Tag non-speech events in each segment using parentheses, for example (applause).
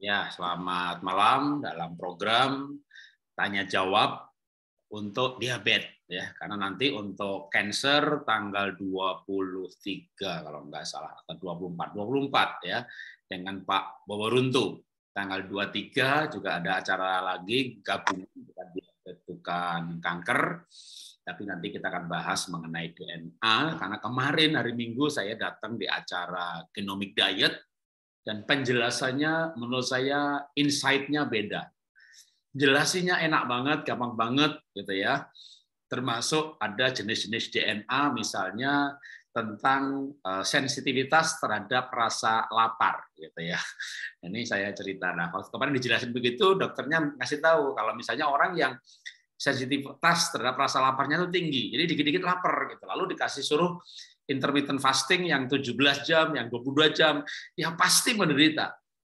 Ya, selamat malam dalam program tanya jawab untuk diabetes ya. Karena nanti untuk cancer tanggal 23 kalau nggak salah atau 24 24 ya dengan Pak Boboruntu. Tanggal 23 juga ada acara lagi gabung bukan diabetes bukan kanker tapi nanti kita akan bahas mengenai DNA karena kemarin hari Minggu saya datang di acara Genomic Diet dan penjelasannya menurut saya insight-nya beda. Jelasinya enak banget, gampang banget gitu ya. Termasuk ada jenis-jenis DNA misalnya tentang uh, sensitivitas terhadap rasa lapar gitu ya. Ini saya cerita. Nah, kalau kemarin dijelasin begitu, dokternya ngasih tahu kalau misalnya orang yang sensitivitas terhadap rasa laparnya itu tinggi. Jadi dikit-dikit lapar gitu. Lalu dikasih suruh intermittent fasting yang 17 jam, yang 22 jam, ya pasti menderita.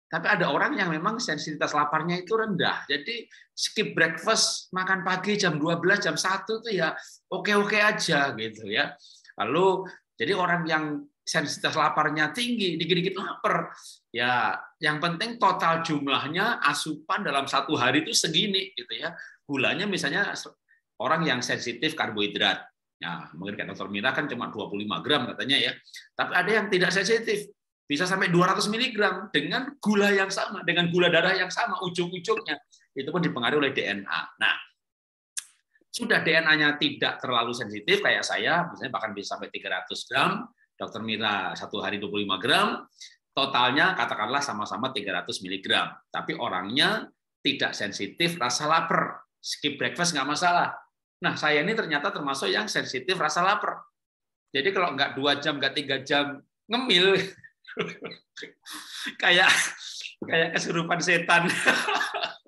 Tapi ada orang yang memang sensitivitas laparnya itu rendah. Jadi skip breakfast, makan pagi jam 12, jam 1 itu ya oke-oke aja gitu ya. Lalu jadi orang yang sensitivitas laparnya tinggi, dikit-dikit lapar. Ya, yang penting total jumlahnya asupan dalam satu hari itu segini gitu ya. Gulanya misalnya orang yang sensitif karbohidrat, Nah, mungkin dokter Mira kan cuma 25 gram katanya ya. Tapi ada yang tidak sensitif, bisa sampai 200 mg dengan gula yang sama, dengan gula darah yang sama ujung-ujungnya. Itu pun dipengaruhi oleh DNA. Nah, sudah DNA-nya tidak terlalu sensitif kayak saya, misalnya bahkan bisa sampai 300 gram, dokter Mira satu hari 25 gram, totalnya katakanlah sama-sama 300 mg. Tapi orangnya tidak sensitif rasa lapar, skip breakfast nggak masalah Nah, saya ini ternyata termasuk yang sensitif rasa lapar. Jadi kalau nggak dua jam, nggak tiga jam ngemil, (laughs) kayak kayak kesurupan setan,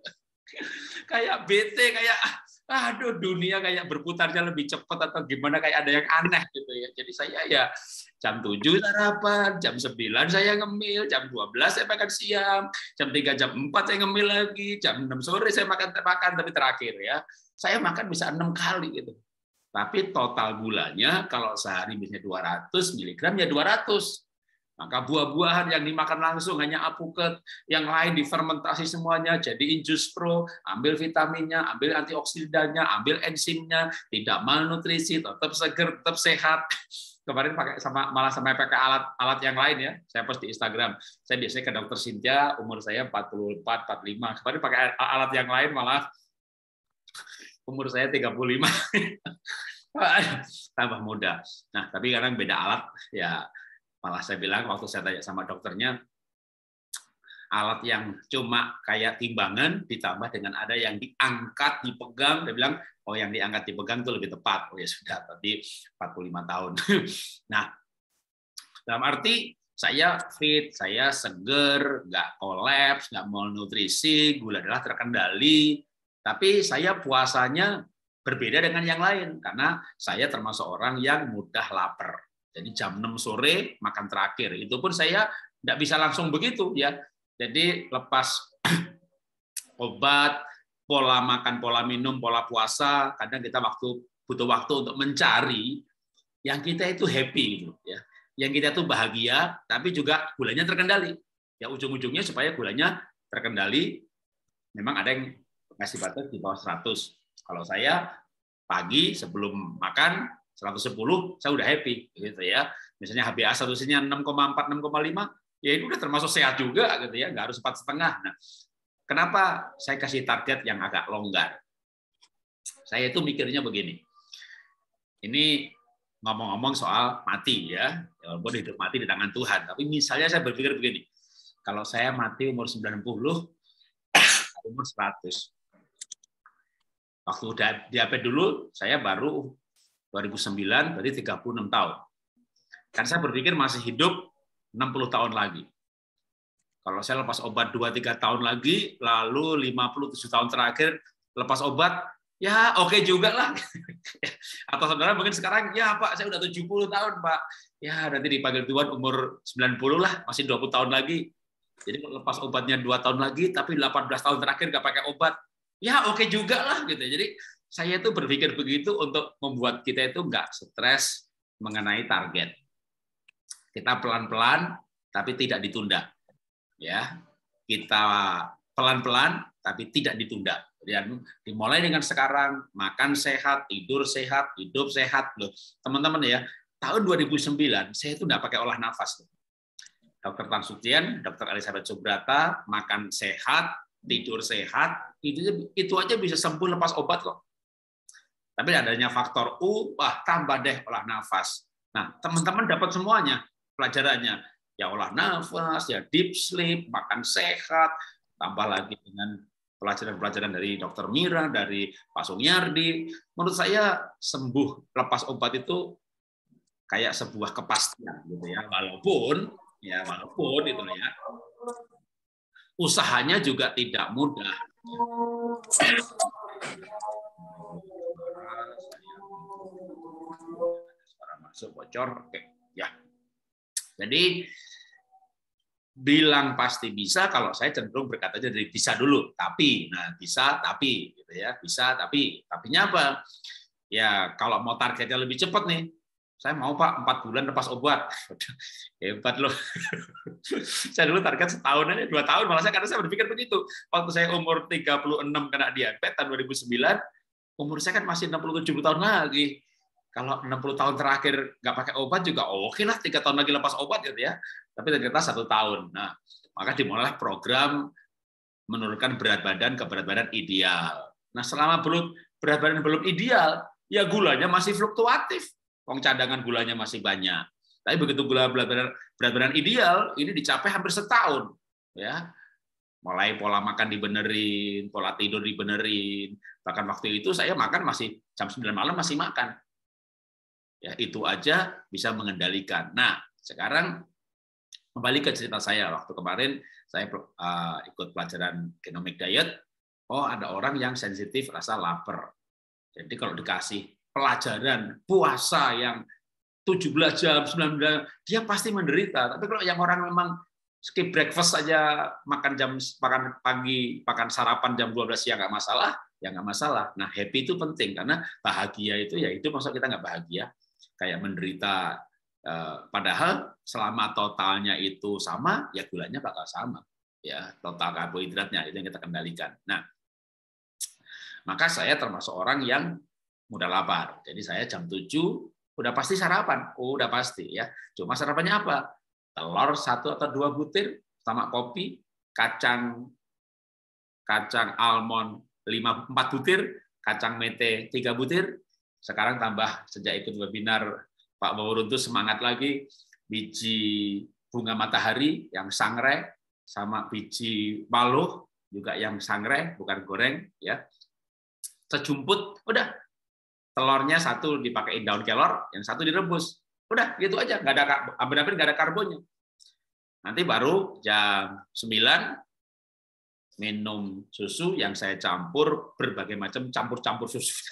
(laughs) kayak bete, kayak aduh dunia kayak berputarnya lebih cepat atau gimana kayak ada yang aneh gitu ya. Jadi saya ya jam 7 sarapan, jam 9 saya ngemil, jam 12 saya makan siang, jam 3 jam 4 saya ngemil lagi, jam 6 sore saya makan makan tapi terakhir ya saya makan bisa enam kali gitu. Tapi total gulanya kalau sehari misalnya 200 mg ya 200. Maka buah-buahan yang dimakan langsung hanya apuket, yang lain difermentasi semuanya, jadi jus pro, ambil vitaminnya, ambil antioksidannya, ambil enzimnya, tidak malnutrisi, tetap seger, tetap sehat. Kemarin pakai sama malah sama pakai alat-alat yang lain ya. Saya post di Instagram. Saya biasanya ke dokter Cynthia, umur saya 44, 45. Kemarin pakai alat yang lain malah umur saya 35 (laughs) tambah muda. Nah, tapi kadang beda alat ya malah saya bilang waktu saya tanya sama dokternya alat yang cuma kayak timbangan ditambah dengan ada yang diangkat, dipegang, dia bilang, oh yang diangkat dipegang itu lebih tepat. Oh ya sudah, tadi 45 tahun. (laughs) Nah, dalam arti saya fit, saya seger, nggak kolaps, nggak malnutrisi, gula darah terkendali, tapi saya puasanya berbeda dengan yang lain karena saya termasuk orang yang mudah lapar. Jadi jam 6 sore makan terakhir. Itu pun saya tidak bisa langsung begitu ya. Jadi lepas (clears throat) obat, pola makan, pola minum, pola puasa, kadang kita waktu butuh waktu untuk mencari yang kita itu happy gitu ya. Yang kita itu bahagia tapi juga gulanya terkendali. Ya ujung-ujungnya supaya gulanya terkendali memang ada yang ngasih batas di bawah 100. Kalau saya pagi sebelum makan 110 saya udah happy gitu ya. Misalnya HbA statusnya 6,4 6,5 ya itu udah termasuk sehat juga gitu ya, nggak harus empat setengah. Nah, kenapa saya kasih target yang agak longgar? Saya itu mikirnya begini. Ini ngomong-ngomong soal mati ya, walaupun hidup mati di tangan Tuhan. Tapi misalnya saya berpikir begini, kalau saya mati umur 90, (coughs) umur 100, Waktu diabetes dulu, saya baru 2009, berarti 36 tahun. Kan saya berpikir masih hidup 60 tahun lagi. Kalau saya lepas obat 2-3 tahun lagi, lalu 57 tahun terakhir lepas obat, ya oke okay juga lah. (laughs) Atau saudara mungkin sekarang, ya Pak, saya udah 70 tahun Pak. Ya nanti dipanggil Tuhan umur 90 lah, masih 20 tahun lagi. Jadi lepas obatnya 2 tahun lagi, tapi 18 tahun terakhir nggak pakai obat, ya oke okay juga lah gitu. Jadi saya itu berpikir begitu untuk membuat kita itu nggak stres mengenai target. Kita pelan-pelan tapi tidak ditunda. Ya. kita pelan-pelan tapi tidak ditunda. Dan dimulai dengan sekarang makan sehat, tidur sehat, hidup sehat loh. Teman-teman ya, tahun 2009 saya itu enggak pakai olah nafas. Dokter Tan Sutien, Dokter Elizabeth Subrata, makan sehat, tidur sehat, itu itu aja bisa sembuh lepas obat kok. Tapi adanya faktor U, wah tambah deh olah nafas. Nah, teman-teman dapat semuanya pelajarannya. Ya olah nafas, ya deep sleep, makan sehat, tambah lagi dengan pelajaran-pelajaran dari Dokter Mira, dari Pak Sumiardi. Menurut saya sembuh lepas obat itu kayak sebuah kepastian gitu ya. Walaupun ya walaupun itu ya usahanya juga tidak mudah. Suara masuk bocor, oke ya. Jadi bilang pasti bisa kalau saya cenderung berkata aja dari bisa dulu tapi nah bisa tapi gitu ya bisa tapi tapinya apa ya kalau mau targetnya lebih cepat nih saya mau pak empat bulan lepas obat. Hebat loh. (laughs) Saya dulu target setahun aja dua tahun malah saya karena saya berpikir begitu. Waktu saya umur 36 kena diabetes tahun 2009 umur saya kan masih 67 tahun lagi. Kalau 60 tahun terakhir nggak pakai obat juga oh, oke lah tiga tahun lagi lepas obat gitu ya. Tapi ternyata satu tahun. Nah maka dimulai program menurunkan berat badan ke berat badan ideal. Nah selama belum berat badan belum ideal ya gulanya masih fluktuatif Wong cadangan gulanya masih banyak. Tapi begitu gula berat badan, berat ideal, ini dicapai hampir setahun. ya Mulai pola makan dibenerin, pola tidur dibenerin. Bahkan waktu itu saya makan masih jam 9 malam masih makan. Ya, itu aja bisa mengendalikan. Nah, sekarang kembali ke cerita saya waktu kemarin saya uh, ikut pelajaran genomic diet. Oh, ada orang yang sensitif rasa lapar. Jadi kalau dikasih pelajaran puasa yang 17 jam, 19 jam, dia pasti menderita. Tapi kalau yang orang memang skip breakfast saja, makan jam makan pagi, makan sarapan jam 12 siang nggak masalah, ya nggak masalah. Nah, happy itu penting karena bahagia itu ya itu masa kita nggak bahagia, kayak menderita. Eh, padahal selama totalnya itu sama, ya gulanya bakal sama. Ya, total karbohidratnya itu yang kita kendalikan. Nah, maka saya termasuk orang yang mudah lapar. Jadi saya jam 7 udah pasti sarapan. Oh, udah pasti ya. Cuma sarapannya apa? Telur satu atau dua butir sama kopi, kacang kacang almond 5 4 butir, kacang mete 3 butir. Sekarang tambah sejak ikut webinar Pak Bawurun itu semangat lagi biji bunga matahari yang sangre sama biji maluh juga yang sangre bukan goreng ya sejumput udah telurnya satu dipakai daun kelor, yang satu direbus. Udah, gitu aja. Nggak ada hampir-hampir nggak ada karbonnya. Nanti baru jam 9 minum susu yang saya campur berbagai macam campur-campur susu. (laughs)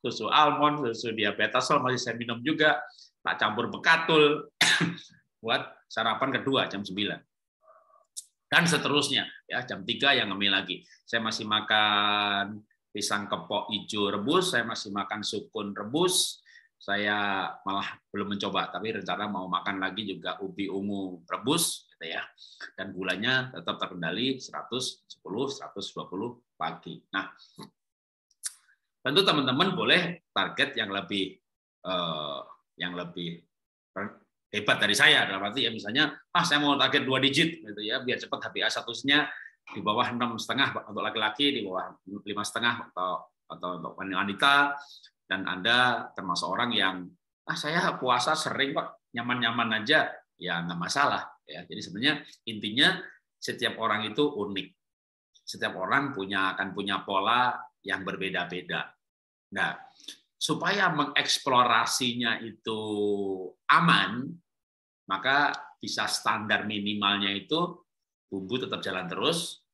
Susu almond, susu diabetes, masih saya minum juga. Tak campur bekatul (coughs) buat sarapan kedua jam 9 dan seterusnya ya jam 3 yang ngemil lagi saya masih makan pisang kepok hijau rebus, saya masih makan sukun rebus, saya malah belum mencoba, tapi rencana mau makan lagi juga ubi ungu rebus, gitu ya. Dan gulanya tetap terkendali 110, 120 pagi. Nah, tentu teman-teman boleh target yang lebih eh, yang lebih hebat dari saya dalam arti ya misalnya ah saya mau target dua digit gitu ya biar cepat HbA statusnya di bawah enam setengah untuk laki-laki, di bawah lima setengah atau atau untuk wanita, dan anda termasuk orang yang ah saya puasa sering kok nyaman-nyaman aja, ya nggak masalah. Ya, jadi sebenarnya intinya setiap orang itu unik. Setiap orang punya akan punya pola yang berbeda-beda. Nah, supaya mengeksplorasinya itu aman, maka bisa standar minimalnya itu bumbu tetap jalan terus,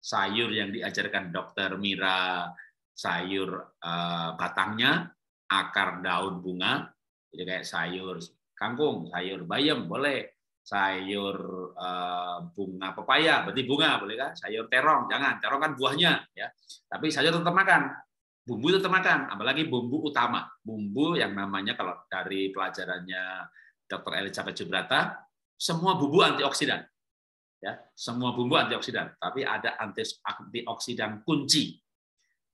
sayur yang diajarkan dokter Mira, sayur uh, batangnya, akar daun bunga, jadi kayak sayur kangkung, sayur bayam boleh, sayur uh, bunga pepaya, berarti bunga boleh kan? Sayur terong, jangan, terong kan buahnya ya. Tapi sayur tetap makan, bumbu tetap makan, apalagi bumbu utama, bumbu yang namanya kalau dari pelajarannya Dr. Elizabeth Jubrata, semua bumbu antioksidan Ya, semua bumbu antioksidan, tapi ada antioksidan kunci,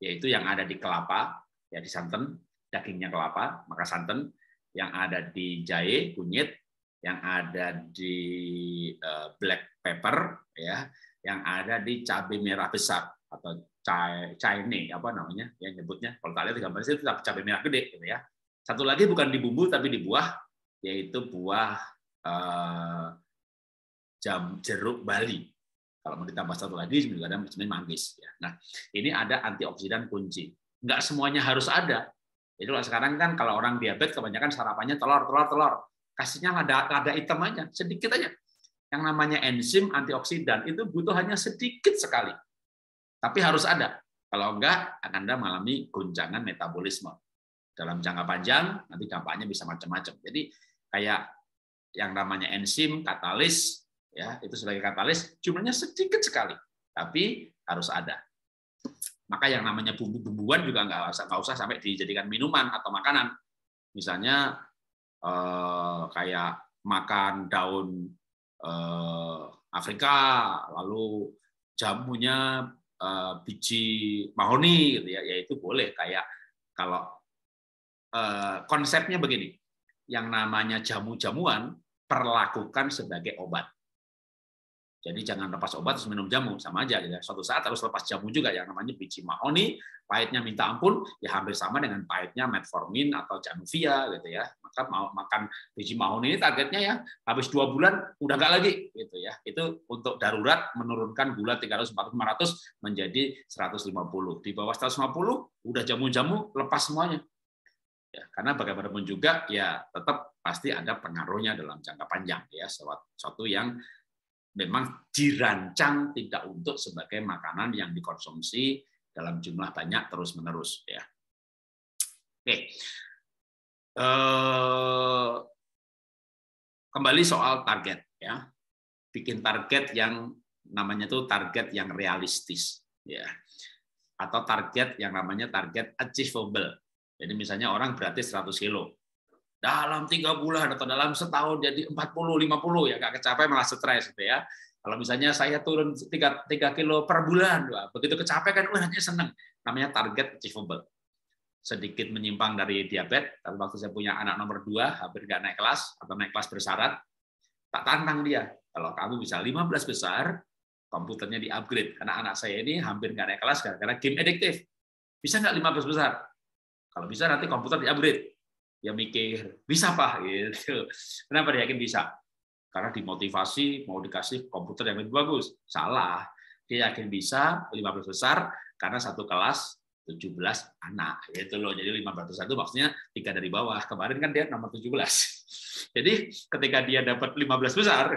yaitu yang ada di kelapa, ya di santan, dagingnya kelapa, maka santan, yang ada di jahe, kunyit, yang ada di eh, black pepper, ya, yang ada di cabai merah besar atau cabai apa namanya, yang nyebutnya. Kalau kalian gambar itu cabai merah gede, gitu ya. Satu lagi bukan di bumbu tapi di buah, yaitu buah eh, jam jeruk Bali. Kalau mau ditambah satu lagi, sebenarnya sebenarnya manggis. Ya. Nah, ini ada antioksidan kunci. Enggak semuanya harus ada, jadi kalau sekarang kan kalau orang diabetes kebanyakan sarapannya telur, telur, telur. Kasihnya lada, lada hitam aja, sedikit aja. Yang namanya enzim antioksidan itu butuh hanya sedikit sekali. Tapi harus ada. Kalau enggak, akan Anda mengalami guncangan metabolisme. Dalam jangka panjang, nanti dampaknya bisa macam-macam. Jadi kayak yang namanya enzim, katalis, ya itu sebagai katalis, jumlahnya sedikit sekali. Tapi harus ada. Maka yang namanya bumbu-bumbuan juga nggak usah, nggak usah sampai dijadikan minuman atau makanan. Misalnya eh, kayak makan daun eh, Afrika, lalu jamunya eh, biji mahoni, gitu ya, yaitu boleh. Kayak kalau eh, konsepnya begini, yang namanya jamu-jamuan perlakukan sebagai obat. Jadi jangan lepas obat terus minum jamu sama aja. Ya. Suatu saat harus lepas jamu juga yang namanya biji mahoni, pahitnya minta ampun, ya hampir sama dengan pahitnya metformin atau januvia gitu ya. Maka mau makan biji mahoni ini targetnya ya habis dua bulan udah nggak lagi gitu ya. Itu untuk darurat menurunkan gula 300 400 500 menjadi 150. Di bawah 150 udah jamu-jamu lepas semuanya. Ya, karena bagaimanapun juga ya tetap pasti ada pengaruhnya dalam jangka panjang ya suatu yang memang dirancang tidak untuk sebagai makanan yang dikonsumsi dalam jumlah banyak terus-menerus ya. Oke. Eh, kembali soal target ya. Bikin target yang namanya itu target yang realistis ya. Atau target yang namanya target achievable. Jadi misalnya orang berarti 100 kilo dalam tiga bulan atau dalam setahun jadi 40 50 ya nggak kecapai malah stres gitu ya. Kalau misalnya saya turun 3, 3 kilo per bulan begitu kecapai kan wah seneng. Namanya target achievable. Sedikit menyimpang dari diabetes tapi waktu saya punya anak nomor dua hampir nggak naik kelas atau naik kelas bersyarat tak tantang dia. Kalau kamu bisa 15 besar komputernya di upgrade karena anak saya ini hampir nggak naik kelas gara-gara game ediktif bisa nggak 15 besar? Kalau bisa nanti komputer di dia mikir bisa pak gitu. Kenapa dia yakin bisa? Karena dimotivasi mau dikasih komputer yang lebih bagus. Salah. Dia yakin bisa 15 besar karena satu kelas 17 anak itu loh. Jadi 15 itu maksudnya tiga dari bawah. Kemarin kan dia nomor 17 jadi ketika dia dapat 15 besar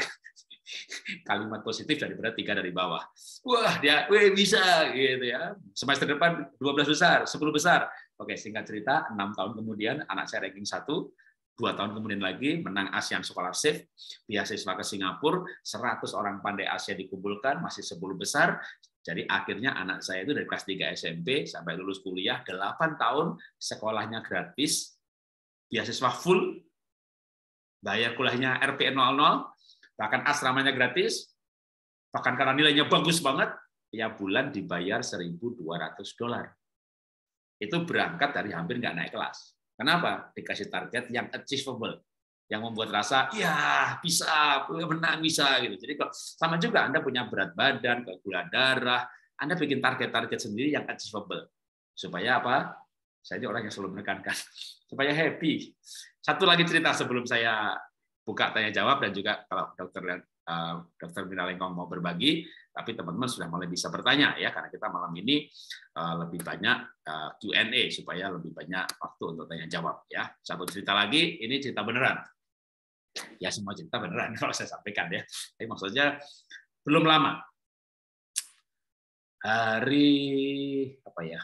(laughs) kalimat positif daripada tiga dari bawah. Wah dia weh bisa gitu ya. Semester depan 12 besar 10 besar Oke, singkat cerita, enam tahun kemudian anak saya ranking satu, dua tahun kemudian lagi menang ASEAN Scholarship, beasiswa ke Singapura, 100 orang pandai Asia dikumpulkan, masih 10 besar, jadi akhirnya anak saya itu dari kelas 3 SMP sampai lulus kuliah, 8 tahun sekolahnya gratis, beasiswa full, bayar kuliahnya RP 00, bahkan asramanya gratis, bahkan karena nilainya bagus banget, tiap bulan dibayar 1.200 dolar itu berangkat dari hampir nggak naik kelas. Kenapa? Dikasih target yang achievable, yang membuat rasa ya bisa menang bisa gitu. Jadi kok sama juga Anda punya berat badan, gula darah, Anda bikin target-target sendiri yang achievable. Supaya apa? Saya ini orang yang selalu menekankan (laughs) supaya happy. Satu lagi cerita sebelum saya buka tanya jawab dan juga kalau dokter uh, dokter Mina Lengkong mau berbagi, tapi teman-teman sudah mulai bisa bertanya ya karena kita malam ini uh, lebih banyak uh, Q&A supaya lebih banyak waktu untuk tanya jawab ya. Satu cerita lagi, ini cerita beneran. Ya semua cerita beneran (laughs) kalau saya sampaikan ya. Tapi maksudnya belum lama. Hari apa ya?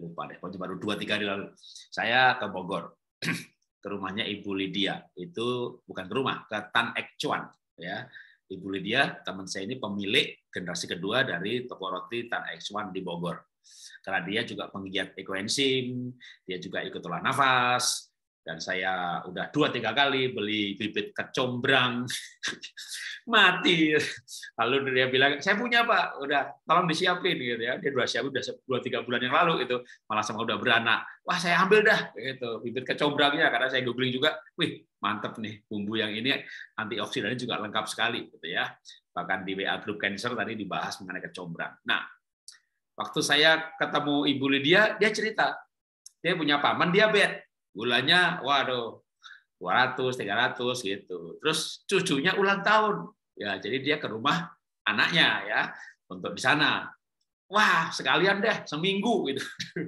Lupa deh, pokoknya baru dua tiga hari lalu. Saya ke Bogor (clears throat) ke rumahnya Ibu Lydia. Itu bukan ke rumah, ke Tan Ek Chuan ya Ibu Lydia, teman saya ini pemilik generasi kedua dari toko roti Tan X1 di Bogor. Karena dia juga penggiat ekoenzim, dia juga ikut olah nafas, dan saya udah dua tiga kali beli bibit kecombrang. (laughs) Mati. Lalu dia bilang saya punya pak. Udah tolong disiapin gitu ya. Dia udah siap udah dua tiga bulan yang lalu itu malah sama udah beranak. Wah saya ambil dah gitu. Bibit kecombrangnya. Karena saya googling juga wih mantep nih bumbu yang ini. Antioksidannya juga lengkap sekali gitu ya. Bahkan di WA Group Cancer tadi dibahas mengenai kecombrang. Nah waktu saya ketemu Ibu Lydia dia cerita. Dia punya paman diabetes gulanya waduh 200 300 gitu. Terus cucunya ulang tahun. Ya jadi dia ke rumah anaknya ya untuk di sana. Wah sekalian deh seminggu gitu. (laughs)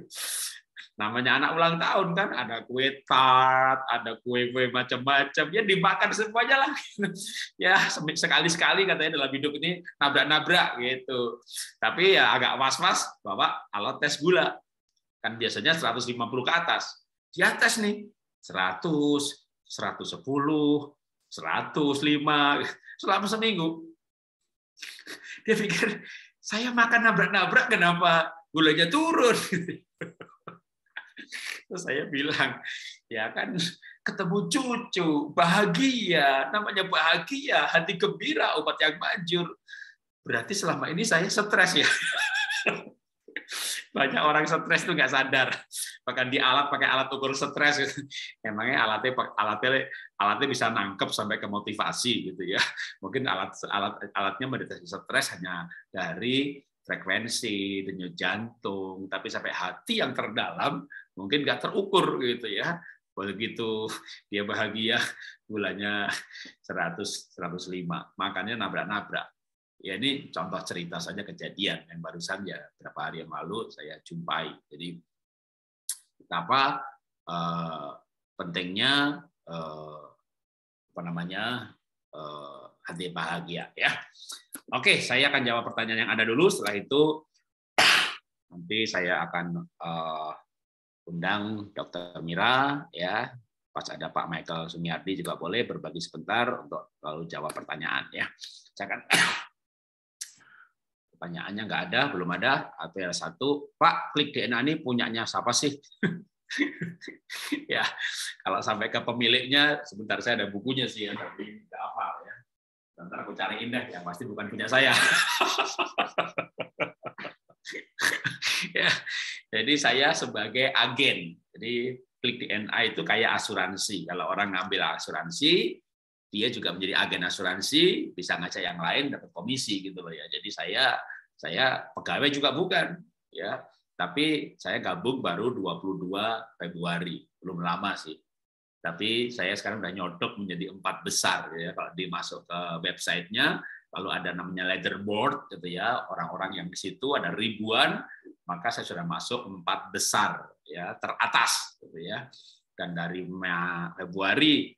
Namanya anak ulang tahun kan ada kue tart ada kue-kue macam-macam. Ya dimakan semuanya lah. (laughs) Ya sekali-sekali katanya dalam hidup ini nabrak-nabrak gitu. Tapi ya agak was-was bawa alat tes gula. Kan biasanya 150 ke atas di atas nih 100, 110, 105 selama seminggu. Dia pikir saya makan nabrak-nabrak kenapa gulanya turun? (laughs) Terus saya bilang, ya kan ketemu cucu, bahagia, namanya bahagia, hati gembira, obat yang manjur. Berarti selama ini saya stres ya. (laughs) banyak orang stres tuh nggak sadar. Bahkan di alat pakai alat ukur stres gitu. emangnya alatnya alatnya alatnya bisa nangkep sampai ke motivasi gitu ya. Mungkin alat alat alatnya mendeteksi stres hanya dari frekuensi denyut jantung tapi sampai hati yang terdalam mungkin nggak terukur gitu ya. Begitu dia bahagia gulanya 100 105 makanya nabrak-nabrak Ya ini contoh cerita saja kejadian yang barusan ya beberapa hari yang lalu saya jumpai. Jadi betapa eh, pentingnya eh, apa namanya eh, hati bahagia ya. Oke, saya akan jawab pertanyaan yang ada dulu. Setelah itu (clears throat) nanti saya akan eh, undang Dr. Mira ya. Pas ada Pak Michael Sumiardi juga boleh berbagi sebentar untuk lalu jawab pertanyaan ya. Saya akan (clears throat) Pertanyaannya nggak ada, belum ada. Atau yang satu, Pak, klik DNA ini punyanya siapa sih? (laughs) ya, kalau sampai ke pemiliknya, sebentar saya ada bukunya sih ya, tapi nggak apa ya. Nanti aku cariin deh, yang pasti bukan punya saya. (laughs) ya, jadi saya sebagai agen. Jadi klik DNA itu kayak asuransi. Kalau orang ngambil asuransi, dia juga menjadi agen asuransi, bisa ngajak yang lain dapat komisi gitu loh ya. Jadi saya saya pegawai juga bukan ya, tapi saya gabung baru 22 Februari, belum lama sih. Tapi saya sekarang udah nyodok menjadi empat besar ya kalau dimasuk ke websitenya lalu ada namanya leaderboard gitu ya orang-orang yang di situ ada ribuan maka saya sudah masuk empat besar ya teratas gitu ya dan dari Februari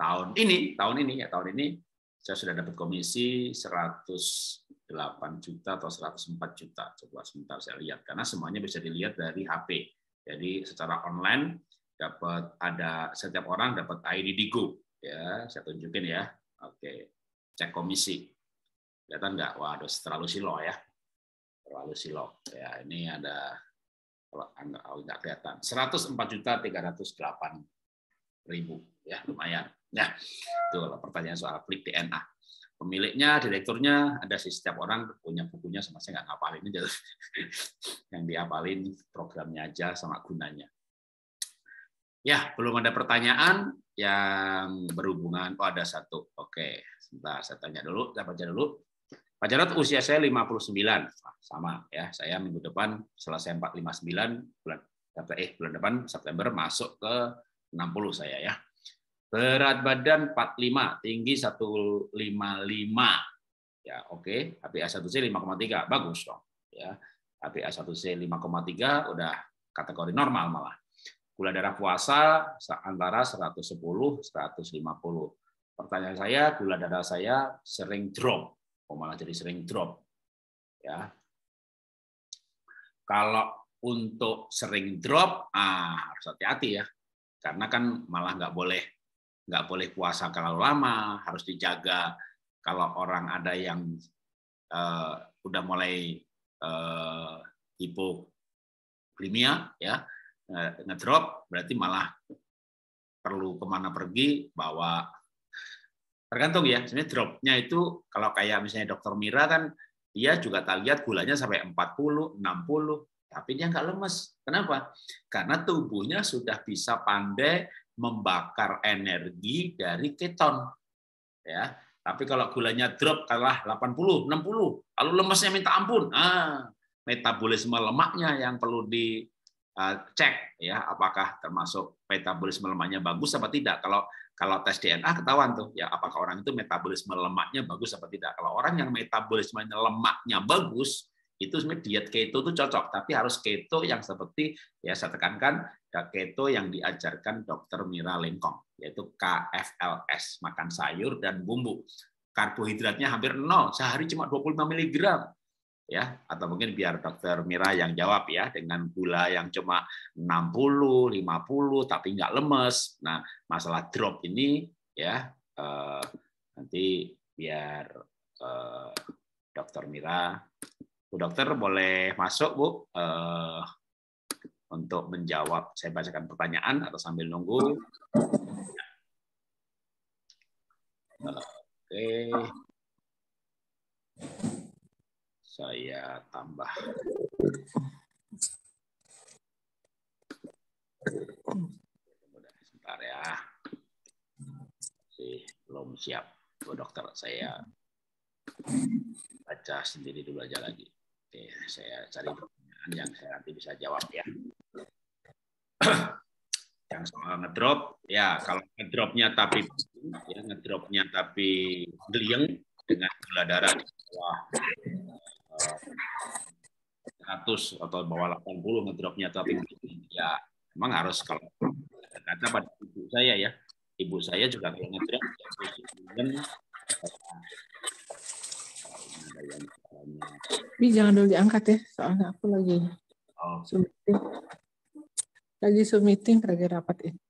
tahun ini, tahun ini ya tahun ini saya sudah dapat komisi 108 juta atau 104 juta. Coba sebentar saya lihat karena semuanya bisa dilihat dari HP. Jadi secara online dapat ada setiap orang dapat ID Digo ya, saya tunjukin ya. Oke. Cek komisi. Kelihatan nggak? Waduh, terlalu silo ya. Terlalu silo. Ya, ini ada kalau nggak kelihatan 104 juta 308 ribu ya lumayan Ya, itu pertanyaan soal klik DNA. Pemiliknya, direkturnya, ada sih setiap orang punya bukunya sama saya nggak ngapalin aja. (laughs) Yang diapalin programnya aja sama gunanya. Ya, belum ada pertanyaan yang berhubungan. Oh, ada satu. Oke, sebentar saya tanya dulu, saya baca dulu. Pak Jarot usia saya 59. sama ya. Saya minggu depan selesai 459 bulan eh bulan depan September masuk ke 60 saya ya. Berat badan 45, tinggi 155. Ya, oke. Okay. HbA1c 5,3, bagus dong. Ya. HbA1c 5,3 udah kategori normal malah. Gula darah puasa antara 110 150. Pertanyaan saya, gula darah saya sering drop. Oh, malah jadi sering drop. Ya. Kalau untuk sering drop, ah, harus hati-hati ya. Karena kan malah nggak boleh nggak boleh puasa terlalu lama, harus dijaga. Kalau orang ada yang uh, udah mulai uh, hipoglimia ya ngedrop berarti malah perlu ke mana pergi bawa. Tergantung ya sebenarnya dropnya itu kalau kayak misalnya dokter Mira kan dia juga tak lihat gulanya sampai 40 60 tapi dia nggak lemes. Kenapa? Karena tubuhnya sudah bisa pandai membakar energi dari keton ya. Tapi kalau gulanya drop kalah 80 60 lalu lemesnya minta ampun. Ah metabolisme lemaknya yang perlu dicek ya apakah termasuk metabolisme lemaknya bagus apa tidak. Kalau kalau tes DNA ketahuan tuh ya apakah orang itu metabolisme lemaknya bagus apa tidak. Kalau orang yang metabolismenya lemaknya bagus itu sebenarnya diet keto itu cocok tapi harus keto yang seperti ya saya tekankan keto yang diajarkan dokter Mira Lengkong yaitu KFLS makan sayur dan bumbu. Karbohidratnya hampir nol sehari cuma 25 mg ya. Atau mungkin biar dokter Mira yang jawab ya dengan gula yang cuma 60 50 tapi nggak lemes. Nah masalah drop ini ya eh, nanti biar eh, dokter Mira Bu dokter boleh masuk Bu eh, untuk menjawab saya bacakan pertanyaan atau sambil nunggu Oke saya tambah. Sebentar ya. Masih belum siap, Bu Dokter. Saya baca sendiri dulu aja lagi. Oke, saya cari pertanyaan yang saya nanti bisa jawab ya. (clears throat) yang soal ngedrop, ya kalau ngedropnya tapi ya ngedropnya tapi geliang dengan gula darah di bawah 100 atau bawah 80 ngedropnya tapi ya memang harus kalau kata pada ibu saya ya ibu saya juga kalau ngedrop Bi jangan dulu diangkat ya soalnya aku lagi oh. meeting lagi meeting lagi rapat ini.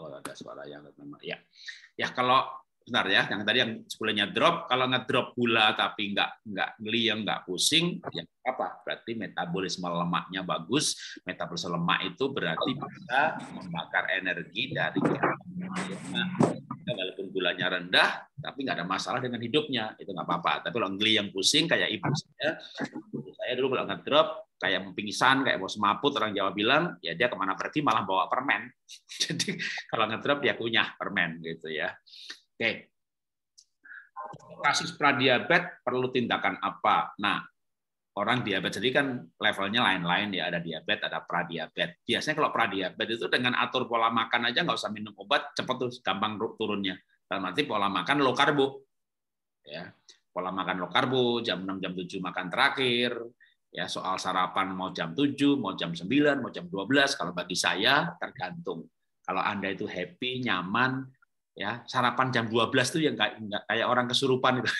Oh ada suara yang memang ya. Ya kalau benar ya yang tadi yang sebelumnya drop kalau ngedrop gula tapi nggak nggak ngeliang nggak pusing ya apa berarti metabolisme lemaknya bagus metabolisme lemak itu berarti bisa membakar energi dari nah, walaupun gulanya rendah tapi nggak ada masalah dengan hidupnya itu nggak apa-apa tapi kalau ngeliang pusing kayak ibu saya ibu saya dulu kalau ngedrop kayak mau pingsan, kayak mau semaput orang Jawa bilang, ya dia ke mana pergi malah bawa permen. (laughs) Jadi kalau ngedrop dia punya permen gitu ya. Oke. Kasus pradiabet perlu tindakan apa? Nah, orang diabetes jadi kan levelnya lain-lain ya ada diabetes ada pradiabetes biasanya kalau pradiabetes itu dengan atur pola makan aja nggak usah minum obat cepet tuh gampang turunnya dalam arti pola makan low karbo ya pola makan low karbo jam 6 jam 7 makan terakhir ya soal sarapan mau jam 7, mau jam 9, mau jam 12 kalau bagi saya tergantung. Kalau Anda itu happy, nyaman, ya sarapan jam 12 itu yang kayak kayak orang kesurupan itu. (laughs)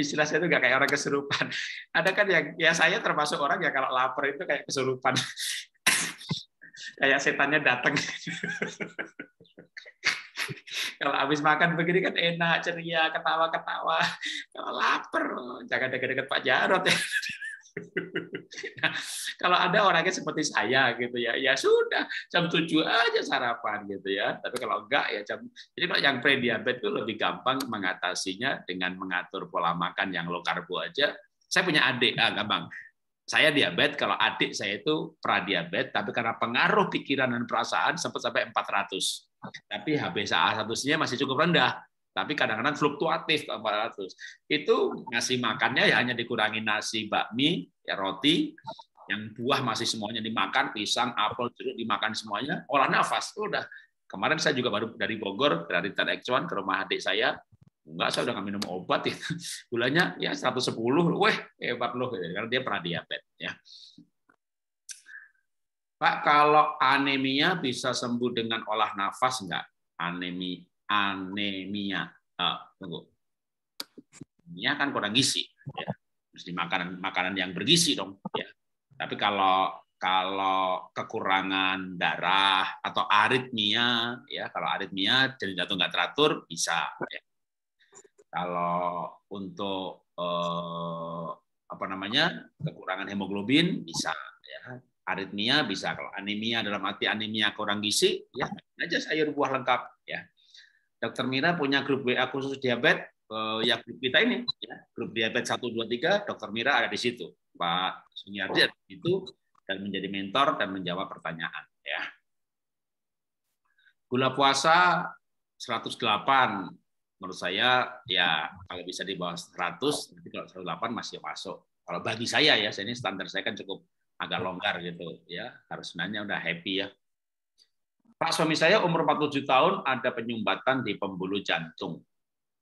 Istilah saya itu nggak kayak orang kesurupan. Ada kan yang ya saya termasuk orang ya kalau lapar itu kayak kesurupan. (laughs) kayak setannya datang. (laughs) kalau habis makan begini kan enak, ceria, ketawa-ketawa. Kalau lapar, jangan dekat-dekat Pak Jarot ya. Nah, kalau ada orangnya seperti saya gitu ya, ya sudah jam 7 aja sarapan gitu ya. Tapi kalau enggak ya jam jadi kalau yang prediabetes itu lebih gampang mengatasinya dengan mengatur pola makan yang low karbo aja. Saya punya adik, ah gampang. Saya diabetes, kalau adik saya itu pradiabetes, tapi karena pengaruh pikiran dan perasaan sempat sampai 400. Tapi HbA1-nya masih cukup rendah tapi kadang-kadang fluktuatif ke 400. Itu ngasih makannya ya hanya dikurangi nasi bakmi, ya roti, yang buah masih semuanya dimakan, pisang, apel, jeruk dimakan semuanya, olah nafas. Udah. Kemarin saya juga baru dari Bogor, dari Tanekcuan ke rumah adik saya. Enggak, saya udah nggak minum obat ya. (laughs) Gulanya ya 110, weh hebat loh, karena dia pernah diabetes. Ya. Pak, kalau anemia bisa sembuh dengan olah nafas enggak? Anemia anemia. Uh, tunggu. Anemia kan kurang gizi. Ya. Mesti makanan makanan yang bergizi dong. Ya. Tapi kalau kalau kekurangan darah atau aritmia, ya kalau aritmia jadi jantung nggak teratur bisa. Ya. Kalau untuk eh, apa namanya kekurangan hemoglobin bisa ya aritmia bisa kalau anemia dalam arti anemia kurang gizi ya aja sayur buah lengkap ya dokter Mira punya grup WA khusus diabetes eh, ya grup kita ini ya grup diabetes 1 2 3 dokter Mira ada di situ Pak Sunyardi ada di situ dan menjadi mentor dan menjawab pertanyaan ya. Gula puasa 108 menurut saya ya kalau bisa di bawah 100 tapi kalau 108 masih masuk. Kalau bagi saya ya saya ini standar saya kan cukup agak longgar gitu ya harus nanya udah happy ya Pak suami saya umur 47 tahun ada penyumbatan di pembuluh jantung.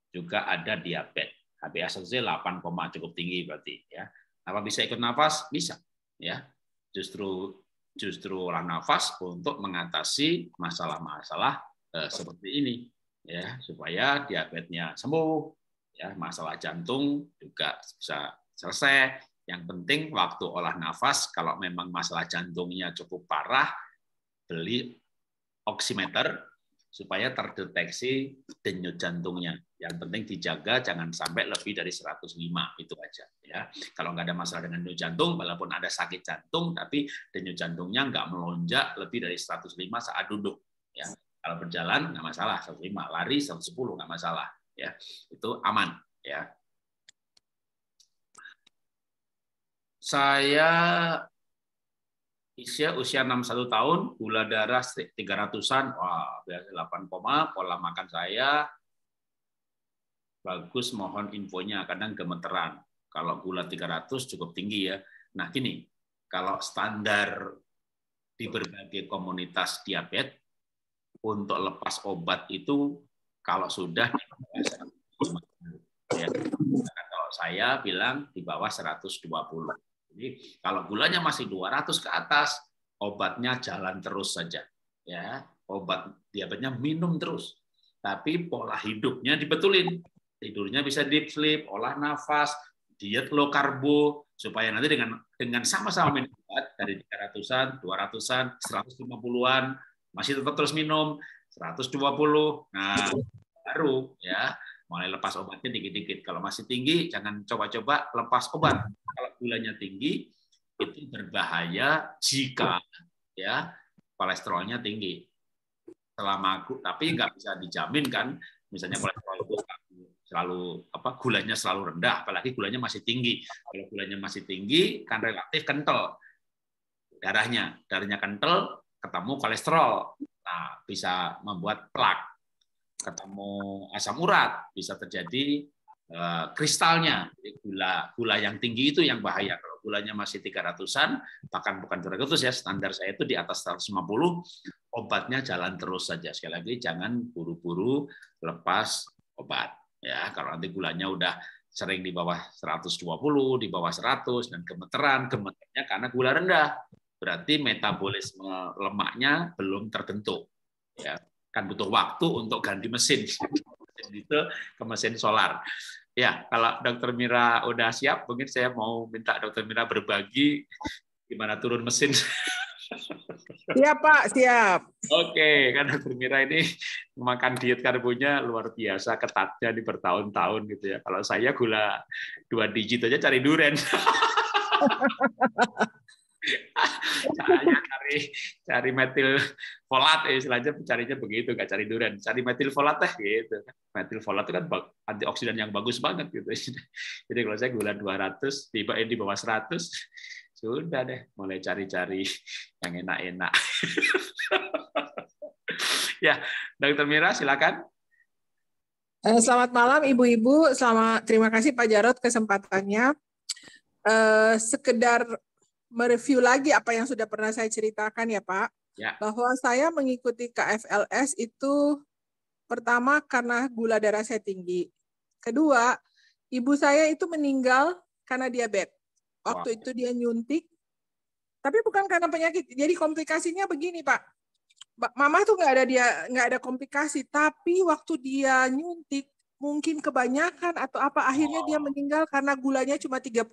Juga ada diabetes. HbA1c 8, cukup tinggi berarti ya. Apa bisa ikut nafas? Bisa ya. Justru justru olah nafas untuk mengatasi masalah-masalah eh, seperti ini ya. Supaya diabetesnya sembuh ya. Masalah jantung juga bisa selesai. Yang penting waktu olah nafas kalau memang masalah jantungnya cukup parah beli oximeter supaya terdeteksi denyut jantungnya. Yang penting dijaga jangan sampai lebih dari 105 itu aja ya. Kalau nggak ada masalah dengan denyut jantung, walaupun ada sakit jantung, tapi denyut jantungnya nggak melonjak lebih dari 105 saat duduk ya. Kalau berjalan nggak masalah 105, lari 110 nggak masalah ya. Itu aman ya. Saya usia usia 61 tahun, gula darah 300-an, wah biasa 8 koma, pola makan saya bagus, mohon infonya, kadang gemeteran. Kalau gula 300 cukup tinggi ya. Nah gini, kalau standar di berbagai komunitas diabetes, untuk lepas obat itu kalau sudah di bawah 150. Ya. Kalau saya bilang di bawah 120. Jadi kalau gulanya masih 200 ke atas, obatnya jalan terus saja. Ya, obat diabetesnya minum terus. Tapi pola hidupnya dibetulin. Tidurnya bisa deep sleep, olah nafas, diet low karbo supaya nanti dengan dengan sama-sama minum obat dari 300-an, 200-an, 150-an, masih tetap terus minum 120. Nah, baru ya mulai lepas obatnya dikit-dikit. Kalau masih tinggi jangan coba-coba lepas obat. Kalau gulanya tinggi itu berbahaya jika ya kolesterolnya tinggi. Selama aku tapi nggak bisa dijamin kan misalnya kolesterol itu selalu apa gulanya selalu rendah apalagi gulanya masih tinggi kalau gulanya masih tinggi kan relatif kental darahnya darahnya kental ketemu kolesterol. Nah, bisa membuat plak. Ketemu asam urat, bisa terjadi eh, kristalnya. Jadi gula gula yang tinggi itu yang bahaya. Kalau gulanya masih 300-an, bahkan bukan 300 ya, standar saya itu di atas 150, obatnya jalan terus saja. Sekali lagi jangan buru-buru lepas obat. Ya, kalau nanti gulanya udah sering di bawah 120, di bawah 100 dan gemeteran, gemeternya karena gula rendah berarti metabolisme lemaknya belum terbentuk. Ya, kan butuh waktu untuk ganti mesin. itu ke mesin solar. Ya, kalau Dokter Mira udah siap, mungkin saya mau minta Dokter Mira berbagi gimana turun mesin. Siap Pak, siap. Oke, kan Dokter Mira ini makan diet karbonya luar biasa, ketatnya di bertahun-tahun gitu ya. Kalau saya gula dua digit aja cari duren. (laughs) caranya cari cari metil folat ya istilahnya carinya begitu gak cari durian. Cari metil folat teh gitu. Metil folat itu kan antioksidan yang bagus banget gitu. (laughs) Jadi kalau saya gula 200 tiba di bawah 100 sudah deh mulai cari-cari yang enak-enak. (laughs) Ya dokter Mira silakan. Eh, Selamat malam ibu-ibu, selamat terima kasih Pak Jarot kesempatannya. Uh, sekedar mereview lagi apa yang sudah pernah saya ceritakan ya Pak. Ya. Bahwa saya mengikuti KFLS itu pertama karena gula darah saya tinggi. Kedua, ibu saya itu meninggal karena diabetes. Waktu wow. itu dia nyuntik, tapi bukan karena penyakit. Jadi komplikasinya begini Pak. Mama tuh nggak ada dia nggak ada komplikasi, tapi waktu dia nyuntik mungkin kebanyakan atau apa akhirnya dia meninggal karena gulanya cuma 30.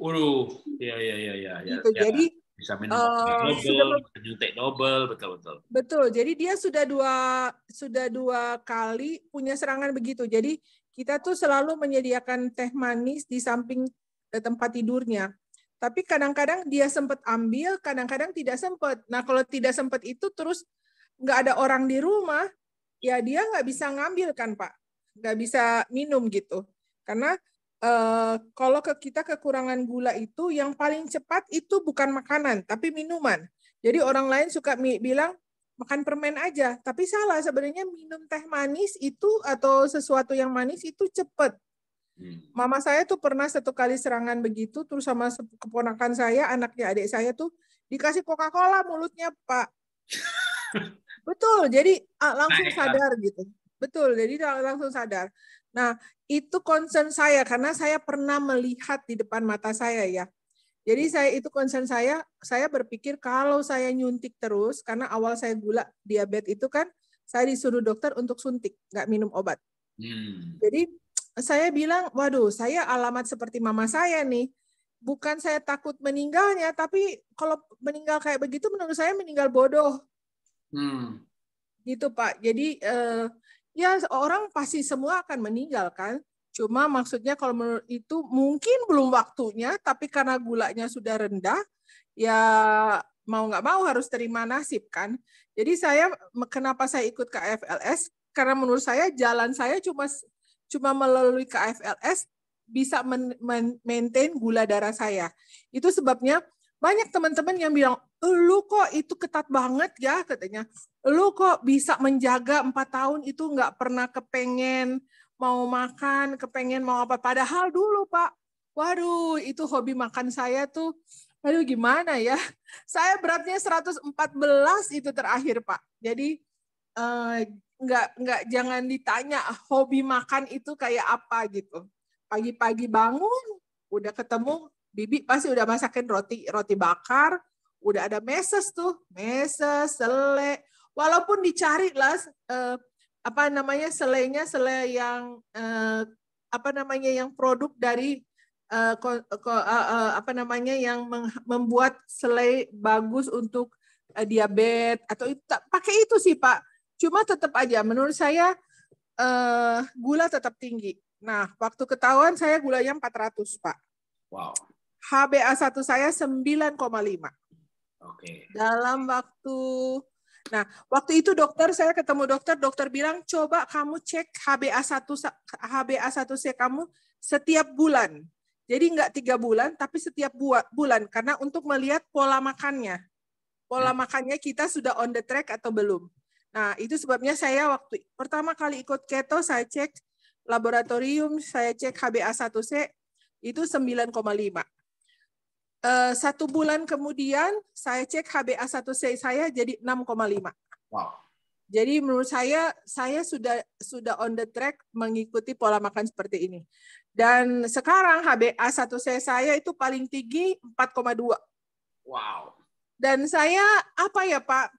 Waduh, iya iya iya iya. Gitu. Ya, jadi bisa minum uh, double, nyuntik double, betul betul. Betul. Jadi dia sudah dua sudah dua kali punya serangan begitu. Jadi kita tuh selalu menyediakan teh manis di samping tempat tidurnya. Tapi kadang-kadang dia sempat ambil, kadang-kadang tidak sempat. Nah kalau tidak sempat itu terus nggak ada orang di rumah, ya dia nggak bisa ngambil kan Pak, nggak bisa minum gitu. Karena eh, kalau ke kita kekurangan gula itu yang paling cepat itu bukan makanan tapi minuman. Jadi orang lain suka bilang makan permen aja, tapi salah sebenarnya minum teh manis itu atau sesuatu yang manis itu cepat. Hmm. Mama saya tuh pernah satu kali serangan begitu, terus sama keponakan saya, anaknya adik saya tuh dikasih Coca-Cola mulutnya Pak. (laughs) Betul, jadi langsung sadar gitu. Betul, jadi langsung sadar. Nah, itu concern saya karena saya pernah melihat di depan mata saya ya. Jadi saya itu concern saya, saya berpikir kalau saya nyuntik terus, karena awal saya gula diabetes itu kan, saya disuruh dokter untuk suntik, nggak minum obat. Hmm. Jadi saya bilang, waduh, saya alamat seperti mama saya nih. Bukan saya takut meninggalnya, tapi kalau meninggal kayak begitu, menurut saya meninggal bodoh. Hmm. Gitu Pak. Jadi eh, ya orang pasti semua akan meninggal kan. Cuma maksudnya kalau menurut itu mungkin belum waktunya, tapi karena gulanya sudah rendah, ya mau nggak mau harus terima nasib kan. Jadi saya kenapa saya ikut KFLS? Karena menurut saya jalan saya cuma cuma melalui KFLS bisa maintain gula darah saya. Itu sebabnya banyak teman-teman yang bilang, lu kok itu ketat banget ya katanya. Lu kok bisa menjaga empat tahun itu nggak pernah kepengen mau makan, kepengen mau apa. Padahal dulu Pak, waduh itu hobi makan saya tuh, aduh gimana ya. (laughs) Saya beratnya 114 itu terakhir Pak. Jadi eh, nggak nggak jangan ditanya hobi makan itu kayak apa gitu. Pagi-pagi bangun, udah ketemu Bibi pasti udah masakin roti roti bakar, udah ada meses tuh, meses, sele. Walaupun dicari lah eh, apa namanya selainya selai yang uh, apa namanya yang produk dari uh, ko, ko, uh, uh, apa namanya yang membuat selai bagus untuk uh, diabetes atau pakai itu sih Pak. Cuma tetap aja menurut saya uh, gula tetap tinggi. Nah, waktu ketahuan saya gulanya 400, Pak. Wow. HbA1 saya 9,5. Oke. Okay. Dalam waktu Nah, waktu itu dokter saya ketemu dokter, dokter bilang coba kamu cek HbA1 HbA1c kamu setiap bulan. Jadi enggak tiga bulan, tapi setiap bulan karena untuk melihat pola makannya. Pola hmm. makannya kita sudah on the track atau belum. Nah, itu sebabnya saya waktu pertama kali ikut keto, saya cek laboratorium, saya cek HbA1c itu 9,5 uh, satu bulan kemudian saya cek HbA1c saya jadi 6,5. Wow. Jadi menurut saya saya sudah sudah on the track mengikuti pola makan seperti ini. Dan sekarang HbA1c saya itu paling tinggi 4,2. Wow. Dan saya apa ya Pak?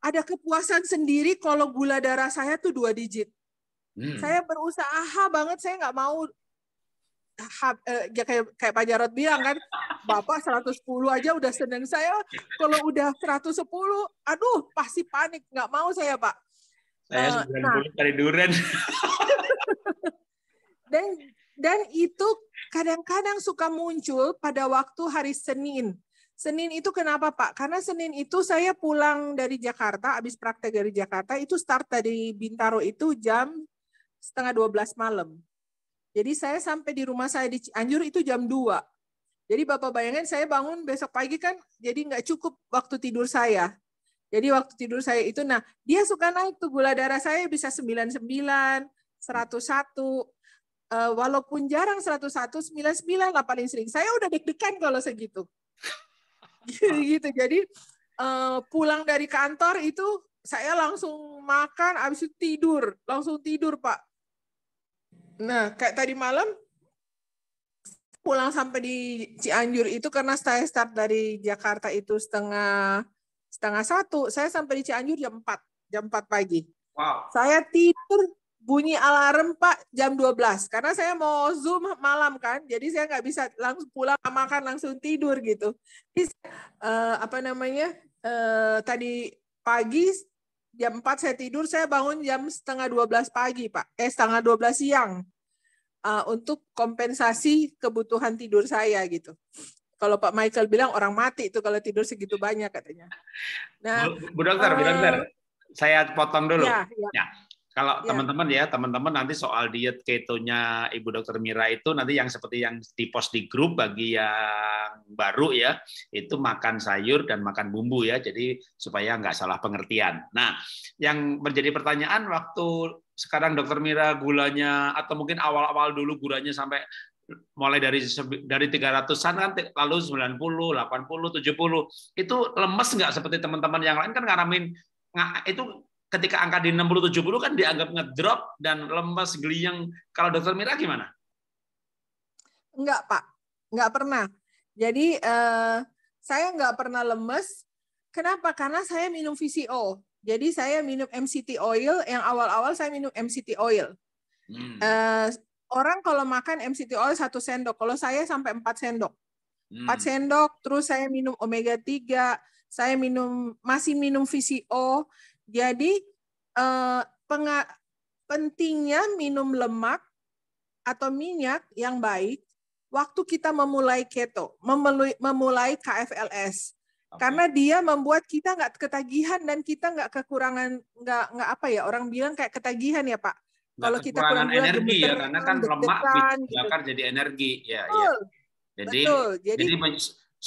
Ada kepuasan sendiri kalau gula darah saya tuh dua digit. Hmm. Saya berusaha banget, saya nggak mau Eh, ya kayak kayak Pak Jarot bilang kan, Bapak 110 aja udah seneng saya. Kalau udah 110, aduh pasti panik, nggak mau saya Pak. Saya uh, nah, kali duren. (laughs) dan dan itu kadang-kadang suka muncul pada waktu hari Senin. Senin itu kenapa Pak? Karena Senin itu saya pulang dari Jakarta, habis praktek dari Jakarta, itu start dari Bintaro itu jam setengah 12 malam. Jadi saya sampai di rumah saya di Cianjur itu jam 2. Jadi Bapak bayangin saya bangun besok pagi kan jadi nggak cukup waktu tidur saya. Jadi waktu tidur saya itu, nah dia suka naik tuh gula darah saya bisa 99, 101, uh, walaupun jarang 101, 99 lah paling sering. Saya udah deg-degan kalau segitu. (laughs) gitu. Jadi uh, pulang dari kantor itu saya langsung makan, habis itu tidur, langsung tidur Pak. Nah, kayak tadi malam pulang sampai di Cianjur itu karena saya start dari Jakarta itu setengah setengah satu, saya sampai di Cianjur jam 4, jam 4 pagi. Wow. Saya tidur bunyi alarm Pak jam 12 karena saya mau zoom malam kan jadi saya nggak bisa langsung pulang makan langsung tidur gitu jadi, uh, apa namanya uh, tadi pagi jam 4 saya tidur, saya bangun jam setengah 12 pagi, Pak. Eh, setengah 12 siang. uh, untuk kompensasi kebutuhan tidur saya gitu. Kalau Pak Michael bilang orang mati itu kalau tidur segitu banyak katanya. Nah, Bu, Bu Dokter, uh, Bu Dokter, saya potong dulu. Ya, ya. ya kalau ya. teman-teman ya, teman-teman nanti soal diet ketonya Ibu Dokter Mira itu nanti yang seperti yang di post di grup bagi yang baru ya, itu makan sayur dan makan bumbu ya, jadi supaya nggak salah pengertian. Nah, yang menjadi pertanyaan waktu sekarang Dokter Mira gulanya atau mungkin awal-awal dulu gulanya sampai mulai dari dari 300-an kan lalu 90, 80, 70 itu lemes nggak seperti teman-teman yang lain kan ngaramin itu ketika angka di 60 70 kan dianggap ngedrop dan lemas geliyang. Kalau dokter Mira gimana? Enggak, Pak. Enggak pernah. Jadi eh, saya enggak pernah lemes. Kenapa? Karena saya minum VCO. Jadi saya minum MCT oil. Yang awal-awal saya minum MCT oil. Hmm. Eh, orang kalau makan MCT oil satu sendok. Kalau saya sampai empat sendok. Hmm. 4 sendok. Terus saya minum omega 3. Saya minum masih minum VCO. Jadi eh, pentingnya minum lemak atau minyak yang baik waktu kita memulai keto, memulai, memulai KFLS. Okay. Karena dia membuat kita nggak ketagihan dan kita nggak kekurangan nggak nggak apa ya orang bilang kayak ketagihan ya Pak. Kalau kita kurang energi ya karena kan lemak gitu. jadi energi ya. ya. Jadi Betul. jadi, jadi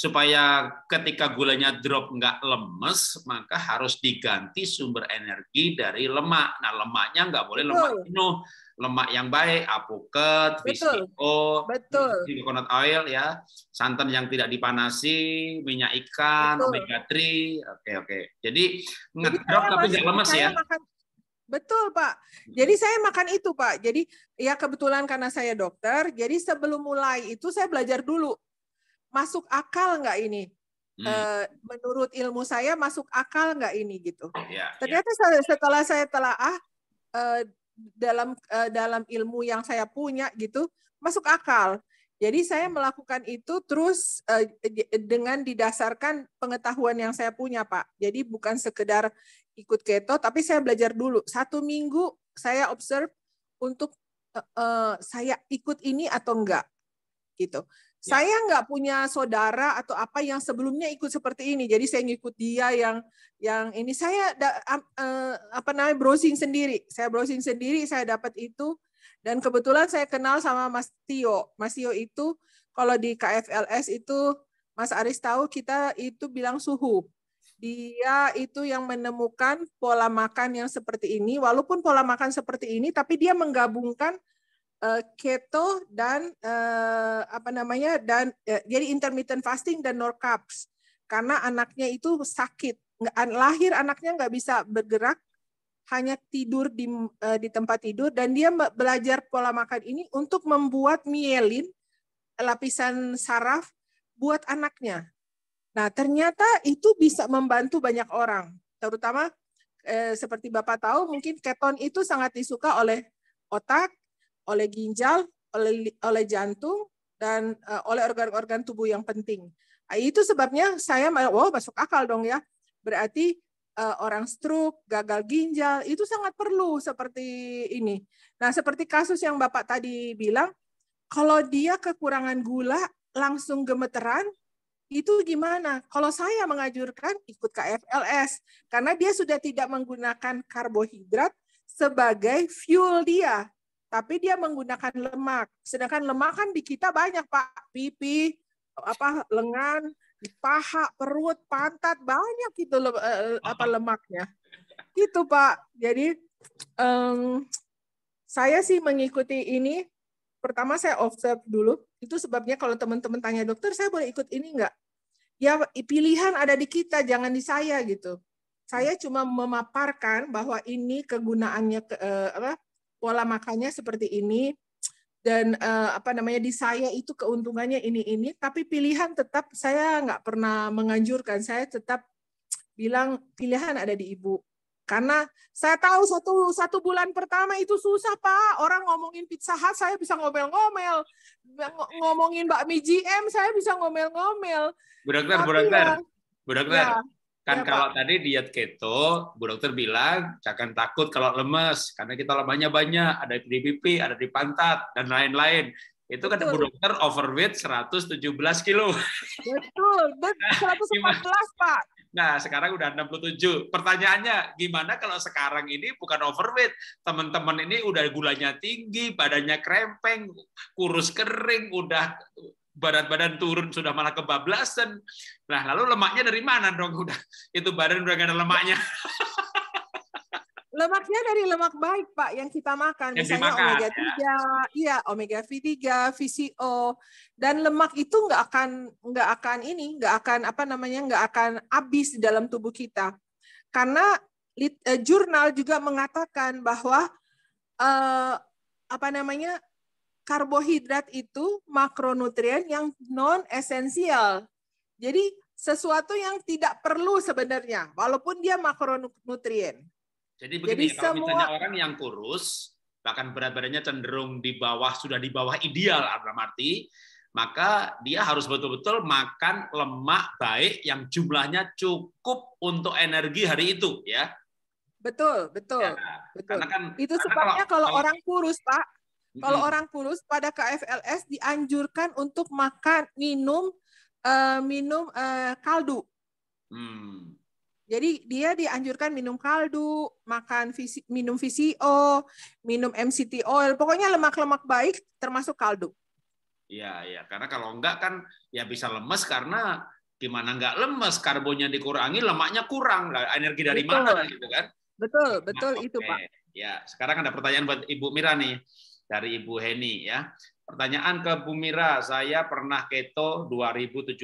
supaya ketika gulanya drop nggak lemes, maka harus diganti sumber energi dari lemak. Nah, lemaknya nggak boleh lemak jenuh. Lemak yang baik, apoket, VCO, Betul. coconut oil ya, santan yang tidak dipanasi, minyak ikan, Betul. omega 3. Oke, oke. Jadi ngedrop tapi nggak lemes ya. Makan, Betul, Pak. Jadi saya makan itu, Pak. Jadi ya kebetulan karena saya dokter, jadi sebelum mulai itu saya belajar dulu masuk akal nggak ini? Hmm. Uh, menurut ilmu saya masuk akal nggak ini gitu? Ya, Ternyata ya. setelah saya telah ah uh, dalam uh, dalam ilmu yang saya punya gitu masuk akal. Jadi saya melakukan itu terus uh, dengan didasarkan pengetahuan yang saya punya, Pak. Jadi bukan sekedar ikut keto, tapi saya belajar dulu. Satu minggu saya observe untuk saya ikut ini atau enggak, gitu. Ya. Saya nggak punya saudara atau apa yang sebelumnya ikut seperti ini, jadi saya ngikut dia yang yang ini saya da, uh, apa namanya browsing sendiri. Saya browsing sendiri, saya dapat itu dan kebetulan saya kenal sama Mas Tio. Mas Tio itu kalau di KFLS itu Mas Aris tahu kita itu bilang suhu. Dia itu yang menemukan pola makan yang seperti ini, walaupun pola makan seperti ini, tapi dia menggabungkan uh, keto dan uh, apa namanya dan uh, jadi intermittent fasting dan no karena anaknya itu sakit. Lahir anaknya nggak bisa bergerak hanya tidur di uh, di tempat tidur. Dan dia belajar pola makan ini untuk membuat mielin lapisan saraf buat anaknya. Nah, ternyata itu bisa membantu banyak orang, terutama eh, seperti Bapak tahu mungkin keton itu sangat disuka oleh otak, oleh ginjal, oleh oleh jantung dan uh, oleh organ-organ tubuh yang penting. Nah, itu sebabnya saya wow masuk akal dong ya. Berarti uh, orang stroke, gagal ginjal itu sangat perlu seperti ini. Nah, seperti kasus yang Bapak tadi bilang, kalau dia kekurangan gula langsung gemeteran, itu gimana? Kalau saya mengajurkan ikut KFLS karena dia sudah tidak menggunakan karbohidrat sebagai fuel dia tapi dia menggunakan lemak. Sedangkan lemak kan di kita banyak, Pak. Pipi, apa lengan, paha, perut, pantat, banyak itu eh, apa lemaknya. Gitu, Pak. Jadi um, saya sih mengikuti ini pertama saya observe dulu. Itu sebabnya kalau teman-teman tanya dokter, saya boleh ikut ini enggak? Ya pilihan ada di kita, jangan di saya gitu. Saya cuma memaparkan bahwa ini kegunaannya ke, uh, apa pola makannya seperti ini dan uh, apa namanya di saya itu keuntungannya ini ini tapi pilihan tetap saya nggak pernah menganjurkan. Saya tetap bilang pilihan ada di ibu. Karena saya tahu satu satu bulan pertama itu susah pak. Orang ngomongin pizza hut saya bisa ngomel-ngomel. Ngomongin bakmi GM saya bisa ngomel-ngomel. Bu dokter bu dokter bu dokter ya. Kan ya, kalau Pak. tadi diet keto, Bu Dokter bilang jangan takut kalau lemes karena kita lemaknya banyak, ada di pipi, ada di pantat dan lain-lain. Itu kan Bu Dokter overweight 117 kilo. Betul, betul (laughs) 114 Pak. Nah, sekarang udah 67. Pertanyaannya, gimana kalau sekarang ini bukan overweight? Teman-teman ini udah gulanya tinggi, badannya krempeng, kurus kering, udah badan badan turun sudah malah kebablasan. Nah, lalu lemaknya dari mana dong? Udah itu badan udah gak ada lemaknya. (laughs) Lemaknya dari lemak baik, Pak, yang kita makan. Yang Misalnya dimakan, omega 3, ya. iya, omega 3, VCO. Dan lemak itu nggak akan nggak akan ini, nggak akan apa namanya, nggak akan habis di dalam tubuh kita. Karena uh, jurnal juga mengatakan bahwa uh, apa namanya karbohidrat itu makronutrien yang non esensial. Jadi sesuatu yang tidak perlu sebenarnya, walaupun dia makronutrien. Jadi begini, Jadi kalau semua... misalnya orang yang kurus, bahkan berat badannya cenderung di bawah sudah di bawah ideal dalam arti maka dia harus betul-betul makan lemak baik yang jumlahnya cukup untuk energi hari itu ya betul betul ya, betul karena kan, itu sebabnya kalau, kalau orang kurus pak kalau orang kurus pada KFLS dianjurkan untuk makan minum uh, minum uh, kaldu hmm. Jadi dia dianjurkan minum kaldu, makan visi, minum VCO, minum MCT oil, pokoknya lemak-lemak baik termasuk kaldu. Iya, iya. Karena kalau enggak kan ya bisa lemes karena gimana enggak lemes, karbonnya dikurangi, lemaknya kurang, energi dari betul. mana gitu kan? Betul, betul nah, itu Pak. Ya, sekarang ada pertanyaan buat Ibu Mira nih dari Ibu Heni ya. Pertanyaan ke Bu Mira, saya pernah keto 2017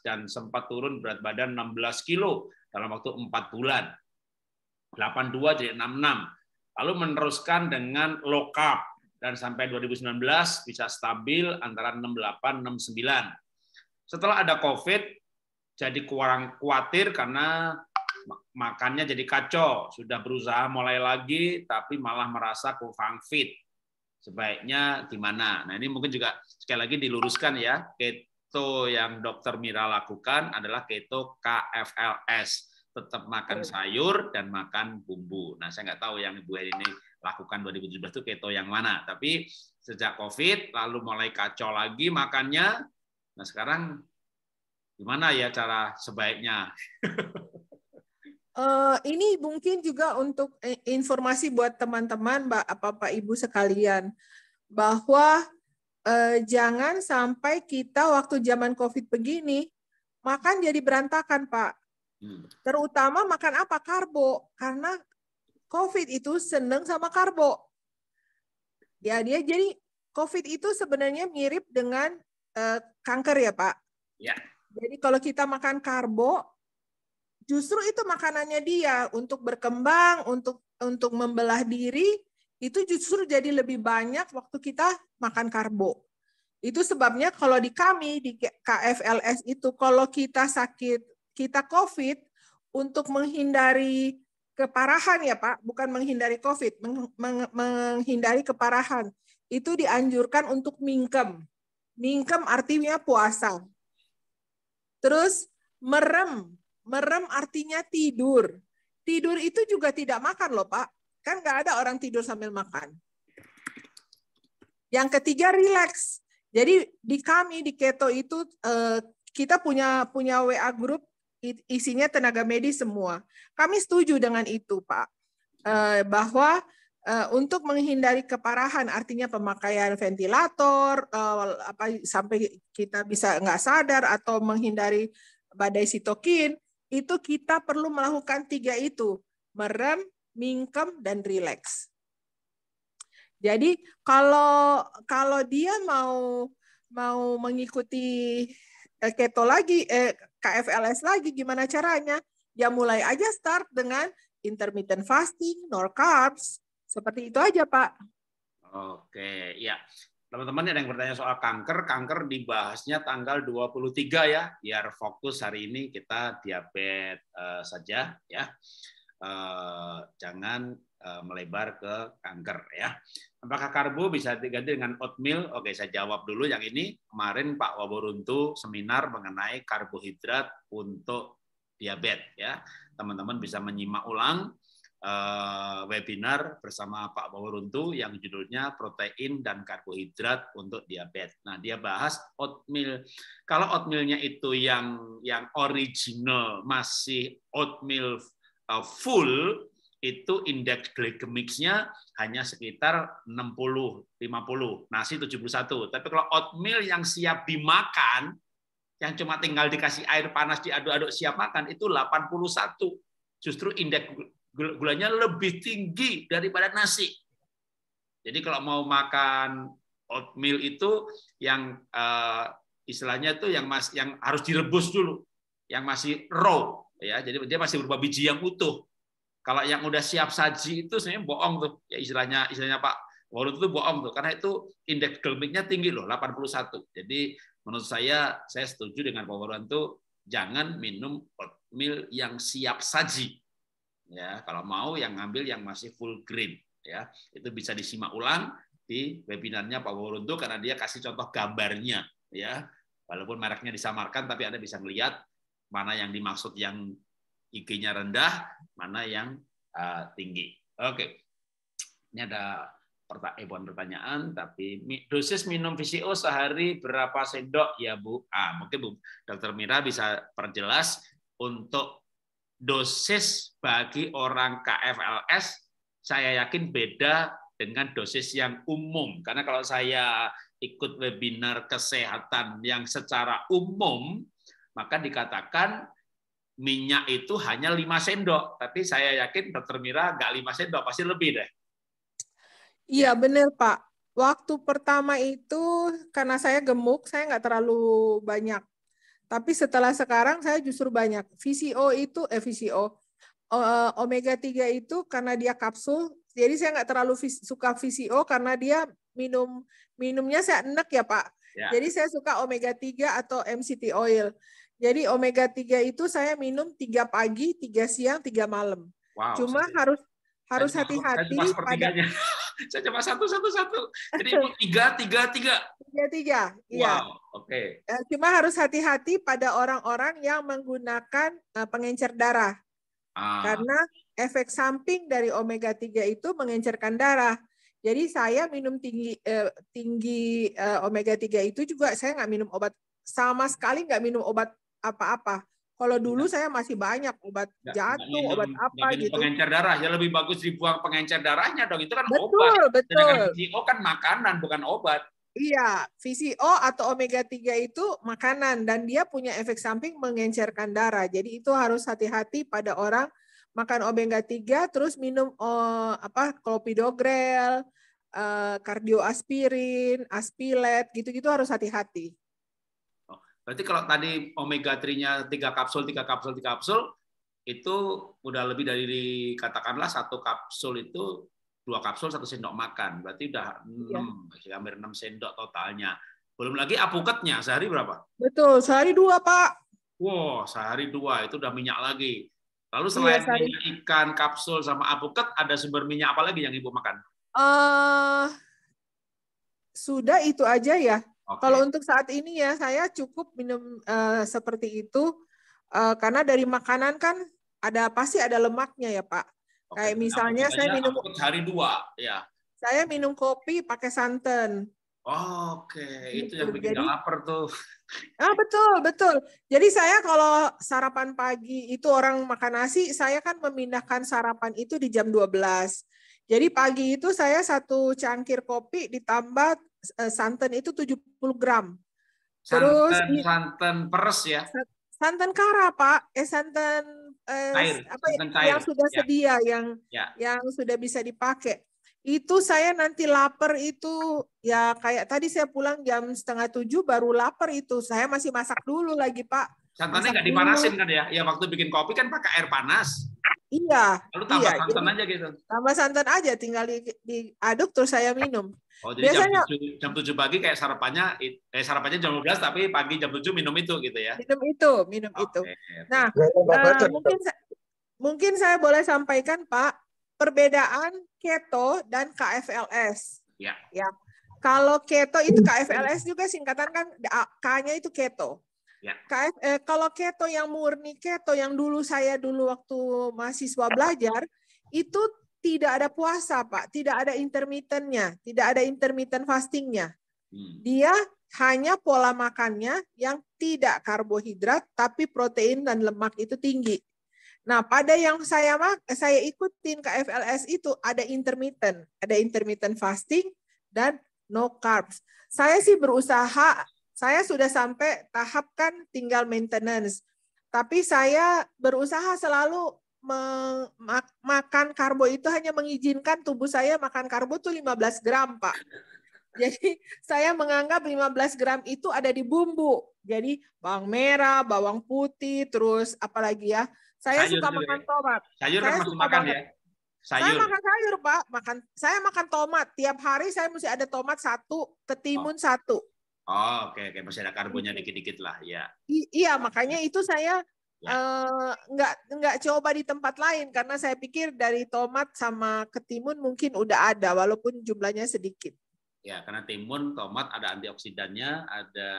dan sempat turun berat badan 16 kilo dalam waktu 4 bulan. 82 jadi 66. Lalu meneruskan dengan low carb dan sampai 2019 bisa stabil antara 68 69. Setelah ada Covid jadi kurang khawatir karena makannya jadi kacau, sudah berusaha mulai lagi tapi malah merasa kurang fit. Sebaiknya gimana? Nah, ini mungkin juga sekali lagi diluruskan ya. Keto yang dokter Mira lakukan adalah keto KFLS tetap makan sayur dan makan bumbu. Nah, saya nggak tahu yang Ibu Heri ini lakukan 2017 itu keto yang mana. Tapi sejak COVID lalu mulai kacau lagi makannya. Nah, sekarang gimana ya cara sebaiknya? (laughs) Uh, ini mungkin juga untuk informasi buat teman-teman, Mbak, Bapak Ibu sekalian, bahwa uh, jangan sampai kita waktu zaman COVID begini makan jadi berantakan, Pak. Hmm. Terutama makan apa? Karbo. Karena COVID itu seneng sama karbo. Ya, dia jadi COVID itu sebenarnya mirip dengan uh, kanker ya, Pak. Ya. Jadi kalau kita makan karbo, justru itu makanannya dia untuk berkembang, untuk untuk membelah diri, itu justru jadi lebih banyak waktu kita makan karbo. Itu sebabnya kalau di kami di KFLS itu kalau kita sakit kita COVID untuk menghindari keparahan ya Pak, bukan menghindari COVID, menghindari keparahan. Itu dianjurkan untuk mingkem. Mingkem artinya puasa. Terus merem. Merem artinya tidur. Tidur itu juga tidak makan loh Pak. Kan nggak ada orang tidur sambil makan. Yang ketiga relax. Jadi di kami di keto itu eh, kita punya punya WA grup isinya tenaga medis semua. Kami setuju dengan itu, Pak, eh, bahwa eh, untuk menghindari keparahan, artinya pemakaian ventilator, apa sampai kita bisa nggak sadar atau menghindari badai sitokin, itu kita perlu melakukan tiga itu, merem, mingkem, dan rileks. Jadi kalau kalau dia mau mau mengikuti keto lagi, eh, KFLS lagi, gimana caranya? Ya mulai aja start dengan intermittent fasting, no carbs, seperti itu aja Pak. Oke, ya. Teman-teman ada yang bertanya soal kanker, kanker dibahasnya tanggal 23 ya, biar fokus hari ini kita diabetes uh, saja ya. Uh, jangan uh, melebar ke kanker ya. Apakah karbo bisa diganti dengan oatmeal? Oke, saya jawab dulu yang ini. Kemarin Pak Waboruntu seminar mengenai karbohidrat untuk diabetes ya. Teman-teman bisa menyimak ulang webinar bersama Pak Baworuntu yang judulnya protein dan karbohidrat untuk diabetes. Nah, dia bahas oatmeal. Kalau oatmealnya itu yang yang original masih oatmeal uh, full itu indeks glikemiknya hanya sekitar 60 50, nasi 71. Tapi kalau oatmeal yang siap dimakan yang cuma tinggal dikasih air panas diaduk-aduk siap makan itu 81. Justru indeks gulanya lebih tinggi daripada nasi. Jadi kalau mau makan oatmeal itu yang uh, istilahnya itu yang mas yang harus direbus dulu, yang masih raw ya. Jadi dia masih berupa biji yang utuh kalau yang udah siap saji itu sebenarnya bohong tuh. Ya istilahnya istilahnya Pak Warut itu bohong tuh karena itu indeks glikemiknya tinggi loh 81. Jadi menurut saya saya setuju dengan Pak Warut itu jangan minum oatmeal yang siap saji. Ya, kalau mau yang ngambil yang masih full grain ya. Itu bisa disimak ulang di webinarnya Pak Waruntu karena dia kasih contoh gambarnya ya. Walaupun mereknya disamarkan tapi Anda bisa melihat mana yang dimaksud yang IG-nya rendah, mana yang uh, tinggi. Oke, ini ada pertanyaan, pertanyaan, tapi dosis minum VCO sehari berapa sendok ya Bu? Ah, mungkin Bu Dokter Mira bisa perjelas untuk dosis bagi orang KFLS, saya yakin beda dengan dosis yang umum. Karena kalau saya ikut webinar kesehatan yang secara umum, maka dikatakan minyak itu hanya 5 sendok, tapi saya yakin dokter Mira nggak 5 sendok, pasti lebih deh. Iya benar Pak. Waktu pertama itu karena saya gemuk, saya nggak terlalu banyak. Tapi setelah sekarang saya justru banyak. VCO itu, eh VCO, eh, omega 3 itu karena dia kapsul, jadi saya nggak terlalu suka VCO karena dia minum minumnya saya enek ya Pak. Ya. Jadi saya suka omega 3 atau MCT oil. Jadi omega 3 itu saya minum tiga pagi, tiga siang, tiga malam. Wow, Cuma saya, harus harus hati-hati pada (laughs) saya cuma satu satu satu. Jadi tiga tiga tiga. Tiga tiga. Iya. Wow. Oke. Okay. Eh, cuma harus hati-hati pada orang-orang yang menggunakan eh, pengencer darah. Ah. Karena efek samping dari omega 3 itu mengencerkan darah. Jadi saya minum tinggi eh, tinggi omega 3 itu juga saya nggak minum obat sama sekali nggak minum obat apa-apa. Kalau dulu saya masih banyak obat minum, obat apa gitu. Pengencer darah ya lebih bagus dibuang pengencer darahnya dong. Itu kan betul, obat. Betul, betul. VCO kan makanan bukan obat. Iya, VCO atau omega 3 itu makanan dan dia punya efek samping mengencerkan darah. Jadi itu harus hati-hati pada orang makan omega 3 terus minum oh, apa klopidogrel, eh, kardioaspirin, aspilet gitu-gitu harus hati-hati. Berarti kalau tadi omega 3-nya 3 kapsul, 3 kapsul, 3 kapsul, itu udah lebih dari katakanlah satu kapsul itu dua kapsul satu sendok makan. Berarti udah 6, ya. hampir 6 sendok totalnya. Belum lagi apuketnya, sehari berapa? Betul, sehari dua, Pak. Wow, sehari dua, itu udah minyak lagi. Lalu iya, selain iya, minyak ikan, kapsul, sama apuket, ada sumber minyak apa lagi yang Ibu makan? Uh, sudah itu aja ya. Okay. Kalau untuk saat ini ya saya cukup minum uh, seperti itu uh, karena dari makanan kan ada pasti ada lemaknya ya Pak. Okay. Kayak misalnya saya minum hari dua ya. Saya minum kopi pakai santan. Oh, Oke, okay. itu yang bikin Jadi, lapar tuh. (laughs) Ah betul betul. Jadi saya kalau sarapan pagi itu orang makan nasi, saya kan memindahkan sarapan itu di jam 12. Jadi pagi itu saya satu cangkir kopi ditambah santan itu 70 gram. Terus santan, santan peres ya. Santan kara, Pak. Eh santan eh, cair, apa ya, santan cair. yang sudah ya. sedia yang ya. yang sudah bisa dipakai. Itu saya nanti lapar itu ya kayak tadi saya pulang jam setengah tujuh baru lapar itu. Saya masih masak dulu lagi, Pak. Santannya nggak dipanasin kan ya? Ya waktu bikin kopi kan pakai air panas. Iya. Lalu tambah iya, santan aja gitu. Tambah santan aja, tinggal di, diaduk terus saya minum. Oh, jadi Biasanya jam 7, jam 7 pagi kayak sarapannya eh sarapannya jam 12 tapi pagi jam 7 minum itu gitu ya. Minum itu, minum okay. itu. Nah, uh, mungkin mungkin saya boleh sampaikan Pak, perbedaan keto dan KFLS. Ya. Ya. Kalau keto itu KFLS juga singkatan kan K-nya itu keto. Ya. KF, eh, kalau keto yang murni keto yang dulu saya dulu waktu mahasiswa belajar itu tidak ada puasa pak, tidak ada intermittennya, tidak ada intermittent fastingnya. Hmm. Dia hanya pola makannya yang tidak karbohidrat tapi protein dan lemak itu tinggi. Nah, pada yang saya saya ikutin KFLS itu ada intermittent, ada intermittent fasting dan no carbs. Saya sih berusaha saya sudah sampai tahap kan tinggal maintenance. Tapi saya berusaha selalu makan karbo itu hanya mengizinkan tubuh saya makan karbo tuh 15 gram, Pak. Jadi saya menganggap 15 gram itu ada di bumbu. Jadi bawang merah, bawang putih, terus apalagi ya. Saya sayur suka makan ya. tomat. Sayur saya suka makan ya. Sayur. Saya makan sayur, Pak. Makan saya makan tomat. Tiap hari saya mesti ada tomat satu, ketimun oh. satu. Oh, oke, okay, okay. masih ada karbonnya dikit-dikit lah, ya. I iya, makanya itu saya ya. uh, nggak nggak coba di tempat lain karena saya pikir dari tomat sama ketimun mungkin udah ada walaupun jumlahnya sedikit. Ya, karena timun, tomat ada antioksidannya, ada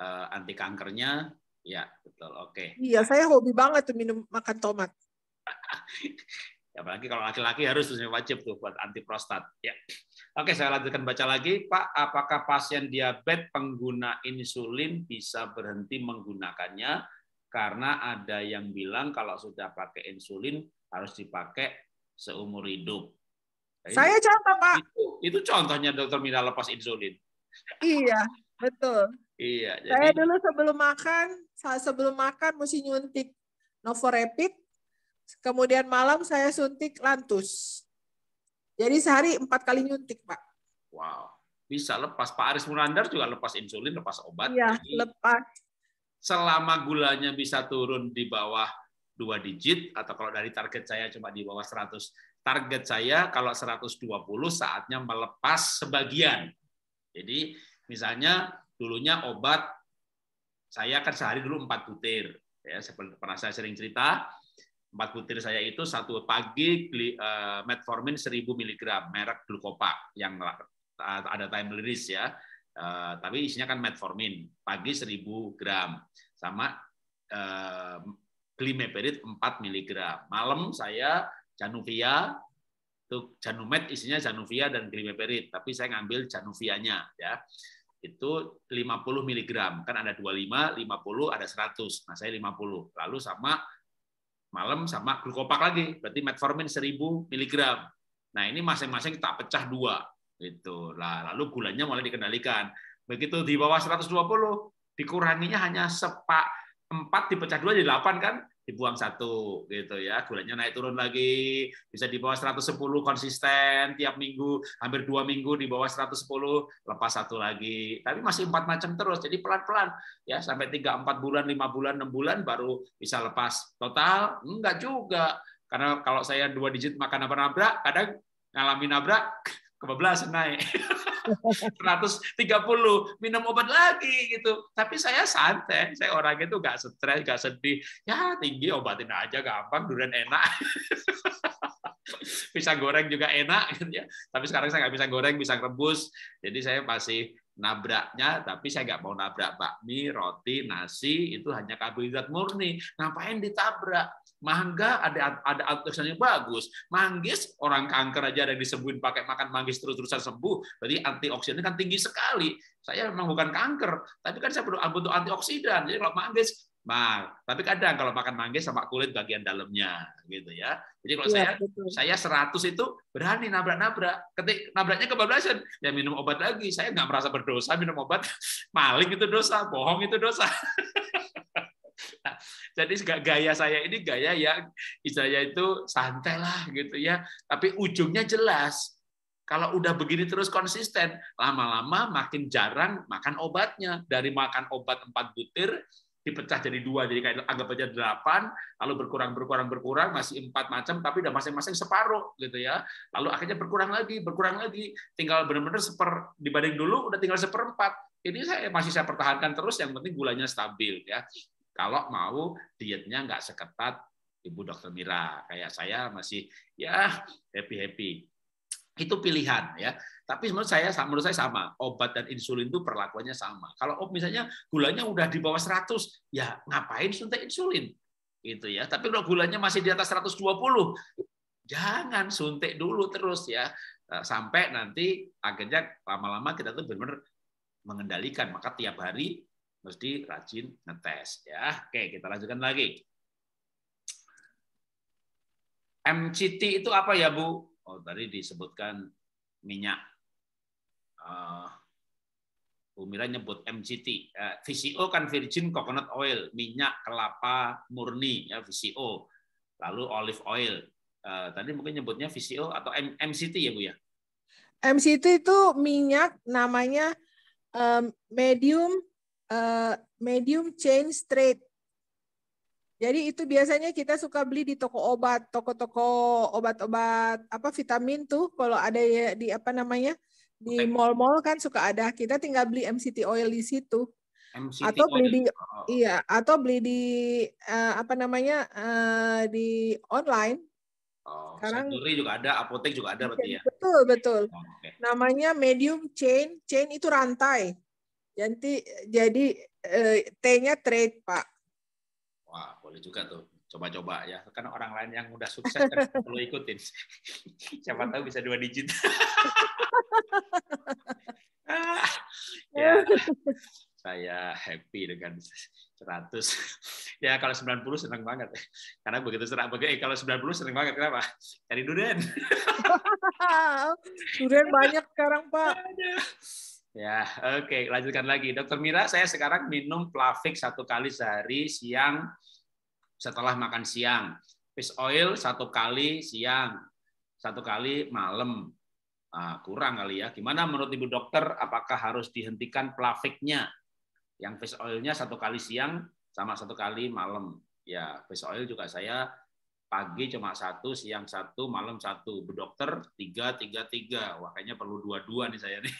uh, anti kankernya, ya betul, oke. Okay. Iya, saya hobi banget tuh minum makan tomat. (laughs) apalagi kalau laki-laki harus wajib tuh buat anti prostat. Ya. Oke, saya lanjutkan baca lagi, Pak. Apakah pasien diabetes pengguna insulin bisa berhenti menggunakannya karena ada yang bilang kalau sudah pakai insulin harus dipakai seumur hidup. Nah, saya contoh, Pak. Itu, itu contohnya dokter Mira lepas insulin. Iya, betul. Iya. Jadi... Saya dulu sebelum makan, sebelum makan mesti nyuntik Novorapid Kemudian malam saya suntik lantus. Jadi sehari empat kali nyuntik, Pak. Wow, bisa lepas. Pak Aris Munandar juga lepas insulin, lepas obat. Iya, lepas. Selama gulanya bisa turun di bawah dua digit, atau kalau dari target saya cuma di bawah 100, target saya kalau 120 saatnya melepas sebagian. Jadi misalnya dulunya obat saya kan sehari dulu empat butir ya seperti pernah saya sering cerita empat butir saya itu satu pagi uh, metformin 1000 mg merek Glucopa yang ada time release ya. Uh, tapi isinya kan metformin pagi 1000 gram sama glimepirid 4 mg. Malam saya Januvia itu Janumet isinya Januvia dan glimepirid, tapi saya ngambil Januvianya ya. Itu 50 mg. Kan ada 25, 50, ada 100. Nah, saya 50. Lalu sama malam sama glukopak lagi, berarti metformin 1000 mg. Nah, ini masing-masing tak pecah dua gitu. Lah, lalu gulanya mulai dikendalikan. Begitu di bawah 120, dikuranginya hanya sepak 4 dipecah dua jadi 8 kan? Dibuang satu gitu ya. Gulanya naik turun lagi. Bisa di bawah 110 konsisten tiap minggu. Hampir dua minggu di bawah 110 lepas satu lagi. Tapi masih empat macam terus. Jadi pelan pelan ya. Sampai tiga empat bulan lima bulan enam bulan baru bisa lepas. Total enggak juga. Karena kalau saya dua digit makan apa nabrak kadang ngalamin nabrak kebablasan naik. (laughs) 130 minum obat lagi gitu. Tapi saya santai saya orang itu nggak stres nggak sedih. Ya tinggi obatin aja gampang durian enak. (laughs) Pisang goreng juga enak gitu ya. Tapi sekarang saya nggak bisa goreng bisa rebus. Jadi saya masih nabraknya tapi saya nggak mau nabrak bakmi roti nasi itu hanya karbohidrat murni. Ngapain ditabrak Mangga ada ada antioksidannya bagus. Manggis orang kanker aja ada yang disembuhin pakai makan manggis terus-terusan sembuh. Berarti antioksidannya kan tinggi sekali. Saya memang bukan kanker, tapi kan saya perlu butuh antioksidan. Jadi kalau manggis Nah, tapi kadang kalau makan manggis sama kulit bagian dalamnya gitu ya. Jadi kalau ya, saya betul. saya 100 itu berani nabrak-nabrak. Ketik nabraknya kebablasan, ya minum obat lagi. Saya nggak merasa berdosa minum obat. (laughs) Maling itu dosa, bohong itu dosa. (laughs) Jadi gaya saya ini gaya yang istilahnya itu santai lah gitu ya. Tapi ujungnya jelas. Kalau udah begini terus konsisten, lama-lama makin jarang makan obatnya. Dari makan obat 4 butir, dipecah jadi dua, jadi kayak anggap aja delapan, lalu berkurang, berkurang, berkurang, masih empat macam, tapi udah masing-masing separuh gitu ya. Lalu akhirnya berkurang lagi, berkurang lagi, tinggal benar-benar seper dibanding dulu udah tinggal seperempat. Ini saya masih saya pertahankan terus, yang penting gulanya stabil ya kalau mau dietnya nggak seketat Ibu Dokter Mira. Kayak saya masih ya happy-happy. itu pilihan ya. Tapi menurut saya menurut saya sama. Obat dan insulin itu perlakuannya sama. Kalau oh, misalnya gulanya udah di bawah 100, ya ngapain suntik insulin? Gitu ya. Tapi kalau gulanya masih di atas 120, jangan suntik dulu terus ya. Eh, sampai nanti akhirnya lama-lama kita tuh benar-benar mengendalikan. Maka tiap hari mesti rajin ngetes ya. Oke, kita lanjutkan lagi. MCT itu apa ya, Bu? Oh, tadi disebutkan minyak uh, Bu Mira nyebut MCT. Uh, VCO kan virgin coconut oil, minyak kelapa murni ya VCO. Lalu olive oil. Uh, tadi mungkin nyebutnya VCO atau M MCT ya Bu ya? MCT itu minyak namanya um, medium uh, medium chain straight. Jadi itu biasanya kita suka beli di toko obat, toko-toko obat-obat apa vitamin tuh kalau ada ya di apa namanya? di mall-mall kan suka ada. Kita tinggal beli MCT oil di situ. MCT atau beli oil. di oh. iya, atau beli di uh, apa namanya? Uh, di online. Oh, Sekarang juga ada, apotek juga ada berarti ya. Betul, betul. Oh, okay. Namanya medium chain, chain itu rantai. Jadi jadi uh, T-nya trade, Pak. Wah, boleh juga tuh. Coba-coba ya. Kan orang lain yang udah sukses kan (laughs) perlu ikutin. Siapa tahu bisa dua digit. (laughs) Ya saya happy dengan 100 ya kalau 90 senang banget. Karena begitu serang begitu eh, kalau 90 senang banget kenapa? Cari durian. (laughs) Durian banyak sekarang pak Ya, oke, okay. lanjutkan lagi. Dokter Mira, saya sekarang minum Plavix satu kali sehari, siang, setelah makan siang. Fish oil satu kali siang, satu kali malam. Nah, kurang kali ya. Gimana menurut Ibu dokter, apakah harus dihentikan plaviknya? Yang fish oilnya satu kali siang sama satu kali malam. Ya, fish oil juga saya pagi cuma satu, siang satu, malam satu. Bu dokter tiga, tiga, tiga. Wah, kayaknya perlu dua-dua nih saya nih.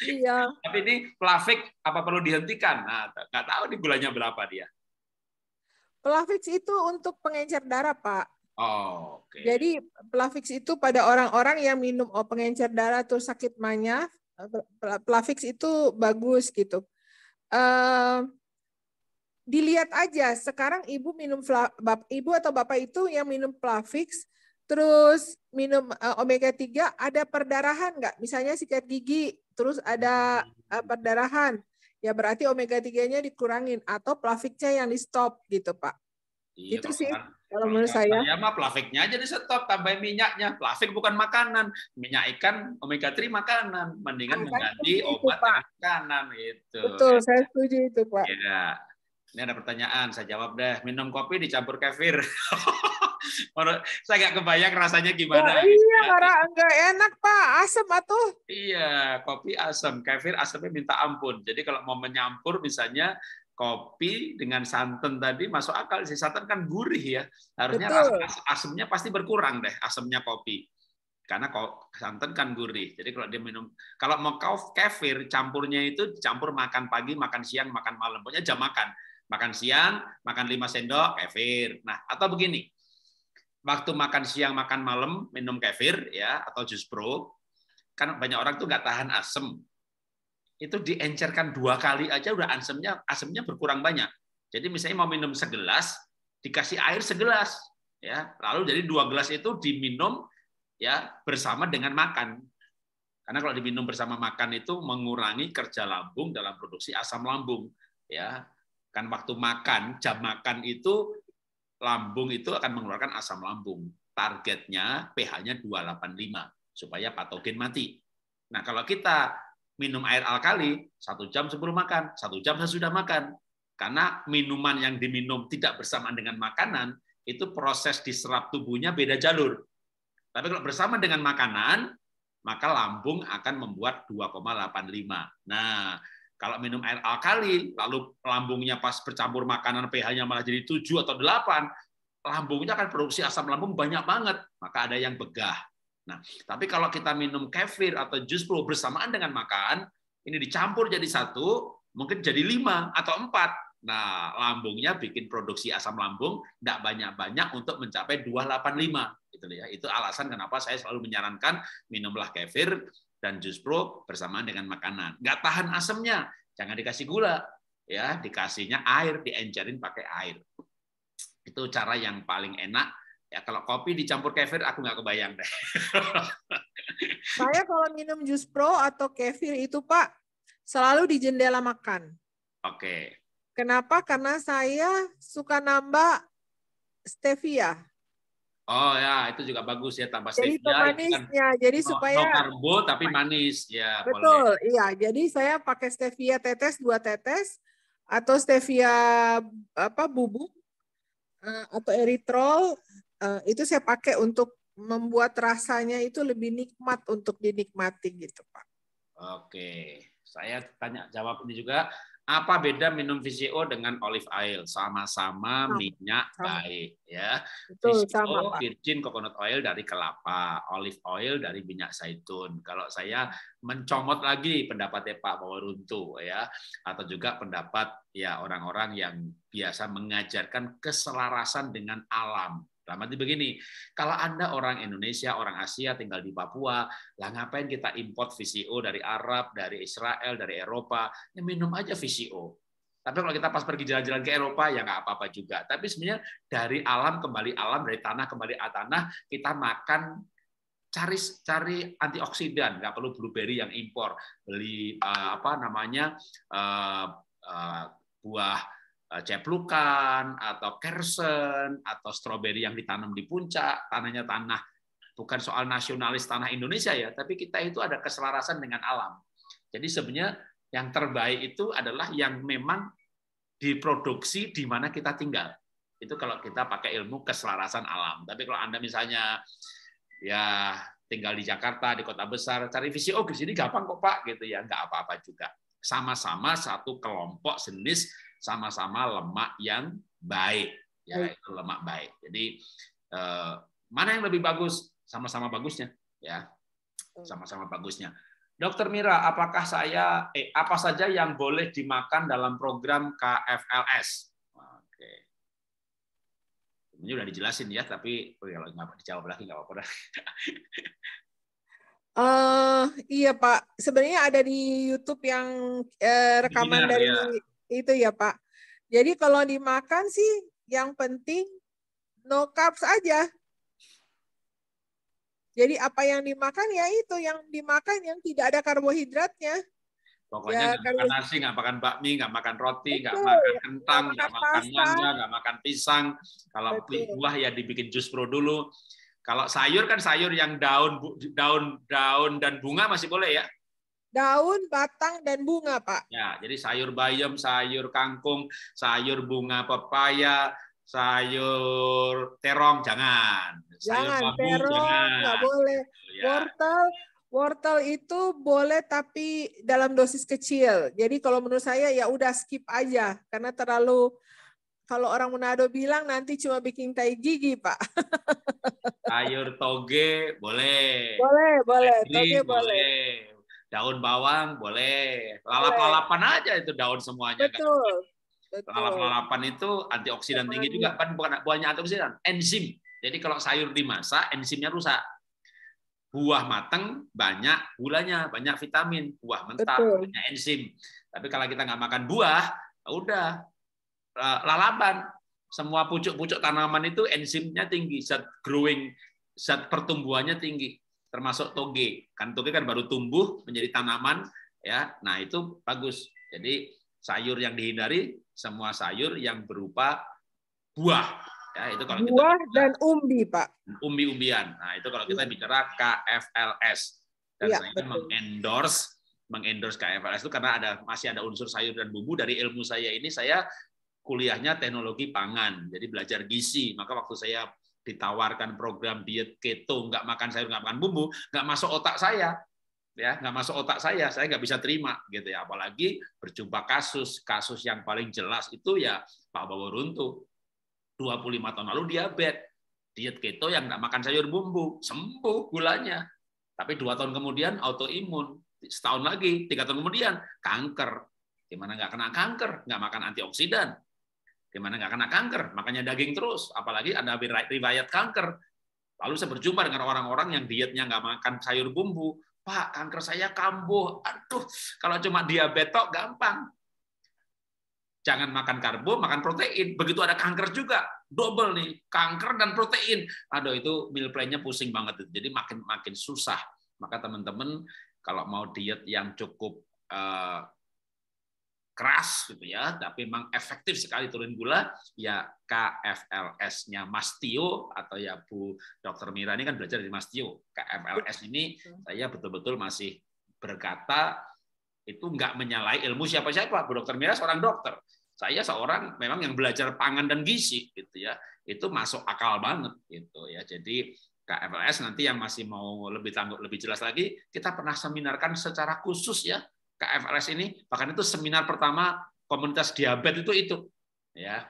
Iya. Tapi ini plavik apa perlu dihentikan? Nah, nggak tahu nih gulanya berapa dia. Plavix itu untuk pengencer darah, Pak. Oh, oke. Okay. Jadi Plavix itu pada orang-orang yang minum oh, pengencer darah atau sakit manya, Plavix itu bagus gitu. Uh, dilihat aja sekarang ibu minum ibu atau bapak itu yang minum Plavix terus minum uh, omega 3 ada perdarahan nggak? Misalnya sikat gigi, terus ada uh, perdarahan ya berarti omega 3-nya dikurangin atau plaviknya yang di stop gitu, Pak. Iya, itu sih kalau menurut saya. Ya mah plaviknya aja di stop, tambahin minyaknya. Plavik bukan makanan. Minyak ikan omega 3 makanan. Mendingan mengganti obat Pak. makanan gitu. Betul, saya setuju itu, Pak. Ya. Ini ada pertanyaan, saya jawab deh. Minum kopi dicampur kefir. (laughs) saya nggak kebayang rasanya gimana. Oh, iya, karena enggak enak Pak, asam atuh. Iya, kopi asam, kefir asamnya minta ampun. Jadi kalau mau menyampur misalnya kopi dengan santan tadi masuk akal. Si santan kan gurih ya. Harusnya asamnya pasti berkurang deh, asamnya kopi. Karena kok santan kan gurih. Jadi kalau dia minum, kalau mau kau kefir, campurnya itu campur makan pagi, makan siang, makan malam. Pokoknya jam makan Makan siang, makan 5 sendok kefir. Nah, atau begini. Waktu makan siang, makan malam, minum kefir ya atau jus pro, kan banyak orang tuh nggak tahan asem. Itu diencerkan dua kali aja udah asemnya asemnya berkurang banyak. Jadi misalnya mau minum segelas, dikasih air segelas, ya. Lalu jadi dua gelas itu diminum ya bersama dengan makan. Karena kalau diminum bersama makan itu mengurangi kerja lambung dalam produksi asam lambung, ya. Kan waktu makan, jam makan itu lambung itu akan mengeluarkan asam lambung. Targetnya pH-nya 285 supaya patogen mati. Nah, kalau kita minum air alkali satu jam sebelum makan, satu jam sesudah makan. Karena minuman yang diminum tidak bersamaan dengan makanan, itu proses diserap tubuhnya beda jalur. Tapi kalau bersama dengan makanan, maka lambung akan membuat 2,85. Nah, kalau minum air alkali, lalu lambungnya pas bercampur makanan pH-nya malah jadi 7 atau 8, lambungnya akan produksi asam lambung banyak banget, maka ada yang begah. Nah, tapi kalau kita minum kefir atau jus pro bersamaan dengan makan, ini dicampur jadi satu, mungkin jadi lima atau empat. Nah, lambungnya bikin produksi asam lambung tidak banyak-banyak untuk mencapai 285. Gitu ya. Itu alasan kenapa saya selalu menyarankan minumlah kefir dan jus pro bersamaan dengan makanan. Nggak tahan asemnya, jangan dikasih gula, ya dikasihnya air, diencerin pakai air. Itu cara yang paling enak. Ya kalau kopi dicampur kefir, aku nggak kebayang deh. (laughs) Saya kalau minum jus pro atau kefir itu Pak selalu di jendela makan. Oke. Kenapa? Karena saya suka nambah stevia. Oh ya, itu juga bagus ya tambah jadi stevia. Pemanisnya, kan jadi no, supaya no karbo tapi manis ya. Betul, boleh. iya. Jadi saya pakai stevia tetes dua tetes atau stevia apa bubuk eh, atau eritrol eh, itu saya pakai untuk membuat rasanya itu lebih nikmat untuk dinikmati gitu Pak. Oke, saya tanya jawab ini juga apa beda minum VCO dengan olive oil? Sama-sama minyak sama. baik ya. Betul, VCO sama, virgin coconut oil dari kelapa, olive oil dari minyak zaitun. Kalau saya mencomot lagi pendapatnya Pak Bawaruntu ya atau juga pendapat ya orang-orang yang biasa mengajarkan keselarasan dengan alam dalam arti begini, kalau Anda orang Indonesia, orang Asia, tinggal di Papua, lah ngapain kita import VCO dari Arab, dari Israel, dari Eropa, ya minum aja VCO. Tapi kalau kita pas pergi jalan-jalan ke Eropa, ya nggak apa-apa juga. Tapi sebenarnya dari alam kembali alam, dari tanah kembali tanah, kita makan cari cari antioksidan nggak perlu blueberry yang impor beli uh, apa namanya uh, uh, buah ceplukan atau kersen atau stroberi yang ditanam di puncak tanahnya tanah. Bukan soal nasionalis tanah Indonesia ya tapi kita itu ada keselarasan dengan alam. Jadi sebenarnya yang terbaik itu adalah yang memang diproduksi di mana kita tinggal. Itu kalau kita pakai ilmu keselarasan alam. Tapi kalau anda misalnya ya tinggal di Jakarta di kota besar cari visi oh di sini gampang kok pak gitu ya nggak apa-apa juga. Sama-sama satu kelompok jenis sama-sama lemak yang baik. Ya itu lemak baik. Jadi eh, mana yang lebih bagus? Sama-sama bagusnya ya. Sama-sama bagusnya. Dokter Mira apakah saya eh apa saja yang boleh dimakan dalam program KFLS oke. Ini udah dijelasin ya tapi oh, kalau nggak dijawab lagi nggak apa-apa Uh, (laughs) iya Pak, sebenarnya ada di YouTube yang uh, rekaman dari ya itu ya Pak. Jadi kalau dimakan sih yang penting no carbs aja. Jadi apa yang dimakan ya itu yang dimakan yang tidak ada karbohidratnya. Pokoknya ya, nggak makan nasi, nggak makan bakmi, nggak makan roti, nggak makan kentang, nggak makan mangga, nggak makan pisang. Kalau Betul. buah ya dibikin jus pro dulu. Kalau sayur kan sayur yang daun daun daun dan bunga masih boleh ya daun, batang, dan bunga, Pak. Ya, jadi sayur bayam, sayur kangkung, sayur bunga pepaya, sayur terong jangan. Sayur jangan, babu, terong jangan. nggak boleh. Ya. Wortel, wortel itu boleh tapi dalam dosis kecil. Jadi kalau menurut saya ya udah skip aja karena terlalu kalau orang Manado bilang nanti cuma bikin tai gigi, Pak. Sayur toge boleh. Boleh, boleh. Toge boleh. boleh daun bawang boleh. Lalap-lalapan aja itu daun semuanya kan. betul kan? lalap-lalapan itu antioksidan tinggi juga kan bukan buahnya antioksidan enzim. Jadi kalau sayur dimasak enzimnya rusak. Buah matang banyak gulanya banyak vitamin. Buah mentah betul. banyak enzim. Tapi kalau kita nggak makan buah ya udah. Lalapan. Semua pucuk-pucuk tanaman itu enzimnya tinggi zat growing zat pertumbuhannya tinggi termasuk toge. Kan toge kan baru tumbuh menjadi tanaman ya. Nah, itu bagus. Jadi sayur yang dihindari semua sayur yang berupa buah. Ya, itu kalau buah kita dan umbi, Pak. Umbi-umbian. Nah, itu kalau kita bicara KFLS. Dan ya, saya betul. mengendorse mengendorse KFLS itu karena ada masih ada unsur sayur dan bumbu dari ilmu saya ini saya kuliahnya teknologi pangan. Jadi belajar gizi. Maka waktu saya ditawarkan program diet keto, nggak makan sayur, nggak makan bumbu, nggak masuk otak saya, ya nggak masuk otak saya, saya nggak bisa terima, gitu ya. Apalagi berjumpa kasus, kasus yang paling jelas itu ya Pak Bawo Runtuh, 25 tahun lalu diabetes, diet keto yang nggak makan sayur bumbu, sembuh gulanya. Tapi dua tahun kemudian autoimun, setahun lagi, tiga tahun kemudian kanker. Gimana nggak kena kanker? Nggak makan antioksidan, Gimana nggak kena kanker? Makanya daging terus. Apalagi ada riwayat kanker. Lalu saya berjumpa dengan orang-orang yang dietnya nggak makan sayur bumbu. Pak, kanker saya kambuh. Aduh, kalau cuma diabetes gampang. Jangan makan karbo, makan protein. Begitu ada kanker juga, double nih, kanker dan protein. Aduh, itu meal plan-nya pusing banget. Jadi makin makin susah. Maka teman-teman kalau mau diet yang cukup uh, keras gitu ya, tapi memang efektif sekali turun gula, ya KFLS-nya Mas Tio atau ya Bu Dr. Mira ini kan belajar dari Mas Tio. KFLS ini saya betul-betul masih berkata itu nggak menyalahi ilmu siapa-siapa. Bu Dr. Mira seorang dokter. Saya seorang memang yang belajar pangan dan gizi gitu ya. Itu masuk akal banget gitu ya. Jadi KFLS nanti yang masih mau lebih tangguh lebih jelas lagi, kita pernah seminarkan secara khusus ya KFLS ini bahkan itu seminar pertama komunitas diabetes itu itu ya.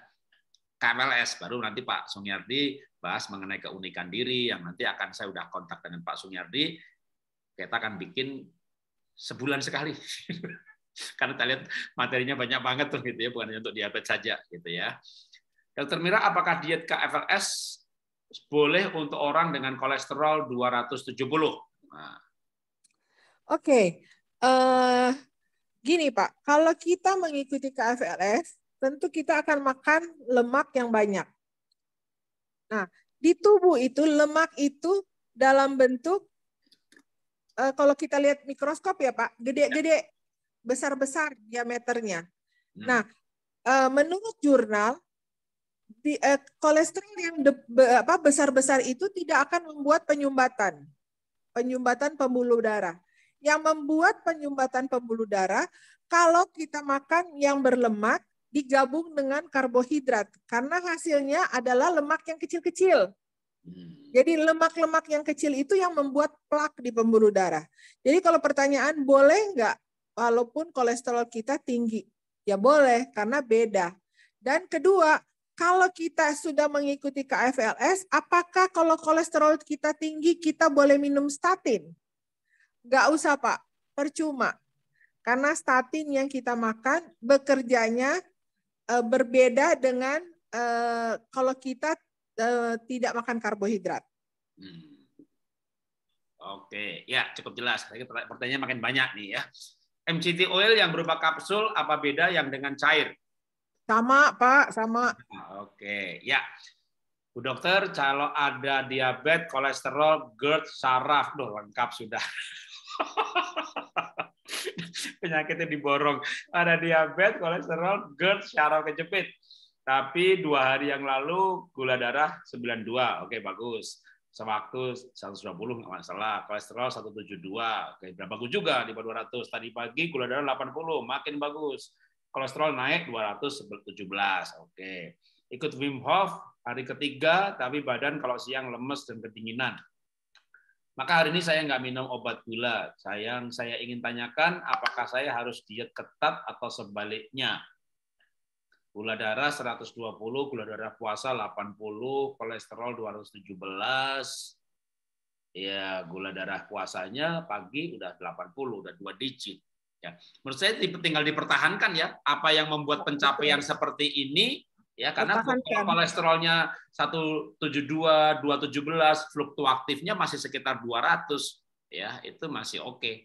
KFLS baru nanti Pak Sunyardi bahas mengenai keunikan diri yang nanti akan saya udah kontak dengan Pak Sunyardi kita akan bikin sebulan sekali. (laughs) Karena kita lihat materinya banyak banget tuh gitu ya bukan hanya untuk diabetes saja gitu ya. Dokter Mira apakah diet KFLS boleh untuk orang dengan kolesterol 270 nah. Oke, okay uh, gini Pak, kalau kita mengikuti KFLS, tentu kita akan makan lemak yang banyak. Nah, di tubuh itu lemak itu dalam bentuk uh, kalau kita lihat mikroskop ya Pak, gede-gede, besar-besar diameternya. Hmm. Nah, uh, menurut jurnal di, uh, kolesterol yang de, be, apa besar-besar itu tidak akan membuat penyumbatan, penyumbatan pembuluh darah yang membuat penyumbatan pembuluh darah kalau kita makan yang berlemak digabung dengan karbohidrat karena hasilnya adalah lemak yang kecil-kecil. Hmm. Jadi lemak-lemak yang kecil itu yang membuat plak di pembuluh darah. Jadi kalau pertanyaan boleh nggak walaupun kolesterol kita tinggi? Ya boleh karena beda. Dan kedua, kalau kita sudah mengikuti KFLS, apakah kalau kolesterol kita tinggi kita boleh minum statin? Nggak usah Pak, percuma. Karena statin yang kita makan bekerjanya uh, berbeda dengan uh, kalau kita uh, tidak makan karbohidrat. Hmm. Oke, ya cukup jelas. Pertanyaan makin banyak nih ya. MCT oil yang berupa kapsul apa beda yang dengan cair? Sama, Pak, sama. Oke, ya. Bu dokter, kalau ada diabetes, kolesterol, GERD, saraf, Duh, lengkap sudah. (laughs) (laughs) Penyakitnya diborong. Ada diabetes, kolesterol, GERD, syaraf kejepit. Tapi dua hari yang lalu gula darah 92. Oke, bagus. Sewaktu 120 nggak masalah. Kolesterol 172. Oke, berapa bagus juga di bawah 200. Tadi pagi gula darah 80, makin bagus. Kolesterol naik 217. Oke. Ikut Wim Hof hari ketiga, tapi badan kalau siang lemes dan kedinginan. Maka hari ini saya nggak minum obat gula. Saya saya ingin tanyakan apakah saya harus diet ketat atau sebaliknya. Gula darah 120, gula darah puasa 80, kolesterol 217. Ya, gula darah puasanya pagi udah 80, udah dua digit. Ya, menurut saya tinggal dipertahankan ya. Apa yang membuat pencapaian seperti ini ya karena kolesterolnya 172 217 fluktuatifnya masih sekitar 200 ya itu masih oke okay.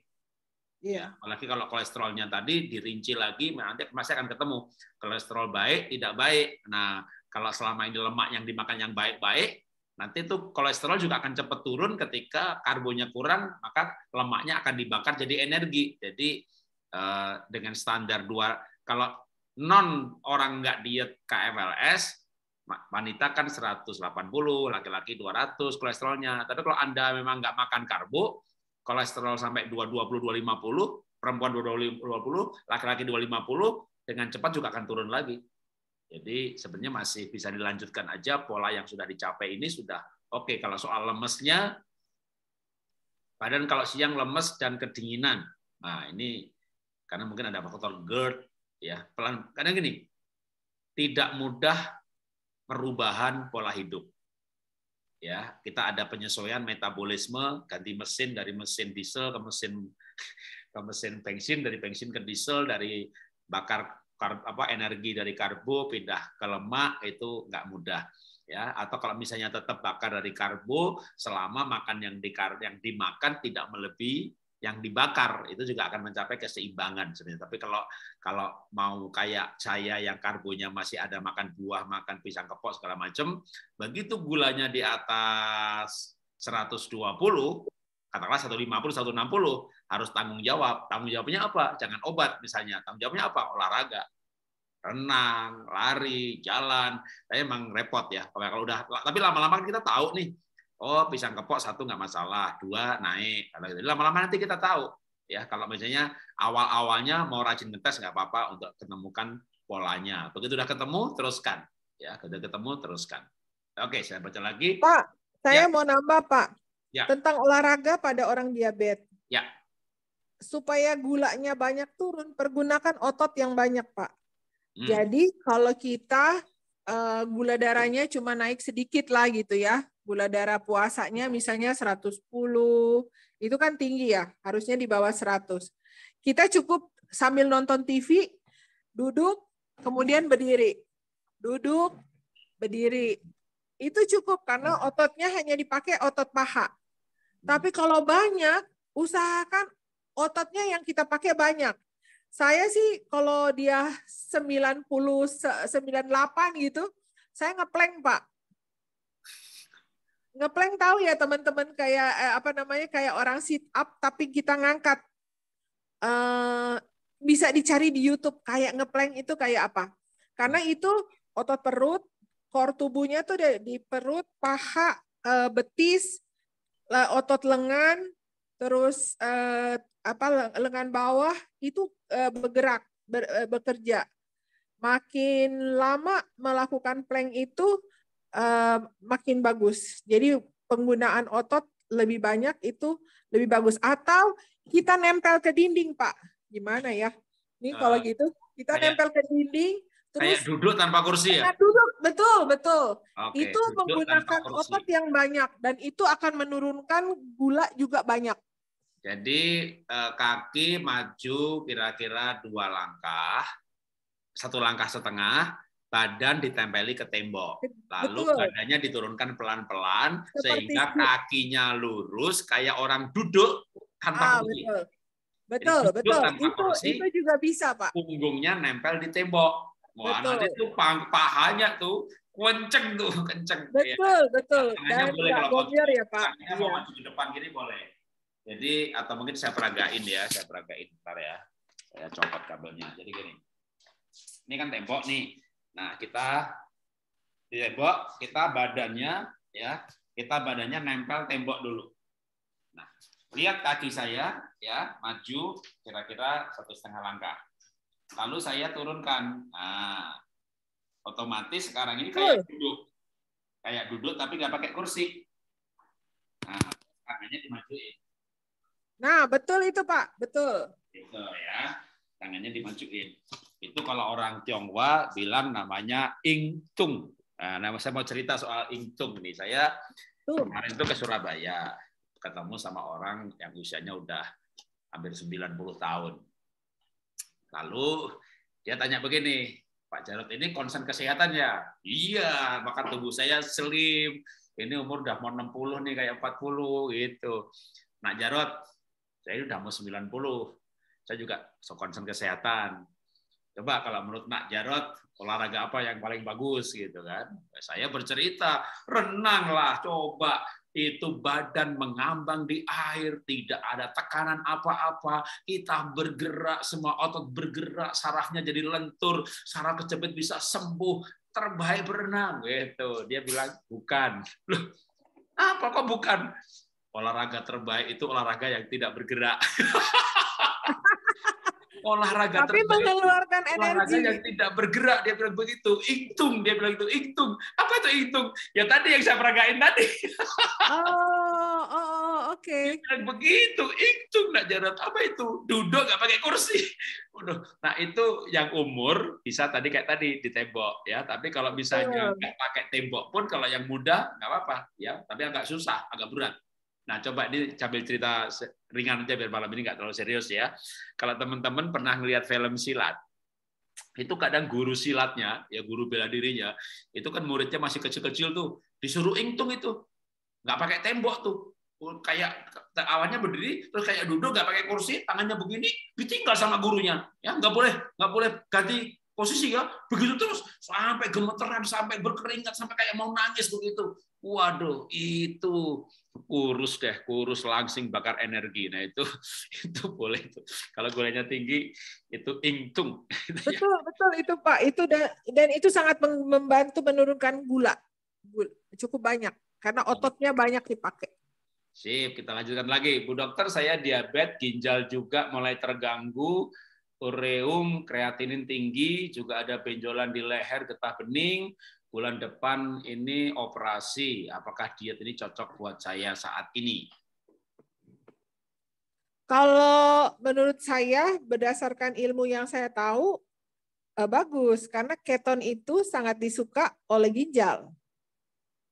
Iya. Apalagi kalau kolesterolnya tadi dirinci lagi, nanti masih akan ketemu kolesterol baik, tidak baik. Nah, kalau selama ini lemak yang dimakan yang baik-baik, nanti tuh kolesterol juga akan cepat turun ketika karbonnya kurang, maka lemaknya akan dibakar jadi energi. Jadi eh, dengan standar dua, kalau non orang nggak diet KFLS, wanita kan 180, laki-laki 200 kolesterolnya. Tapi kalau Anda memang nggak makan karbo, kolesterol sampai 220, 250, perempuan 220, laki-laki 250, dengan cepat juga akan turun lagi. Jadi sebenarnya masih bisa dilanjutkan aja pola yang sudah dicapai ini sudah oke. Okay. Kalau soal lemesnya, badan kalau siang lemes dan kedinginan. Nah ini karena mungkin ada faktor GERD, ya pelan. Karena gini tidak mudah perubahan pola hidup. Ya kita ada penyesuaian metabolisme ganti mesin dari mesin diesel ke mesin (laughs) ke mesin bensin dari bensin ke diesel dari bakar kar, apa energi dari karbo pindah ke lemak itu nggak mudah. Ya atau kalau misalnya tetap bakar dari karbo selama makan yang di yang dimakan tidak melebihi yang dibakar itu juga akan mencapai keseimbangan sebenarnya. Tapi kalau kalau mau kayak saya yang karbonya masih ada makan buah, makan pisang kepok segala macam, begitu gulanya di atas 120, katakanlah 150, 160, harus tanggung jawab. Tanggung jawabnya apa? Jangan obat misalnya. Tanggung jawabnya apa? Olahraga. Renang, lari, jalan. Tapi emang repot ya. Kalau udah tapi lama-lama kita tahu nih, oh pisang kepok satu nggak masalah, dua naik. Gitu. Lama-lama nanti kita tahu ya kalau misalnya awal-awalnya mau rajin ngetes nggak apa-apa untuk menemukan polanya. Begitu udah ketemu teruskan ya, udah ketemu teruskan. Oke, saya baca lagi. Pak, saya ya. mau nambah Pak ya. tentang olahraga pada orang diabetes. Ya. Supaya gulanya banyak turun, pergunakan otot yang banyak Pak. Hmm. Jadi kalau kita uh, gula darahnya cuma naik sedikit lah gitu ya, gula darah puasanya misalnya 110, itu kan tinggi ya, harusnya di bawah 100. Kita cukup sambil nonton TV, duduk, kemudian berdiri. Duduk, berdiri. Itu cukup karena ototnya hanya dipakai otot paha. Tapi kalau banyak, usahakan ototnya yang kita pakai banyak. Saya sih kalau dia 90 98 gitu, saya ngeplank, Pak ngeplank tahu ya teman-teman kayak eh, apa namanya kayak orang sit up tapi kita ngangkat. Uh, bisa dicari di YouTube kayak ngeplank itu kayak apa. Karena itu otot perut core tubuhnya tuh di perut paha uh, betis otot lengan terus uh, apa lengan bawah itu uh, bergerak ber, uh, bekerja. Makin lama melakukan plank itu uh, makin bagus. Jadi penggunaan otot lebih banyak itu lebih bagus. Atau kita nempel ke dinding, Pak. Gimana ya? Ini uh, kalau gitu, kita kayak, nempel ke dinding, terus kayak duduk tanpa kursi ya? Duduk, betul, betul. Okay, itu menggunakan otot yang banyak dan itu akan menurunkan gula juga banyak. Jadi eh, kaki maju kira-kira dua langkah, satu langkah setengah, badan ditempeli ke tembok. Lalu Betul. badannya diturunkan pelan-pelan sehingga itu. kakinya lurus kayak orang duduk tanpa ah, kursi. Betul, betul. betul. Itu, kursi, itu juga bisa, Pak. Punggungnya nempel di tembok. Wah, betul. nanti tuh pahanya tuh kenceng tuh, (laughs) kenceng. Betul, ya. betul. Dan boleh kalau gobier ya, Pak. Iya. mau maju ke depan gini boleh. Jadi atau mungkin saya peragain ya, saya peragain ntar ya. Saya copot kabelnya. Jadi gini. Ini kan tembok nih Nah, kita di tembok, kita badannya ya, kita badannya nempel tembok dulu. Nah, lihat kaki saya ya, maju kira-kira satu setengah langkah. Lalu saya turunkan. Nah, otomatis sekarang ini kayak duduk. Kayak duduk tapi nggak pakai kursi. Nah, tangannya dimajuin. Nah, betul itu, Pak. Betul. Itu ya. Tangannya dimajuin. Itu kalau orang Tionghoa bilang namanya ingtung. Nah, nama saya mau cerita soal ingtung nih. Saya kemarin itu ke Surabaya ketemu sama orang yang usianya udah hampir 90 tahun. Lalu dia tanya begini, Pak Jarot ini konsen kesehatan ya? Iya, maka tubuh saya slim. Ini umur udah mau 60 nih kayak 40 gitu. Nah Jarot, saya udah mau 90. Saya juga so konsen kesehatan. Coba kalau menurut Nak Jarot, olahraga apa yang paling bagus gitu kan? Saya bercerita, renanglah coba itu badan mengambang di air, tidak ada tekanan apa-apa, kita bergerak, semua otot bergerak, sarafnya jadi lentur, saraf kejepit bisa sembuh, terbaik berenang gitu. Dia bilang bukan. Loh, apa kok bukan? Olahraga terbaik itu olahraga yang tidak bergerak. (laughs) olahraga tapi terbaik, mengeluarkan energi. yang tidak bergerak dia bilang begitu. Ingtung dia bilang itu ingtung. Apa itu ingtung? Ya tadi yang saya peragain tadi. Oh oh, oh oke. Okay. bilang begitu. Ingtung nak jarat apa itu? Duduk nggak pakai kursi. Nah itu yang umur bisa tadi kayak tadi di tembok ya. Tapi kalau misalnya nggak pakai tembok pun kalau yang muda nggak apa-apa ya. Tapi agak susah agak berat Nah, coba ini sambil cerita ringan aja biar malam ini nggak terlalu serius ya. Kalau teman-teman pernah ngelihat film silat, itu kadang guru silatnya, ya guru bela dirinya, itu kan muridnya masih kecil-kecil tuh, disuruh ingtung itu, nggak pakai tembok tuh, kayak awalnya berdiri terus kayak duduk nggak pakai kursi tangannya begini ditinggal sama gurunya. Ya nggak boleh nggak boleh ganti posisi ya. Begitu terus sampai gemeteran sampai berkeringat sampai kayak mau nangis begitu. Waduh itu kurus deh kurus langsing bakar energi. Nah itu (laughs) itu boleh itu. Kalau gulanya tinggi itu ingtung. (laughs) Betul betul itu pak. Itu dan dan itu sangat membantu menurunkan gula. Cukup banyak. Karena ototnya banyak dipakai. Sip, kita lanjutkan lagi. Bu dokter, saya diabetes, ginjal juga mulai terganggu, ureum, kreatinin tinggi, juga ada benjolan di leher, getah bening. Bulan depan ini operasi. Apakah diet ini cocok buat saya saat ini? Kalau menurut saya, berdasarkan ilmu yang saya tahu, eh, bagus karena keton itu sangat disuka oleh ginjal.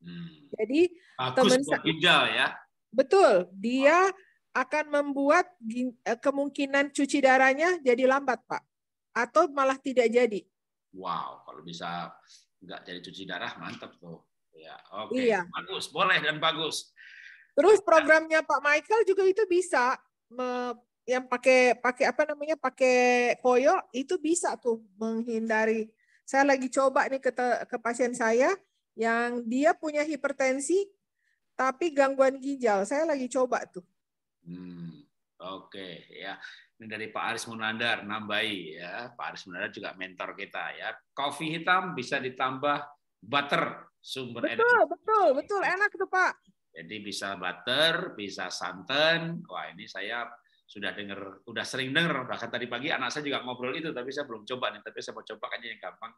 Hmm. Jadi bagus teman ginjal ya. Betul, dia akan membuat eh, kemungkinan cuci darahnya jadi lambat, Pak. Atau malah tidak jadi. Wow, kalau bisa nggak jadi cuci darah, mantap tuh. Ya, oke. Okay. Iya. Bagus, boleh dan bagus. Terus programnya Pak Michael juga itu bisa me, yang pakai pakai apa namanya pakai koyo itu bisa tuh menghindari. Saya lagi coba nih ke ke pasien saya yang dia punya hipertensi tapi gangguan ginjal. Saya lagi coba tuh. Hmm, Oke, okay, ya. Ini dari Pak Aris Munandar, nambahi ya. Pak Aris Munandar juga mentor kita ya. Kopi hitam bisa ditambah butter, sumber betul, energi. Betul, betul, enak tuh Pak. Jadi bisa butter, bisa santan. Wah ini saya sudah dengar, udah sering dengar. Bahkan tadi pagi anak saya juga ngobrol itu, tapi saya belum coba nih. Tapi saya mau coba kayaknya yang gampang.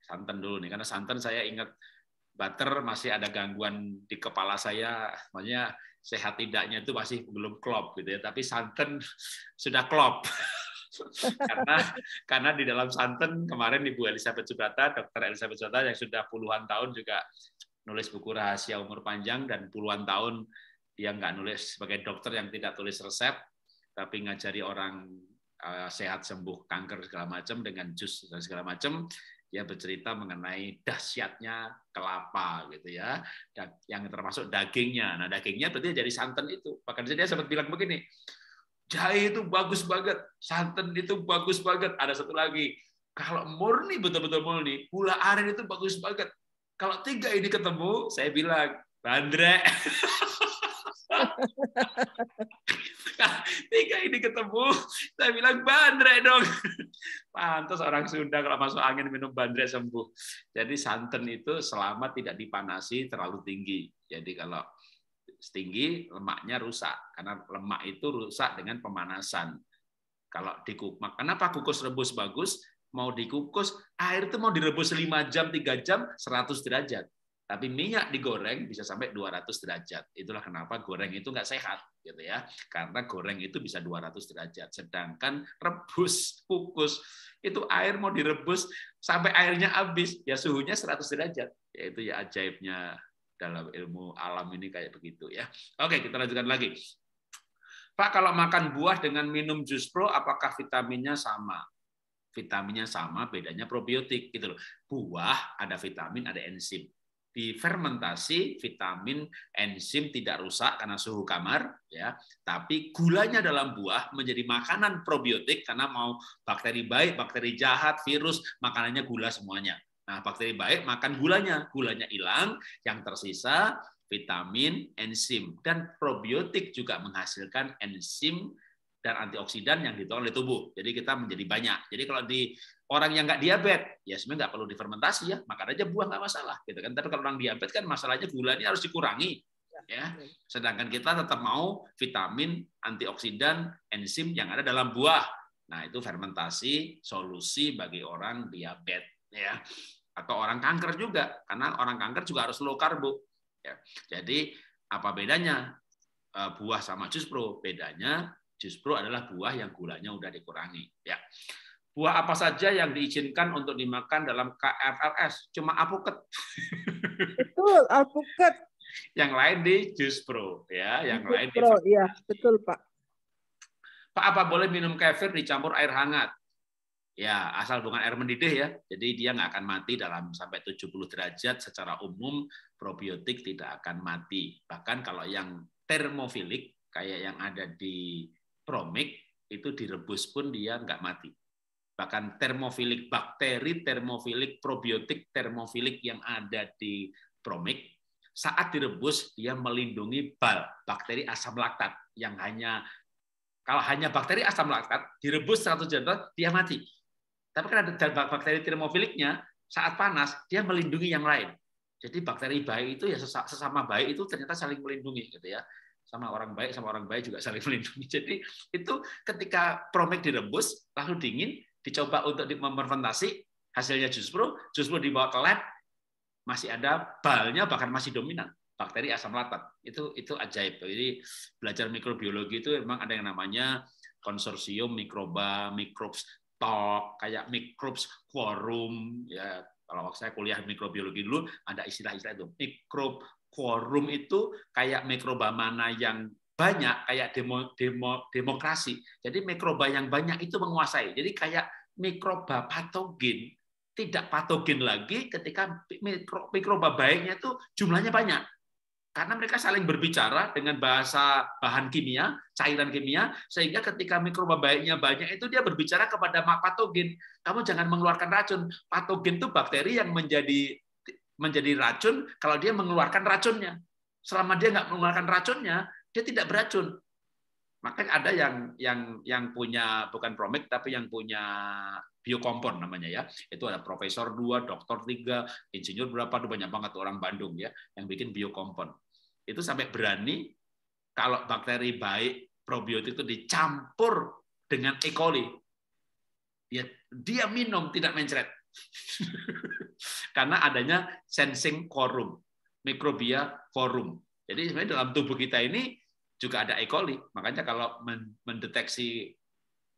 Santan dulu nih, karena santan saya ingat butter masih ada gangguan di kepala saya, makanya sehat tidaknya itu masih belum klop gitu ya. Tapi santan sudah klop. (laughs) karena karena di dalam santan kemarin Ibu Elizabeth Subata, Dokter Elizabeth Subata yang sudah puluhan tahun juga nulis buku rahasia umur panjang dan puluhan tahun dia nggak nulis sebagai dokter yang tidak tulis resep, tapi ngajari orang eh, sehat sembuh kanker segala macam dengan jus dan segala macam dia bercerita mengenai dahsyatnya kelapa gitu ya. Yang termasuk dagingnya. Nah dagingnya berarti jadi santan itu. Bahkan dia sempat bilang begini jahe itu bagus banget santan itu bagus banget. Ada satu lagi kalau murni betul-betul murni gula aren itu bagus banget. Kalau tiga ini ketemu saya bilang bandrek (laughs) tiga ini ketemu, saya bilang bandrek dong. Pantas orang Sunda kalau masuk angin minum bandrek sembuh. Jadi santan itu selama tidak dipanasi terlalu tinggi. Jadi kalau tinggi lemaknya rusak karena lemak itu rusak dengan pemanasan. Kalau dikukus, kenapa kukus rebus bagus? Mau dikukus, air itu mau direbus 5 jam, 3 jam, 100 derajat. Tapi minyak digoreng bisa sampai 200 derajat. Itulah kenapa goreng itu nggak sehat, gitu ya. Karena goreng itu bisa 200 derajat. Sedangkan rebus, kukus, itu air mau direbus sampai airnya habis, ya suhunya 100 derajat. Yaitu ya ajaibnya dalam ilmu alam ini kayak begitu ya. Oke, kita lanjutkan lagi. Pak, kalau makan buah dengan minum jus pro, apakah vitaminnya sama? Vitaminnya sama, bedanya probiotik gitu loh. Buah ada vitamin, ada enzim difermentasi vitamin enzim tidak rusak karena suhu kamar ya tapi gulanya dalam buah menjadi makanan probiotik karena mau bakteri baik bakteri jahat virus makanannya gula semuanya nah bakteri baik makan gulanya gulanya hilang yang tersisa vitamin enzim dan probiotik juga menghasilkan enzim dan antioksidan yang ditolak oleh tubuh. Jadi kita menjadi banyak. Jadi kalau di orang yang nggak diabetes, ya sebenarnya nggak perlu difermentasi ya, makan aja buah nggak masalah, gitu kan. Tapi kalau orang diabetes kan masalahnya gula ini harus dikurangi, ya. Sedangkan kita tetap mau vitamin, antioksidan, enzim yang ada dalam buah. Nah itu fermentasi solusi bagi orang diabetes, ya. Atau orang kanker juga, karena orang kanker juga harus low karbo. Ya. Jadi apa bedanya eh, buah sama jus pro? Bedanya Jus pro adalah buah yang gulanya udah dikurangi. Ya. Buah apa saja yang diizinkan untuk dimakan dalam KFLS? Cuma apuket. Betul, apuket. yang lain di jus pro, ya. Yang jus lain pro, di iya, betul Pak. Pak, apa boleh minum kefir dicampur air hangat? Ya, asal bukan air mendidih ya. Jadi dia nggak akan mati dalam sampai 70 derajat secara umum probiotik tidak akan mati. Bahkan kalau yang termofilik kayak yang ada di promik itu direbus pun dia nggak mati. Bahkan termofilik bakteri, termofilik probiotik, termofilik yang ada di promik saat direbus dia melindungi bal bakteri asam laktat yang hanya kalau hanya bakteri asam laktat direbus 100 jam dia mati. Tapi karena bakteri termofiliknya saat panas dia melindungi yang lain. Jadi bakteri baik itu ya sesama baik itu ternyata saling melindungi gitu ya. Sama orang baik sama orang baik juga saling (laughs) melindungi. Jadi itu ketika promek direbus lalu dingin dicoba untuk memfermentasi hasilnya justru justru dibawa ke lab masih ada balnya bahkan masih dominan bakteri asam laktat itu itu ajaib jadi belajar mikrobiologi itu memang ada yang namanya konsorsium mikroba microbes talk kayak microbes forum ya kalau waktu saya kuliah mikrobiologi dulu ada istilah-istilah itu. Mikrob forum itu kayak mikroba mana yang banyak kayak demo, demo, demokrasi. Jadi mikroba yang banyak itu menguasai. Jadi kayak mikroba patogen tidak patogen lagi ketika mikro, mikroba baiknya itu jumlahnya banyak. Karena mereka saling berbicara dengan bahasa bahan kimia, cairan kimia, sehingga ketika mikroba baiknya banyak itu dia berbicara kepada patogen. Kamu jangan mengeluarkan racun. Patogen itu bakteri yang menjadi menjadi racun kalau dia mengeluarkan racunnya. Selama dia nggak mengeluarkan racunnya, dia tidak beracun. Maka ada yang yang yang punya bukan promik tapi yang punya biokompon namanya ya. Itu ada profesor dua, doktor tiga, insinyur berapa tuh banyak banget orang Bandung ya yang bikin biokompon. Itu sampai berani kalau bakteri baik probiotik itu dicampur dengan E. coli. Dia dia minum tidak mencret. (laughs) Karena adanya sensing quorum, mikrobia forum. Jadi sebenarnya dalam tubuh kita ini juga ada E. coli. Makanya kalau mendeteksi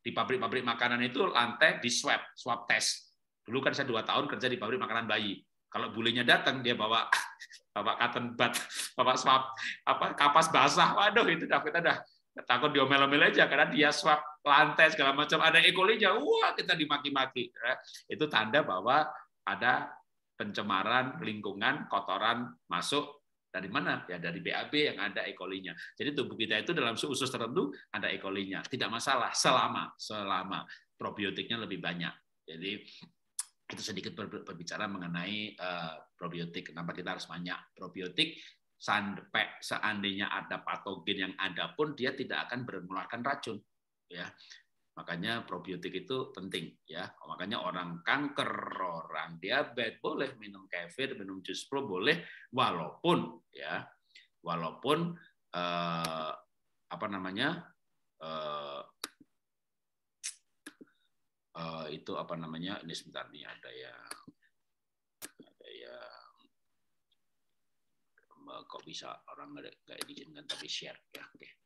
di pabrik-pabrik makanan itu lantai di swab, swab test. Dulu kan saya dua tahun kerja di pabrik makanan bayi. Kalau bulenya datang dia bawa (laughs) bawa cotton bud, (laughs) bawa swab apa kapas basah. Waduh itu dah kita dah takut diomel-omel aja karena dia swab lantai segala macam ada E. coli-nya. Wah, kita dimaki-maki. Itu tanda bahwa ada pencemaran lingkungan, kotoran masuk dari mana? Ya dari BAB yang ada E. coli-nya. Jadi tubuh kita itu dalam usus tertentu ada E. coli-nya. Tidak masalah selama selama probiotiknya lebih banyak. Jadi itu sedikit berbicara mengenai uh, probiotik. Kenapa kita harus banyak probiotik? Sampai seandainya ada patogen yang ada pun dia tidak akan mengeluarkan racun. Ya, Makanya probiotik itu penting ya. Makanya orang kanker, orang diabetes boleh minum kefir, minum jus pro boleh walaupun ya walaupun eh, apa namanya eh, eh, itu apa namanya ini sebentar nih ada ya ada ya kok bisa orang nggak diizinkan tapi share ya oke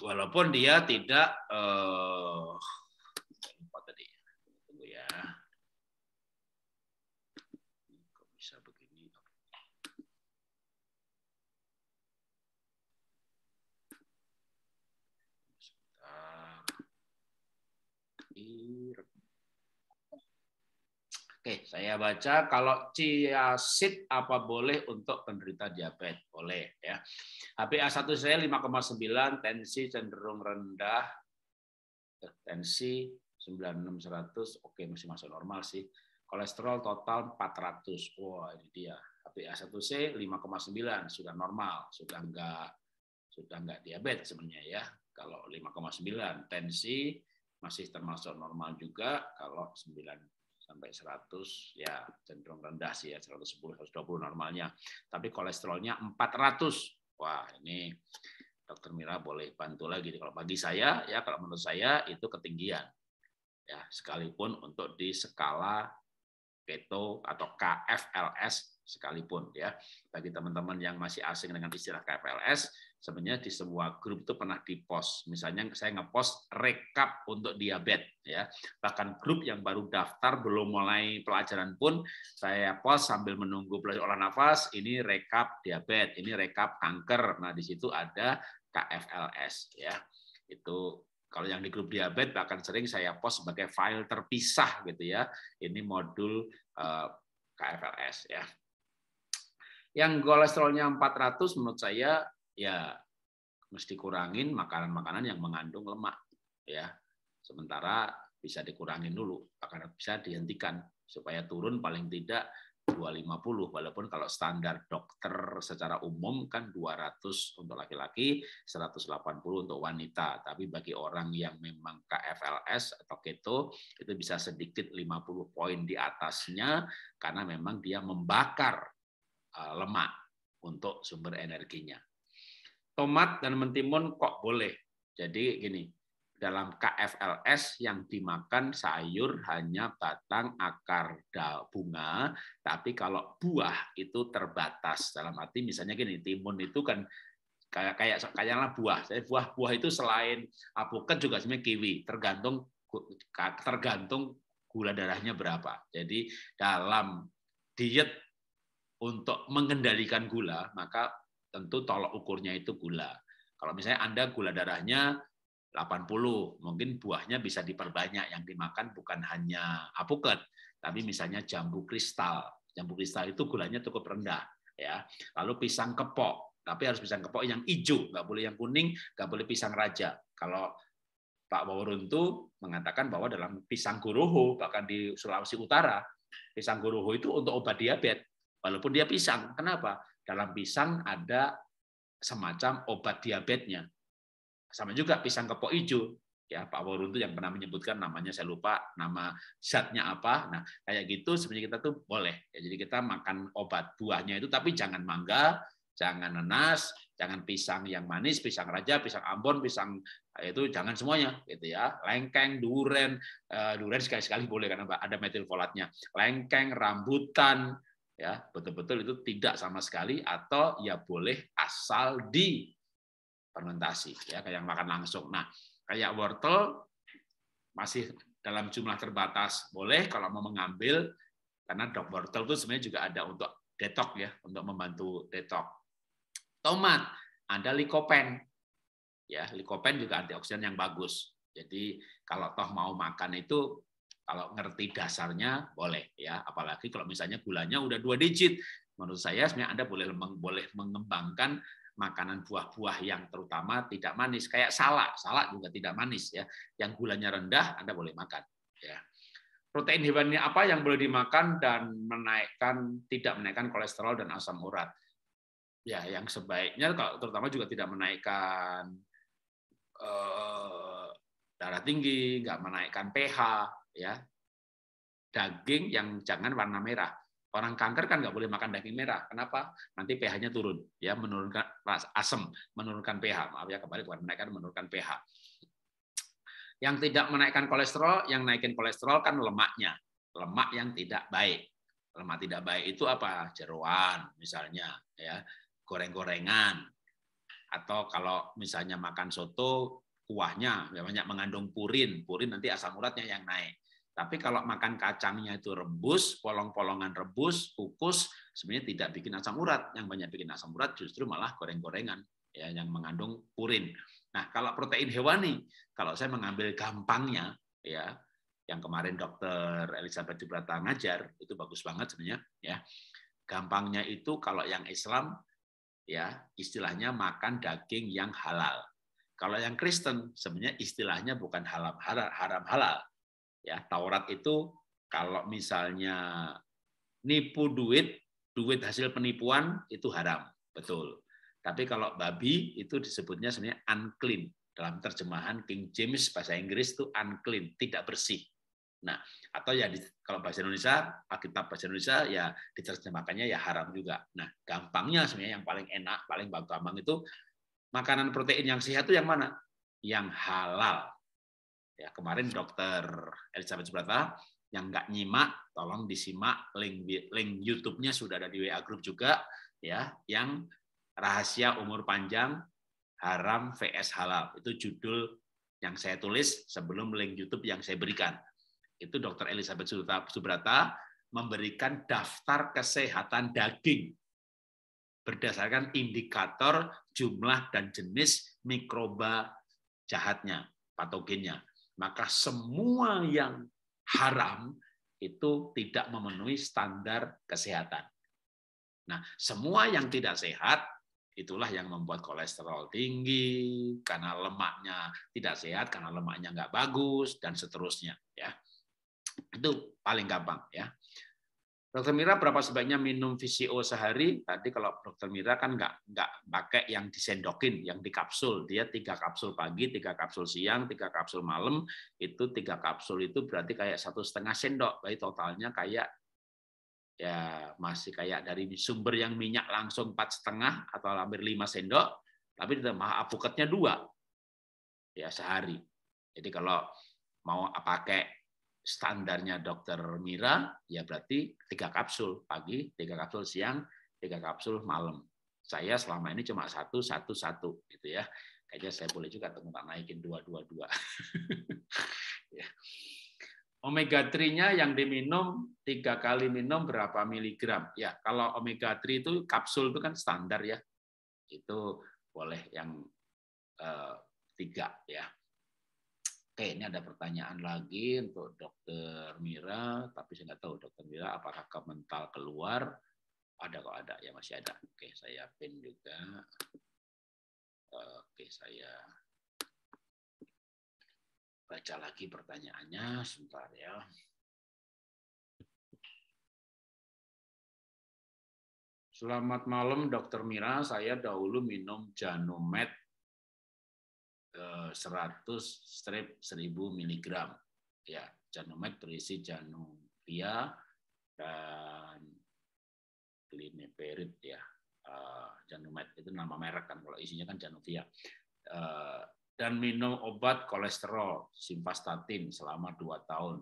walaupun dia tidak uh, lupa tadi tunggu ya kok bisa begini sebentar Oke, saya baca kalau chia seed apa boleh untuk penderita diabetes? Boleh ya. HbA1 saya 5,9, tensi cenderung rendah. Tensi 96100, oke masih masuk normal sih. Kolesterol total 400. Wah, ini dia. HbA1c 5,9 sudah normal, sudah enggak sudah enggak diabetes sebenarnya ya. Kalau 5,9 tensi masih termasuk normal juga kalau 9 sampai 100 ya cenderung rendah sih ya 110 120 normalnya. Tapi kolesterolnya 400. Wah, ini Dokter Mira boleh bantu lagi kalau bagi saya ya kalau menurut saya itu ketinggian. Ya, sekalipun untuk di skala keto atau KFLS sekalipun ya. Bagi teman-teman yang masih asing dengan istilah KFLS, sebenarnya di sebuah grup itu pernah di post. Misalnya saya ngepost rekap untuk diabetes ya. Bahkan grup yang baru daftar belum mulai pelajaran pun saya post sambil menunggu belajar olah nafas, ini rekap diabetes, ini rekap kanker. Nah, di situ ada KFLS ya. Itu Kalau yang di grup diabetes bahkan sering saya post sebagai file terpisah gitu ya. Ini modul eh, KFLS ya. Yang kolesterolnya 400 menurut saya ya mesti kurangin makanan-makanan yang mengandung lemak ya. Sementara bisa dikurangin dulu, akan bisa dihentikan supaya turun paling tidak 250 walaupun kalau standar dokter secara umum kan 200 untuk laki-laki, 180 untuk wanita. Tapi bagi orang yang memang KFLS atau keto itu bisa sedikit 50 poin di atasnya karena memang dia membakar eh, lemak untuk sumber energinya. Tomat dan mentimun kok boleh. Jadi gini, dalam KFLS yang dimakan sayur hanya batang akar bunga, tapi kalau buah itu terbatas. Dalam arti misalnya gini, timun itu kan kayak kayak kayaknya buah. Jadi buah-buah itu selain apokat juga sebenarnya kiwi, tergantung tergantung gula darahnya berapa. Jadi dalam diet untuk mengendalikan gula, maka tentu tolok ukurnya itu gula. Kalau misalnya Anda gula darahnya 80. Mungkin buahnya bisa diperbanyak yang dimakan bukan hanya apuket, tapi misalnya jambu kristal. Jambu kristal itu gulanya cukup rendah ya. Lalu pisang kepok, tapi harus pisang kepok yang hijau, nggak boleh yang kuning, nggak boleh pisang raja. Kalau Pak Waworuntu mengatakan bahwa dalam pisang guruho, bahkan di Sulawesi Utara, pisang guruho itu untuk obat diabetes, walaupun dia pisang. Kenapa? Dalam pisang ada semacam obat diabetesnya. Sama juga pisang kepok hijau. Ya, Pak Warun itu yang pernah menyebutkan namanya saya lupa nama zatnya apa. Nah, kayak gitu sebenarnya kita tuh boleh. Ya, jadi kita makan obat buahnya itu tapi jangan mangga, jangan nanas, jangan pisang yang manis, pisang raja, pisang ambon, pisang eh, itu jangan semuanya gitu ya. Lengkeng, duren, uh, duren sekali-sekali boleh karena ada metilfolatnya. Lengkeng, rambutan ya, betul-betul itu tidak sama sekali atau ya boleh asal di fermentasi ya kayak makan langsung. Nah, kayak wortel masih dalam jumlah terbatas boleh kalau mau mengambil karena dok wortel itu sebenarnya juga ada untuk detok ya, untuk membantu detok. Tomat ada likopen. Ya, likopen juga antioksidan yang bagus. Jadi kalau toh mau makan itu kalau ngerti dasarnya boleh ya, apalagi kalau misalnya gulanya udah dua digit. Menurut saya sebenarnya Anda boleh boleh mengembangkan makanan buah-buah yang terutama tidak manis. Kayak salak. Salak juga tidak manis ya. Yang gulanya rendah anda boleh makan ya. Protein hewani apa yang boleh dimakan dan menaikkan tidak menaikkan kolesterol dan asam urat? Ya yang sebaiknya terutama juga tidak menaikkan eh, darah tinggi nggak menaikkan pH ya daging yang jangan warna merah Orang kanker kan nggak boleh makan daging merah. Kenapa? Nanti pH-nya turun, ya menurunkan asam, menurunkan pH. Maaf ya kembali bukan menaikkan, menurunkan pH. Yang tidak menaikkan kolesterol, yang naikin kolesterol kan lemaknya, lemak yang tidak baik. Lemak tidak baik itu apa? Jeruan misalnya, ya goreng-gorengan, atau kalau misalnya makan soto kuahnya banyak mengandung purin, purin nanti asam uratnya yang naik. Tapi kalau makan kacangnya itu rebus, polong-polongan rebus, kukus, sebenarnya tidak bikin asam urat. Yang banyak bikin asam urat justru malah goreng-gorengan ya yang mengandung purin. Nah, kalau protein hewani, kalau saya mengambil gampangnya ya, yang kemarin dokter Elizabeth Dubrata ngajar, itu bagus banget sebenarnya ya. Gampangnya itu kalau yang Islam ya, istilahnya makan daging yang halal. Kalau yang Kristen sebenarnya istilahnya bukan haram haram halal, Ya, Taurat itu kalau misalnya nipu duit, duit hasil penipuan itu haram, betul. Tapi kalau babi itu disebutnya sebenarnya unclean. Dalam terjemahan King James bahasa Inggris itu unclean, tidak bersih. Nah, atau ya di, kalau bahasa Indonesia, Alkitab bahasa Indonesia ya diterjemahkannya ya haram juga. Nah, gampangnya sebenarnya yang paling enak, paling gampang itu makanan protein yang sehat itu yang mana? Yang halal. Ya, kemarin dokter Elizabeth Subrata yang nggak nyimak, tolong disimak link link YouTube-nya sudah ada di WA Group juga ya, yang rahasia umur panjang haram vs halal. Itu judul yang saya tulis sebelum link YouTube yang saya berikan. Itu dokter Elizabeth Subrata memberikan daftar kesehatan daging berdasarkan indikator jumlah dan jenis mikroba jahatnya patogennya. Maka semua yang haram itu tidak memenuhi standar kesehatan. Nah, semua yang tidak sehat itulah yang membuat kolesterol tinggi karena lemaknya tidak sehat karena lemaknya nggak bagus dan seterusnya ya itu paling gampang ya Dokter Mira berapa sebaiknya minum VCO sehari? Tadi kalau Dokter Mira kan nggak nggak pakai yang disendokin, yang di kapsul. Dia tiga kapsul pagi, tiga kapsul siang, tiga kapsul malam. Itu tiga kapsul itu berarti kayak satu setengah sendok. Berarti totalnya kayak ya masih kayak dari sumber yang minyak langsung empat setengah atau hampir lima sendok, tapi ditambah apukatnya dua ya sehari. Jadi kalau mau pakai standarnya dokter Mira ya berarti tiga kapsul pagi, tiga kapsul siang, tiga kapsul malam. Saya selama ini cuma satu satu satu gitu ya. Kayaknya saya boleh juga teman naikin dua dua dua. (laughs) Ya. Omega 3-nya yang diminum tiga kali minum berapa miligram? Ya, kalau omega 3 itu kapsul itu kan standar ya. Itu boleh yang eh, tiga ya. Oke, ini ada pertanyaan lagi untuk Dokter Mira, tapi saya nggak tahu Dokter Mira apakah ke mental keluar. Ada kok ada, ya masih ada. Oke, saya pin juga. Oke, saya baca lagi pertanyaannya sebentar ya. Selamat malam Dokter Mira, saya dahulu minum Janomet 100 eh, strip 1000 mg. Ya, Janomet berisi Januvia dan Glineperid ya. Uh, Janomet itu nama merek kan kalau isinya kan Januvia. Uh, dan minum obat kolesterol simvastatin selama 2 tahun.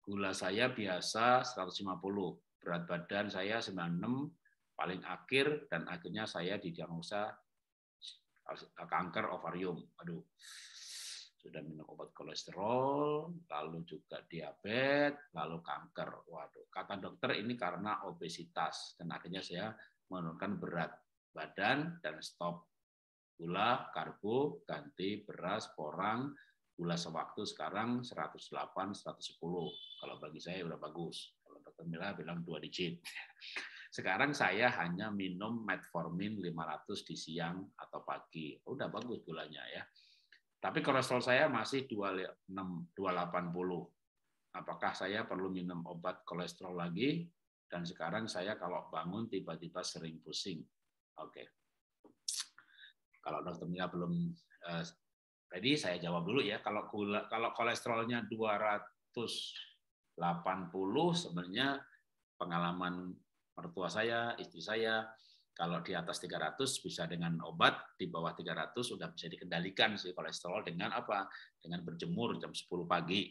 Gula saya biasa 150, berat badan saya 96, paling akhir dan akhirnya saya didiagnosa kanker ovarium. Aduh, sudah minum obat kolesterol, lalu juga diabetes, lalu kanker. Waduh, kata dokter ini karena obesitas dan akhirnya saya menurunkan berat badan dan stop gula, karbo, ganti beras, porang, gula sewaktu sekarang 108, 110. Kalau bagi saya udah bagus. Kalau dokter Mila bilang dua digit. (laughs) Sekarang saya hanya minum metformin 500 di siang atau pagi. Udah bagus gulanya ya. Tapi kolesterol saya masih 280. Apakah saya perlu minum obat kolesterol lagi? Dan sekarang saya kalau bangun tiba-tiba sering pusing. Oke. Kalau dokter Mia belum ready, saya jawab dulu ya. Kalau gula, kalau kolesterolnya 280 sebenarnya pengalaman mertua saya, istri saya, kalau di atas 300 bisa dengan obat, di bawah 300 sudah bisa dikendalikan sih kolesterol dengan apa? Dengan berjemur jam 10 pagi.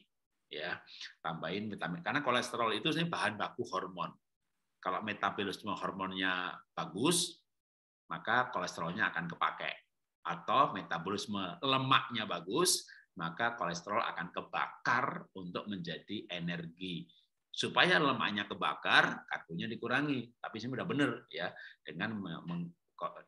ya Tambahin vitamin. Karena kolesterol itu sebenarnya bahan baku hormon. Kalau metabolisme hormonnya bagus, maka kolesterolnya akan kepakai. Atau metabolisme lemaknya bagus, maka kolesterol akan kebakar untuk menjadi energi supaya lemaknya kebakar, karbonya dikurangi. Tapi sih udah benar ya dengan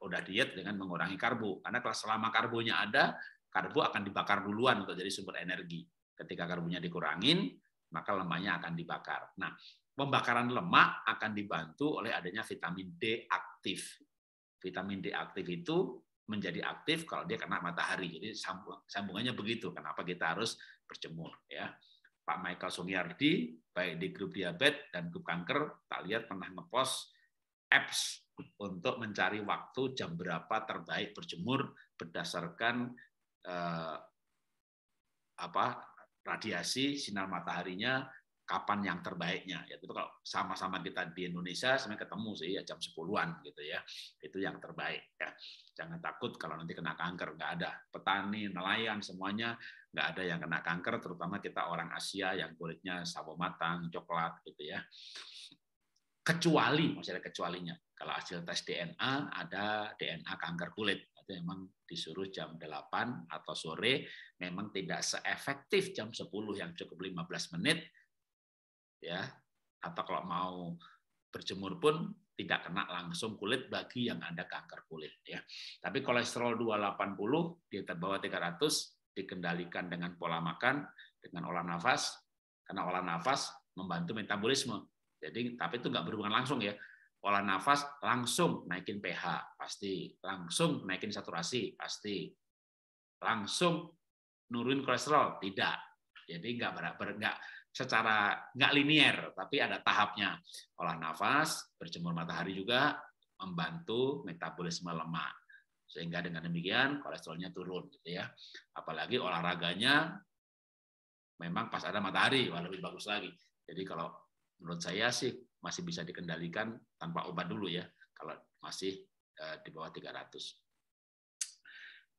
udah diet dengan mengurangi karbo. Karena kalau selama karbonya ada, karbo akan dibakar duluan untuk jadi sumber energi. Ketika karbonya dikurangin, maka lemaknya akan dibakar. Nah, pembakaran lemak akan dibantu oleh adanya vitamin D aktif. Vitamin D aktif itu menjadi aktif kalau dia kena matahari. Jadi sambungannya begitu. Kenapa kita harus berjemur ya. Pak Michael Sugiardi, baik di grup diabetes dan grup kanker, tak lihat pernah ngepost apps untuk mencari waktu jam berapa terbaik berjemur berdasarkan eh, apa radiasi sinar mataharinya kapan yang terbaiknya. Ya, itu kalau sama-sama kita di Indonesia sebenarnya ketemu sih ya jam 10-an gitu ya. Itu yang terbaik ya. Jangan takut kalau nanti kena kanker, nggak ada. Petani, nelayan semuanya nggak ada yang kena kanker, terutama kita orang Asia yang kulitnya sawo matang, coklat gitu ya. Kecuali, masih ada kecualinya. Kalau hasil tes DNA ada DNA kanker kulit, itu memang disuruh jam 8 atau sore memang tidak seefektif jam 10 yang cukup 15 menit ya atau kalau mau berjemur pun tidak kena langsung kulit bagi yang ada kanker kulit ya. Tapi kolesterol 280 di bawah 300 dikendalikan dengan pola makan, dengan olah nafas, karena olah nafas membantu metabolisme. Jadi, tapi itu nggak berhubungan langsung ya. Olah nafas langsung naikin pH, pasti. Langsung naikin saturasi, pasti. Langsung nurunin kolesterol, tidak. Jadi nggak nggak secara nggak linier, tapi ada tahapnya. Olah nafas, berjemur matahari juga membantu metabolisme lemak. Sehingga dengan demikian kolesterolnya turun gitu ya. Apalagi olahraganya memang pas ada matahari, wah lebih bagus lagi. Jadi kalau menurut saya sih masih bisa dikendalikan tanpa obat dulu ya, kalau masih eh, di bawah 300.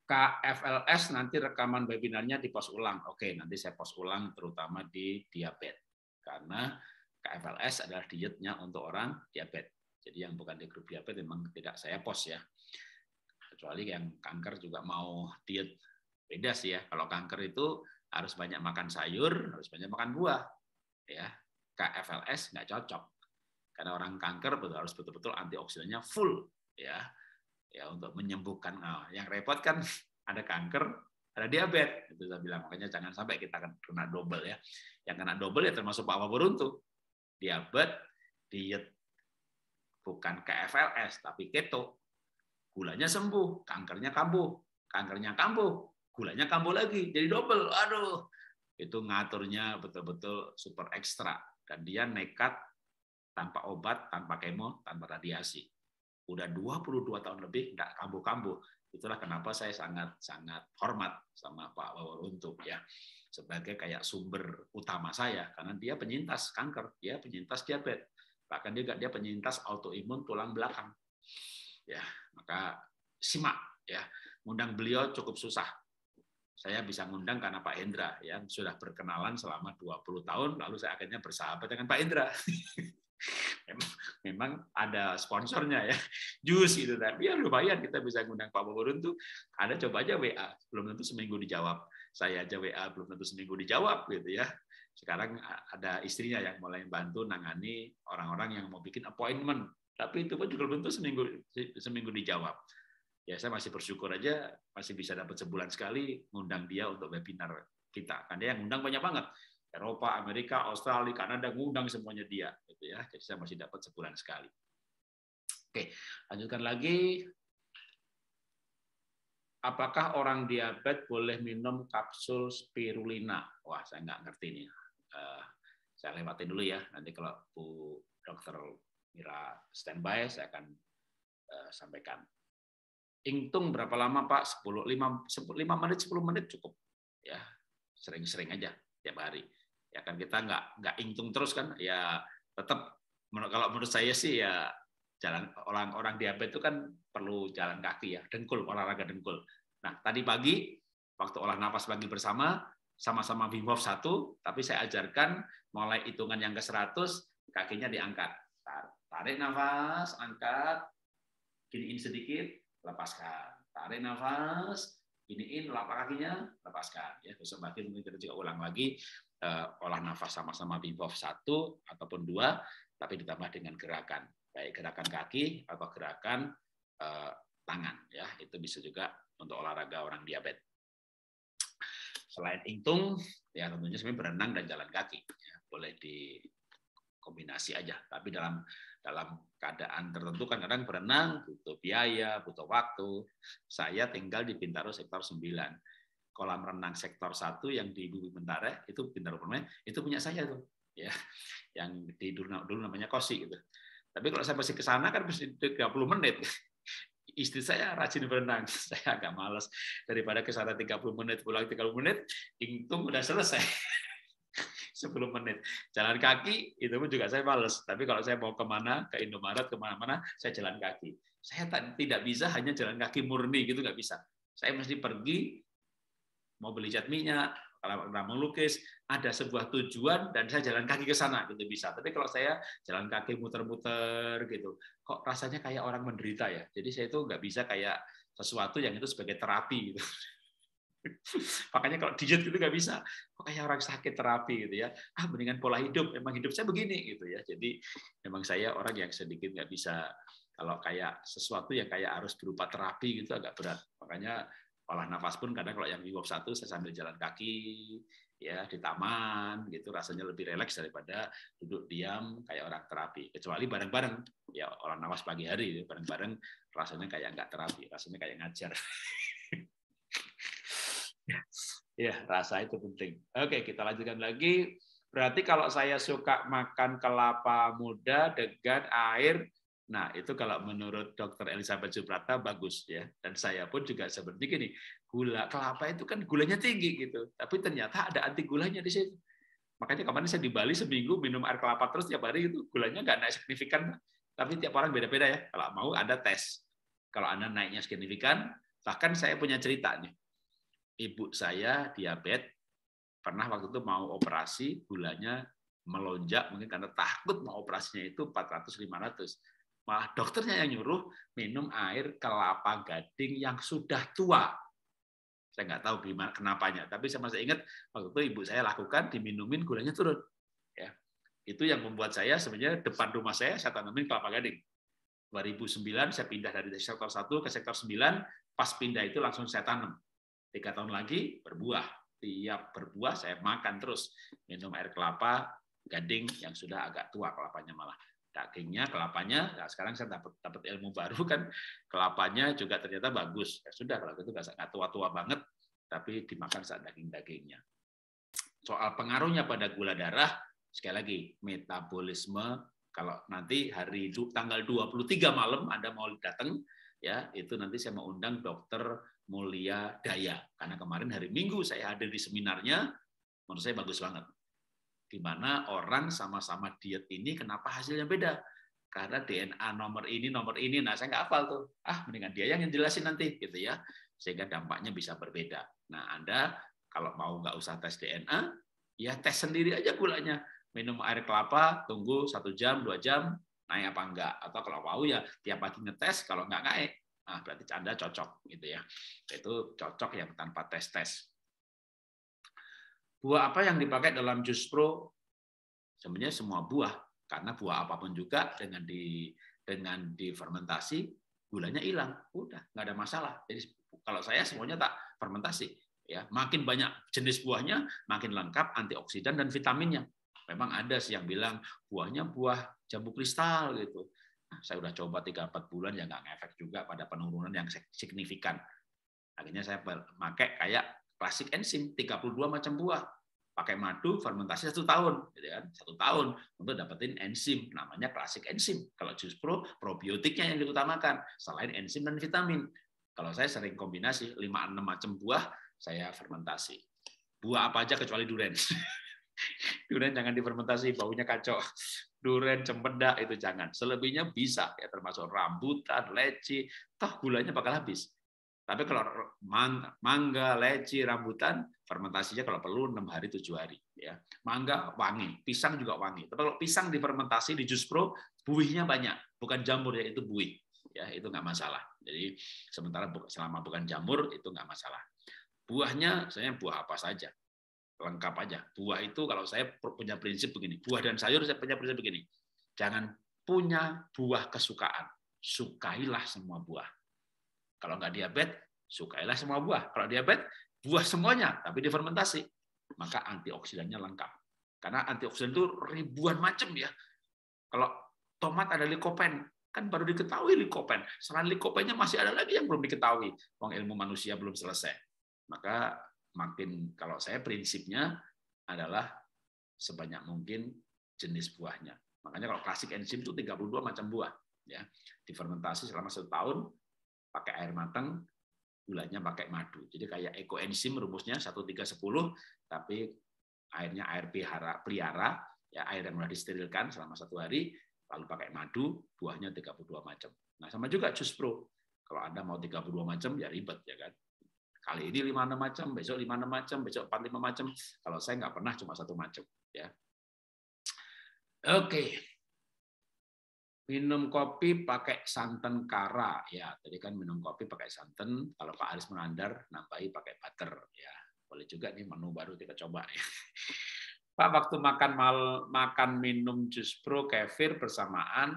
KFLS nanti rekaman webinarnya di post ulang. Oke, nanti saya post ulang terutama di diabetes. Karena KFLS adalah dietnya untuk orang diabetes. Jadi yang bukan di grup diabetes memang tidak saya post ya. Kecuali yang kanker juga mau diet. Beda sih ya. Kalau kanker itu harus banyak makan sayur, harus banyak makan buah. Ya, KFLS nggak cocok. Karena orang kanker betul harus betul-betul antioksidannya full ya ya untuk menyembuhkan. Nah, yang repot kan (laughs) ada kanker, ada diabetes. Itu saya bilang makanya jangan sampai kita kena double ya. Yang kena double ya termasuk Pak Beruntung. Diabetes, diet bukan KFLS tapi keto. Gulanya sembuh, kankernya kambuh. Kankernya kambuh, gulanya kambuh lagi. Jadi double. Aduh. Itu ngaturnya betul-betul super ekstra dan dia nekat tanpa obat, tanpa kemo, tanpa radiasi udah 22 tahun lebih nggak kambuh-kambuh. Itulah kenapa saya sangat sangat hormat sama Pak Waworuntu ya sebagai kayak sumber utama saya karena dia penyintas kanker, dia penyintas diabetes, bahkan juga dia penyintas autoimun tulang belakang. Ya, maka simak ya, ngundang beliau cukup susah. Saya bisa ngundang karena Pak Hendra ya sudah berkenalan selama 20 tahun lalu saya akhirnya bersahabat dengan Pak Hendra. (laughs) memang ada sponsornya ya. Jus itu tapi ya lumayan kita bisa ngundang Pak Bogorun tuh. Ada coba aja WA belum tentu seminggu dijawab. Saya aja WA belum tentu seminggu dijawab gitu ya. Sekarang ada istrinya yang mulai bantu nangani orang-orang yang mau bikin appointment. Tapi itu pun juga belum tentu seminggu seminggu dijawab. Ya saya masih bersyukur aja masih bisa dapat sebulan sekali ngundang dia untuk webinar kita. Dia yang ngundang banyak banget Eropa, Amerika, Australia, Kanada ngundang semuanya dia, gitu ya. Jadi saya masih dapat sebulan sekali. Oke, lanjutkan lagi. Apakah orang diabetes boleh minum kapsul spirulina? Wah, saya nggak ngerti nih. Uh, saya lewatin dulu ya. Nanti kalau Bu Dokter Mira standby, saya akan uh, sampaikan. Ingtung berapa lama Pak? 10, 5, 5 menit, 10 menit cukup. Ya, sering-sering aja tiap hari ya kan kita nggak nggak ingtung terus kan ya tetap kalau menurut saya sih ya jalan orang-orang diabetes itu kan perlu jalan kaki ya dengkul olahraga dengkul. Nah tadi pagi waktu olah nafas pagi bersama sama-sama Wim Hof satu tapi saya ajarkan mulai hitungan yang ke 100 kakinya diangkat. Tarik nafas angkat giniin sedikit lepaskan. Tarik nafas giniin lapak kakinya lepaskan. Ya besok pagi mungkin kita juga ulang lagi olah nafas sama-sama Wim Hof satu ataupun dua, tapi ditambah dengan gerakan, baik gerakan kaki atau gerakan uh, tangan, ya itu bisa juga untuk olahraga orang diabetes. Selain ingtung, ya tentunya sebenarnya berenang dan jalan kaki, ya, boleh di kombinasi aja. Tapi dalam dalam keadaan tertentu kan kadang berenang butuh biaya, butuh waktu. Saya tinggal di Bintaro sektor 9 kolam renang sektor satu yang di Bumi Mentara itu Bintaro Permai itu punya saya tuh ya. Yang di dulu, dulu namanya Kosi gitu tapi kalau saya masih ke sana kan mesti 30 menit. Istri saya rajin berenang (laughs) saya agak malas daripada ke sana 30 menit pulang 30 menit hitung udah selesai. (laughs) 10 menit. Jalan kaki itu pun juga saya males. Tapi kalau saya mau ke mana ke Indomaret ke mana-mana saya jalan kaki. Saya tidak bisa hanya jalan kaki murni gitu nggak bisa. Saya mesti pergi mau beli cat minyak, kalau melukis, ada sebuah tujuan dan saya jalan kaki ke sana gitu bisa. Tapi kalau saya jalan kaki muter-muter gitu, kok rasanya kayak orang menderita ya. Jadi saya itu nggak bisa kayak sesuatu yang itu sebagai terapi gitu. (laughs) Makanya kalau diet gitu nggak bisa. Kok kayak orang sakit terapi gitu ya. Ah mendingan pola hidup. Emang hidup saya begini gitu ya. Jadi memang saya orang yang sedikit nggak bisa kalau kayak sesuatu yang kayak harus berupa terapi gitu agak berat. Makanya olah nafas pun kadang kalau yang IWOP satu saya sambil jalan kaki ya di taman gitu rasanya lebih rileks daripada duduk diam kayak orang terapi. Kecuali bareng-bareng ya olah nafas pagi hari bareng-bareng rasanya kayak nggak terapi rasanya kayak ngajar. (laughs) Ya rasa itu penting. Oke kita lanjutkan lagi. Berarti kalau saya suka makan kelapa muda dengan air Nah, itu kalau menurut Dokter Elizabeth Suprata bagus ya. Dan saya pun juga seperti gini, gula kelapa itu kan gulanya tinggi gitu, tapi ternyata ada anti gulanya di situ. Makanya kemarin saya di Bali seminggu minum air kelapa terus tiap hari itu gulanya nggak naik signifikan, tapi tiap orang beda-beda ya. Kalau mau ada tes. Kalau Anda naiknya signifikan, bahkan saya punya cerita nih. Ibu saya diabetes, pernah waktu itu mau operasi, gulanya melonjak mungkin karena takut mau operasinya itu 400 500 Malah dokternya yang nyuruh minum air kelapa gading yang sudah tua. Saya nggak tahu gimana kenapanya, tapi saya masih ingat waktu itu ibu saya lakukan diminumin gulanya turun. Ya, itu yang membuat saya sebenarnya depan rumah saya saya tanamin kelapa gading. 2009 saya pindah dari sektor 1 ke sektor 9, pas pindah itu langsung saya tanam. Tiga tahun lagi berbuah. Tiap berbuah saya makan terus. Minum air kelapa gading yang sudah agak tua kelapanya malah dagingnya, kelapanya. Nah, sekarang saya dapat dapat ilmu baru kan, kelapanya juga ternyata bagus. Ya sudah kalau itu nggak tua-tua banget, tapi dimakan saat daging-dagingnya. Soal pengaruhnya pada gula darah, sekali lagi metabolisme. Kalau nanti hari tanggal 23 malam Anda mau datang, ya itu nanti saya mau undang dokter Mulia Daya. Karena kemarin hari Minggu saya hadir di seminarnya, menurut saya bagus banget di mana orang sama-sama diet ini kenapa hasilnya beda? Karena DNA nomor ini, nomor ini, nah saya nggak hafal tuh. Ah, mendingan dia yang jelasin nanti, gitu ya. Sehingga dampaknya bisa berbeda. Nah, Anda kalau mau nggak usah tes DNA, ya tes sendiri aja gulanya. Minum air kelapa, tunggu satu jam, dua jam, naik apa enggak. Atau kalau mau ya tiap pagi ngetes, kalau nggak naik, nah berarti Anda cocok, gitu ya. Itu cocok yang tanpa tes-tes. Buah apa yang dipakai dalam jus pro? Sebenarnya semua buah, karena buah apa pun juga dengan di dengan difermentasi gulanya hilang, udah nggak ada masalah. Jadi kalau saya semuanya tak fermentasi, ya makin banyak jenis buahnya, makin lengkap antioksidan dan vitaminnya. Memang ada sih yang bilang buahnya buah jambu kristal gitu. Nah, saya udah coba 3-4 bulan ya nggak ngefek juga pada penurunan yang signifikan. Akhirnya saya pakai kayak klasik enzim 32 macam buah. Pakai madu fermentasi satu tahun gitu kan. Satu tahun untuk dapetin enzim namanya klasik enzim. Kalau jus pro probiotiknya yang diutamakan selain enzim dan vitamin. Kalau saya sering kombinasi 5 6 macam buah saya fermentasi. Buah apa aja kecuali durian. (laughs) Durian jangan difermentasi baunya kacau. Durian cempedak itu jangan. Selebihnya bisa ya termasuk rambutan leci toh gulanya bakal habis tapi kalau mangga, leci, rambutan, fermentasinya kalau perlu enam hari tujuh hari. Ya, mangga wangi, pisang juga wangi. Tapi kalau pisang difermentasi di jus pro, buihnya banyak, bukan jamur ya itu buih. Ya itu nggak masalah. Jadi sementara selama bukan jamur itu nggak masalah. Buahnya saya buah apa saja, lengkap aja. Buah itu kalau saya punya prinsip begini, buah dan sayur saya punya prinsip begini. Jangan punya buah kesukaan, sukailah semua buah kalau nggak diabetes, sukailah semua buah. Kalau diabetes, buah semuanya, tapi difermentasi. Maka antioksidannya lengkap. Karena antioksidan itu ribuan macam ya. Kalau tomat ada likopen, kan baru diketahui likopen. Selain likopennya masih ada lagi yang belum diketahui. Wong ilmu manusia belum selesai. Maka makin kalau saya prinsipnya adalah sebanyak mungkin jenis buahnya. Makanya kalau klasik enzim itu 32 macam buah ya. Difermentasi selama satu tahun pakai air matang, gulanya pakai madu. Jadi kayak ekoenzim rumusnya 1310 tapi airnya air pelihara, pelihara ya air yang sudah disterilkan selama satu hari, lalu pakai madu, buahnya 32 macam. Nah, sama juga jus pro. Kalau Anda mau 32 macam ya ribet ya kan. Kali ini 56 macam, besok 56 macam, besok 45 macam. Kalau saya nggak pernah cuma satu macam ya. Oke, minum kopi pakai santan kara ya tadi kan minum kopi pakai santan kalau Pak Aris Menandar nambahi pakai butter ya boleh juga nih menu baru kita coba ya (laughs) Pak waktu makan mal makan minum jus pro kefir bersamaan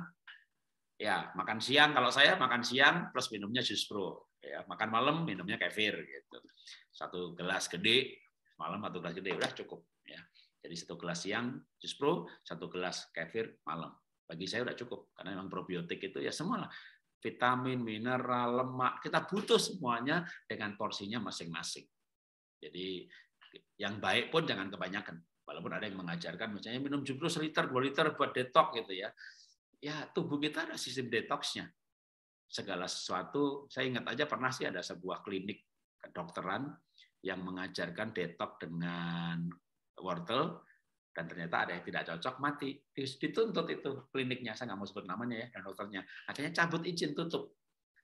ya makan siang kalau saya makan siang plus minumnya jus pro Ya, makan malam minumnya kefir gitu. Satu gelas gede, malam satu gelas gede udah cukup ya. Jadi satu gelas siang jus pro, satu gelas kefir malam. Bagi saya udah cukup karena memang probiotik itu ya semua vitamin, mineral, lemak, kita butuh semuanya dengan porsinya masing-masing. Jadi yang baik pun jangan kebanyakan. Walaupun ada yang mengajarkan misalnya minum jus pro seliter, dua liter buat detox gitu ya. Ya tubuh kita ada sistem detoxnya segala sesuatu. Saya ingat aja pernah sih ada sebuah klinik kedokteran yang mengajarkan detox dengan wortel dan ternyata ada yang tidak cocok mati. Dituntut itu kliniknya. Saya nggak mau sebut namanya ya dan dokternya. Akhirnya cabut izin tutup.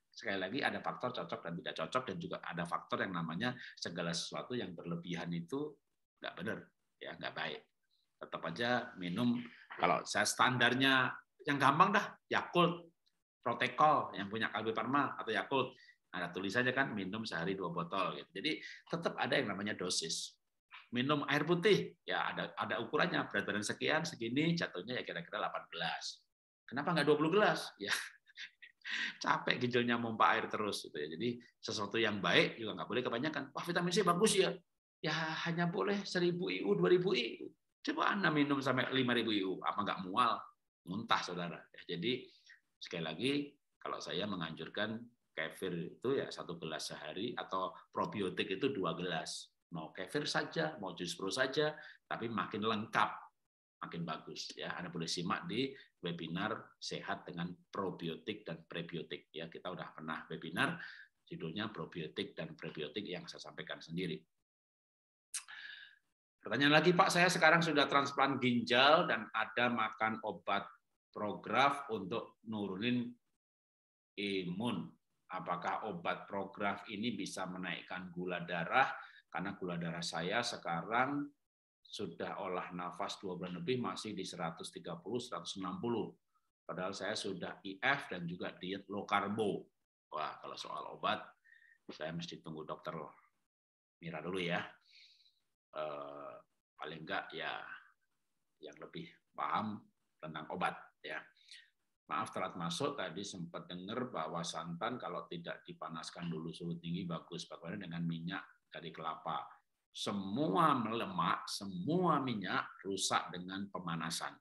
Sekali lagi ada faktor cocok dan tidak cocok dan juga ada faktor yang namanya segala sesuatu yang berlebihan itu nggak benar ya nggak baik. Tetap aja minum. Kalau saya standarnya yang gampang dah Yakult Protokol yang punya Kalbe Farma atau Yakult. Ada tulis saja kan minum sehari dua botol gitu. Jadi tetap ada yang namanya dosis. Minum air putih ya ada ada ukurannya berat badan sekian segini jatuhnya ya kira-kira 18. Kenapa nggak 20 gelas? Ya (laughs) capek ginjalnya mompa air terus gitu ya. Jadi sesuatu yang baik juga nggak boleh kebanyakan. Wah vitamin C bagus ya. Ya hanya boleh 1000 IU, 2000 IU. Coba Anda minum sampai 5000 IU, apa nggak mual? Muntah saudara. Ya, jadi Sekali lagi, kalau saya menganjurkan kefir itu ya satu gelas sehari atau probiotik itu dua gelas. Mau kefir saja, mau jus pro saja, tapi makin lengkap, makin bagus. Ya, Anda boleh simak di webinar sehat dengan probiotik dan prebiotik. Ya, kita udah pernah webinar judulnya probiotik dan prebiotik yang saya sampaikan sendiri. Pertanyaan lagi Pak, saya sekarang sudah transplant ginjal dan ada makan obat prograf untuk nurunin imun. Apakah obat prograf ini bisa menaikkan gula darah? Karena gula darah saya sekarang sudah olah nafas dua bulan lebih masih di 130-160. Padahal saya sudah IF dan juga diet low karbo. Wah, kalau soal obat, saya mesti tunggu dokter Mira dulu ya. Eh, paling enggak ya yang lebih paham tentang obat ya. Maaf telat masuk tadi sempat dengar bahwa santan kalau tidak dipanaskan dulu suhu tinggi bagus. Bagaimana dengan minyak dari kelapa? Semua melemak, semua minyak rusak dengan pemanasan.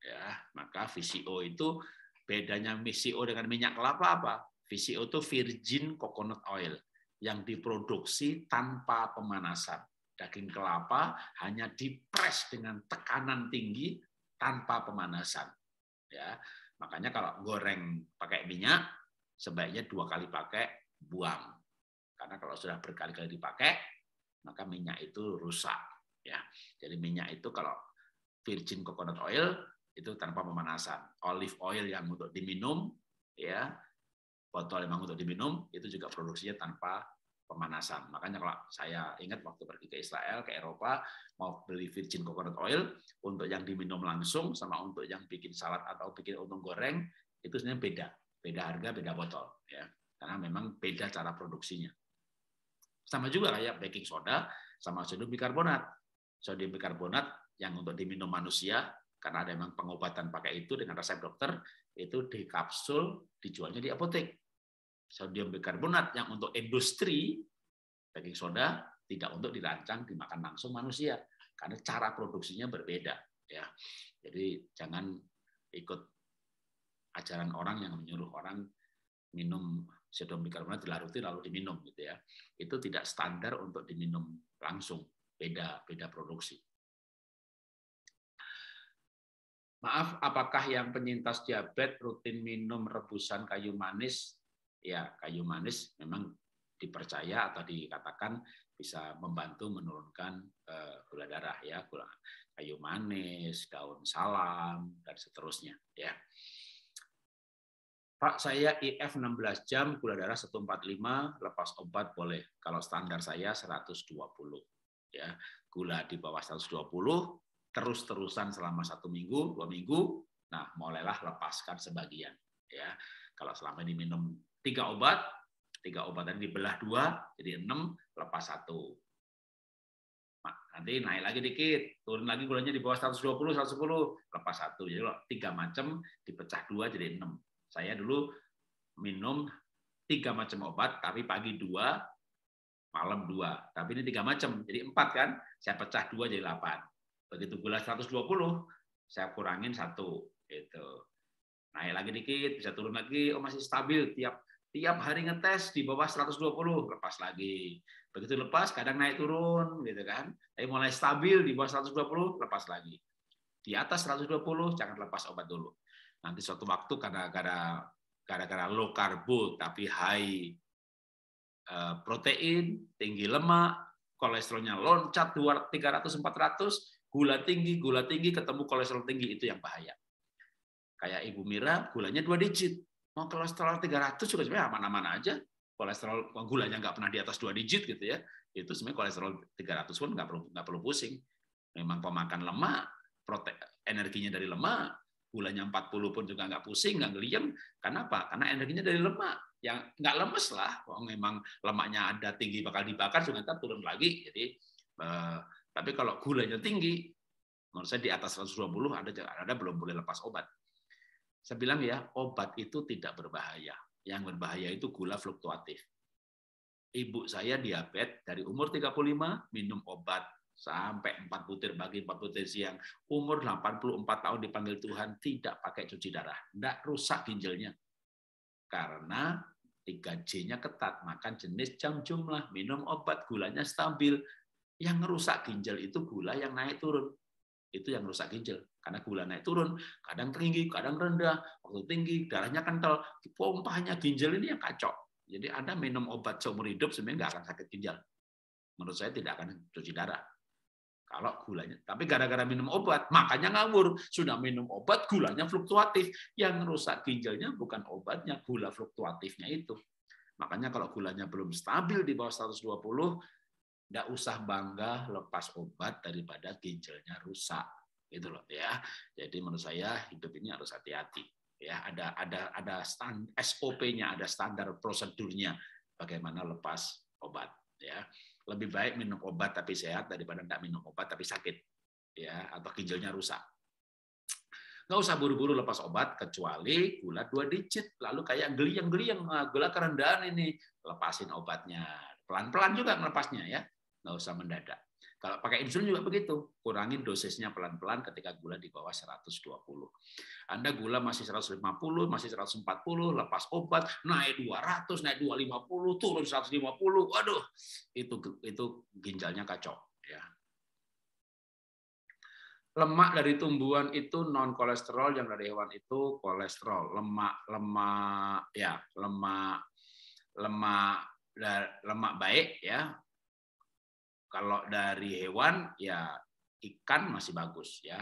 Ya, maka VCO itu bedanya VCO dengan minyak kelapa apa? VCO itu virgin coconut oil yang diproduksi tanpa pemanasan. Daging kelapa hanya dipres dengan tekanan tinggi tanpa pemanasan ya makanya kalau goreng pakai minyak sebaiknya dua kali pakai buang karena kalau sudah berkali-kali dipakai maka minyak itu rusak ya jadi minyak itu kalau virgin coconut oil itu tanpa pemanasan olive oil yang untuk diminum ya botol yang untuk diminum itu juga produksinya tanpa pemanasan. Makanya kalau saya ingat waktu pergi ke Israel, ke Eropa, mau beli virgin coconut oil, untuk yang diminum langsung sama untuk yang bikin salad atau bikin untung goreng, itu sebenarnya beda. Beda harga, beda botol. ya Karena memang beda cara produksinya. Sama juga kayak baking soda sama sodium bikarbonat. Sodium bikarbonat yang untuk diminum manusia, karena ada memang pengobatan pakai itu dengan resep dokter, itu di kapsul dijualnya di apotek sodium bikarbonat yang untuk industri daging soda tidak untuk dirancang dimakan langsung manusia karena cara produksinya berbeda ya. Jadi jangan ikut ajaran orang yang menyuruh orang minum sodium bikarbonat dilaruti lalu diminum gitu ya. Itu tidak standar untuk diminum langsung, beda beda produksi. Maaf, apakah yang penyintas diabetes rutin minum rebusan kayu manis ya kayu manis memang dipercaya atau dikatakan bisa membantu menurunkan uh, gula darah ya gula kayu manis daun salam dan seterusnya ya Pak saya IF 16 jam gula darah 145 lepas obat boleh kalau standar saya 120 ya gula di bawah 120 terus-terusan selama satu minggu dua minggu nah mulailah lepaskan sebagian ya kalau selama ini minum tiga obat, tiga obat tadi dibelah dua, jadi enam, lepas satu. Nah, nanti naik lagi dikit, turun lagi gulanya di bawah 120, 110, lepas satu. Jadi tiga macam dipecah dua jadi enam. Saya dulu minum tiga macam obat, tapi pagi dua, malam dua. Tapi ini tiga macam, jadi empat kan? Saya pecah dua jadi delapan. Begitu gula 120, saya kurangin satu. Gitu. Naik lagi dikit, bisa turun lagi, oh masih stabil. Tiap tiap hari ngetes di bawah 120, lepas lagi. Begitu lepas, kadang naik turun, gitu kan. Tapi mulai stabil di bawah 120, lepas lagi. Di atas 120, jangan lepas obat dulu. Nanti suatu waktu karena gara gara-gara low karbo tapi high eh, protein, tinggi lemak, kolesterolnya loncat 300 400, gula tinggi, gula tinggi ketemu kolesterol tinggi itu yang bahaya. Kayak Ibu Mira gulanya dua digit. Mau kolesterol 300 juga sebenarnya aman-aman aja. Kolesterol gulanya nggak pernah di atas dua digit gitu ya. Itu sebenarnya kolesterol 300 pun nggak perlu nggak perlu pusing. Memang pemakan lemak, protein energinya dari lemak, gulanya 40 pun juga nggak pusing, nggak geliem. Kenapa? Karena energinya dari lemak. Yang nggak lemes lah. Oh, memang lemaknya ada tinggi bakal dibakar, juga ntar turun lagi. Jadi, eh, tapi kalau gulanya tinggi, menurut saya di atas 120 ada ada belum boleh lepas obat. Saya bilang ya, obat itu tidak berbahaya. Yang berbahaya itu gula fluktuatif. Ibu saya diabetes dari umur 35 minum obat sampai empat butir pagi, empat butir siang. Umur 84 tahun dipanggil Tuhan tidak pakai cuci darah. Tidak rusak ginjalnya. Karena 3J-nya ketat, makan jenis jam jumlah, minum obat, gulanya stabil. Yang merusak ginjal itu gula yang naik turun. Itu yang rusak ginjal. Karena gula naik turun, kadang tinggi, kadang rendah, waktu tinggi, darahnya kental, pompanya ginjal ini yang kacau. Jadi Anda minum obat seumur hidup sebenarnya nggak akan sakit ginjal. Menurut saya tidak akan cuci darah. Kalau gulanya, tapi gara-gara minum obat, makanya ngawur. Sudah minum obat, gulanya fluktuatif. Yang rusak ginjalnya bukan obatnya, gula fluktuatifnya itu. Makanya kalau gulanya belum stabil di bawah 120, tidak usah bangga lepas obat daripada ginjalnya rusak. Itu loh ya. Jadi menurut saya hidup ini harus hati-hati. Ya, ada ada ada SOP-nya, ada standar prosedurnya bagaimana lepas obat. Ya lebih baik minum obat tapi sehat daripada tidak minum obat tapi sakit. Ya atau ginjalnya rusak. Nggak usah buru-buru lepas obat kecuali gula dua digit. Lalu kayak geliang-geliang ah, gula kerendahan ini. Lepasin obatnya. Pelan-pelan juga melepasnya ya. Nggak usah mendadak kalau pakai insulin juga begitu, kurangin dosisnya pelan-pelan ketika gula di bawah 120. Anda gula masih 150, masih 140, lepas obat, naik 200, naik 250, turun 150. Waduh, itu itu ginjalnya kacau ya. Lemak dari tumbuhan itu non kolesterol, yang dari hewan itu kolesterol. Lemak lemak ya, lemak lemak lemak baik ya kalau dari hewan ya ikan masih bagus ya.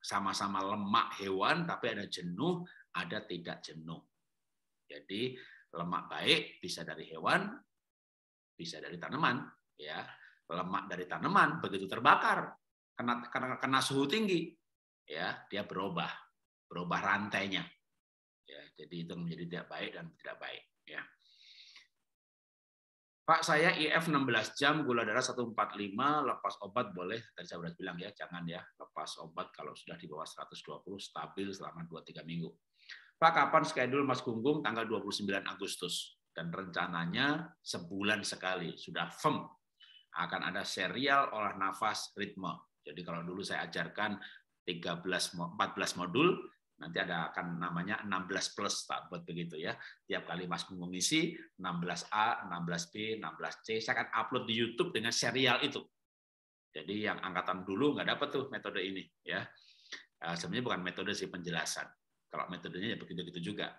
Sama-sama lemak hewan tapi ada jenuh, ada tidak jenuh. Jadi lemak baik bisa dari hewan, bisa dari tanaman ya. Lemak dari tanaman begitu terbakar kena kena, kena suhu tinggi ya, dia berubah, berubah rantainya. Ya, jadi itu menjadi tidak baik dan tidak baik ya. Pak, saya IF 16 jam, gula darah 145, lepas obat boleh. Tadi saya sudah bilang ya, jangan ya, lepas obat kalau sudah di bawah 120, stabil selama 2-3 minggu. Pak, kapan schedule Mas Gunggung tanggal 29 Agustus? Dan rencananya sebulan sekali, sudah firm. Akan ada serial olah nafas ritme. Jadi kalau dulu saya ajarkan 13 14 modul, nanti ada akan namanya 16 plus tak buat begitu ya. Tiap kali Mas mengisi 16A, 16B, 16C, saya akan upload di YouTube dengan serial itu. Jadi yang angkatan dulu nggak dapat tuh metode ini ya. Eh, sebenarnya bukan metode sih penjelasan. Kalau metodenya ya begitu-begitu juga.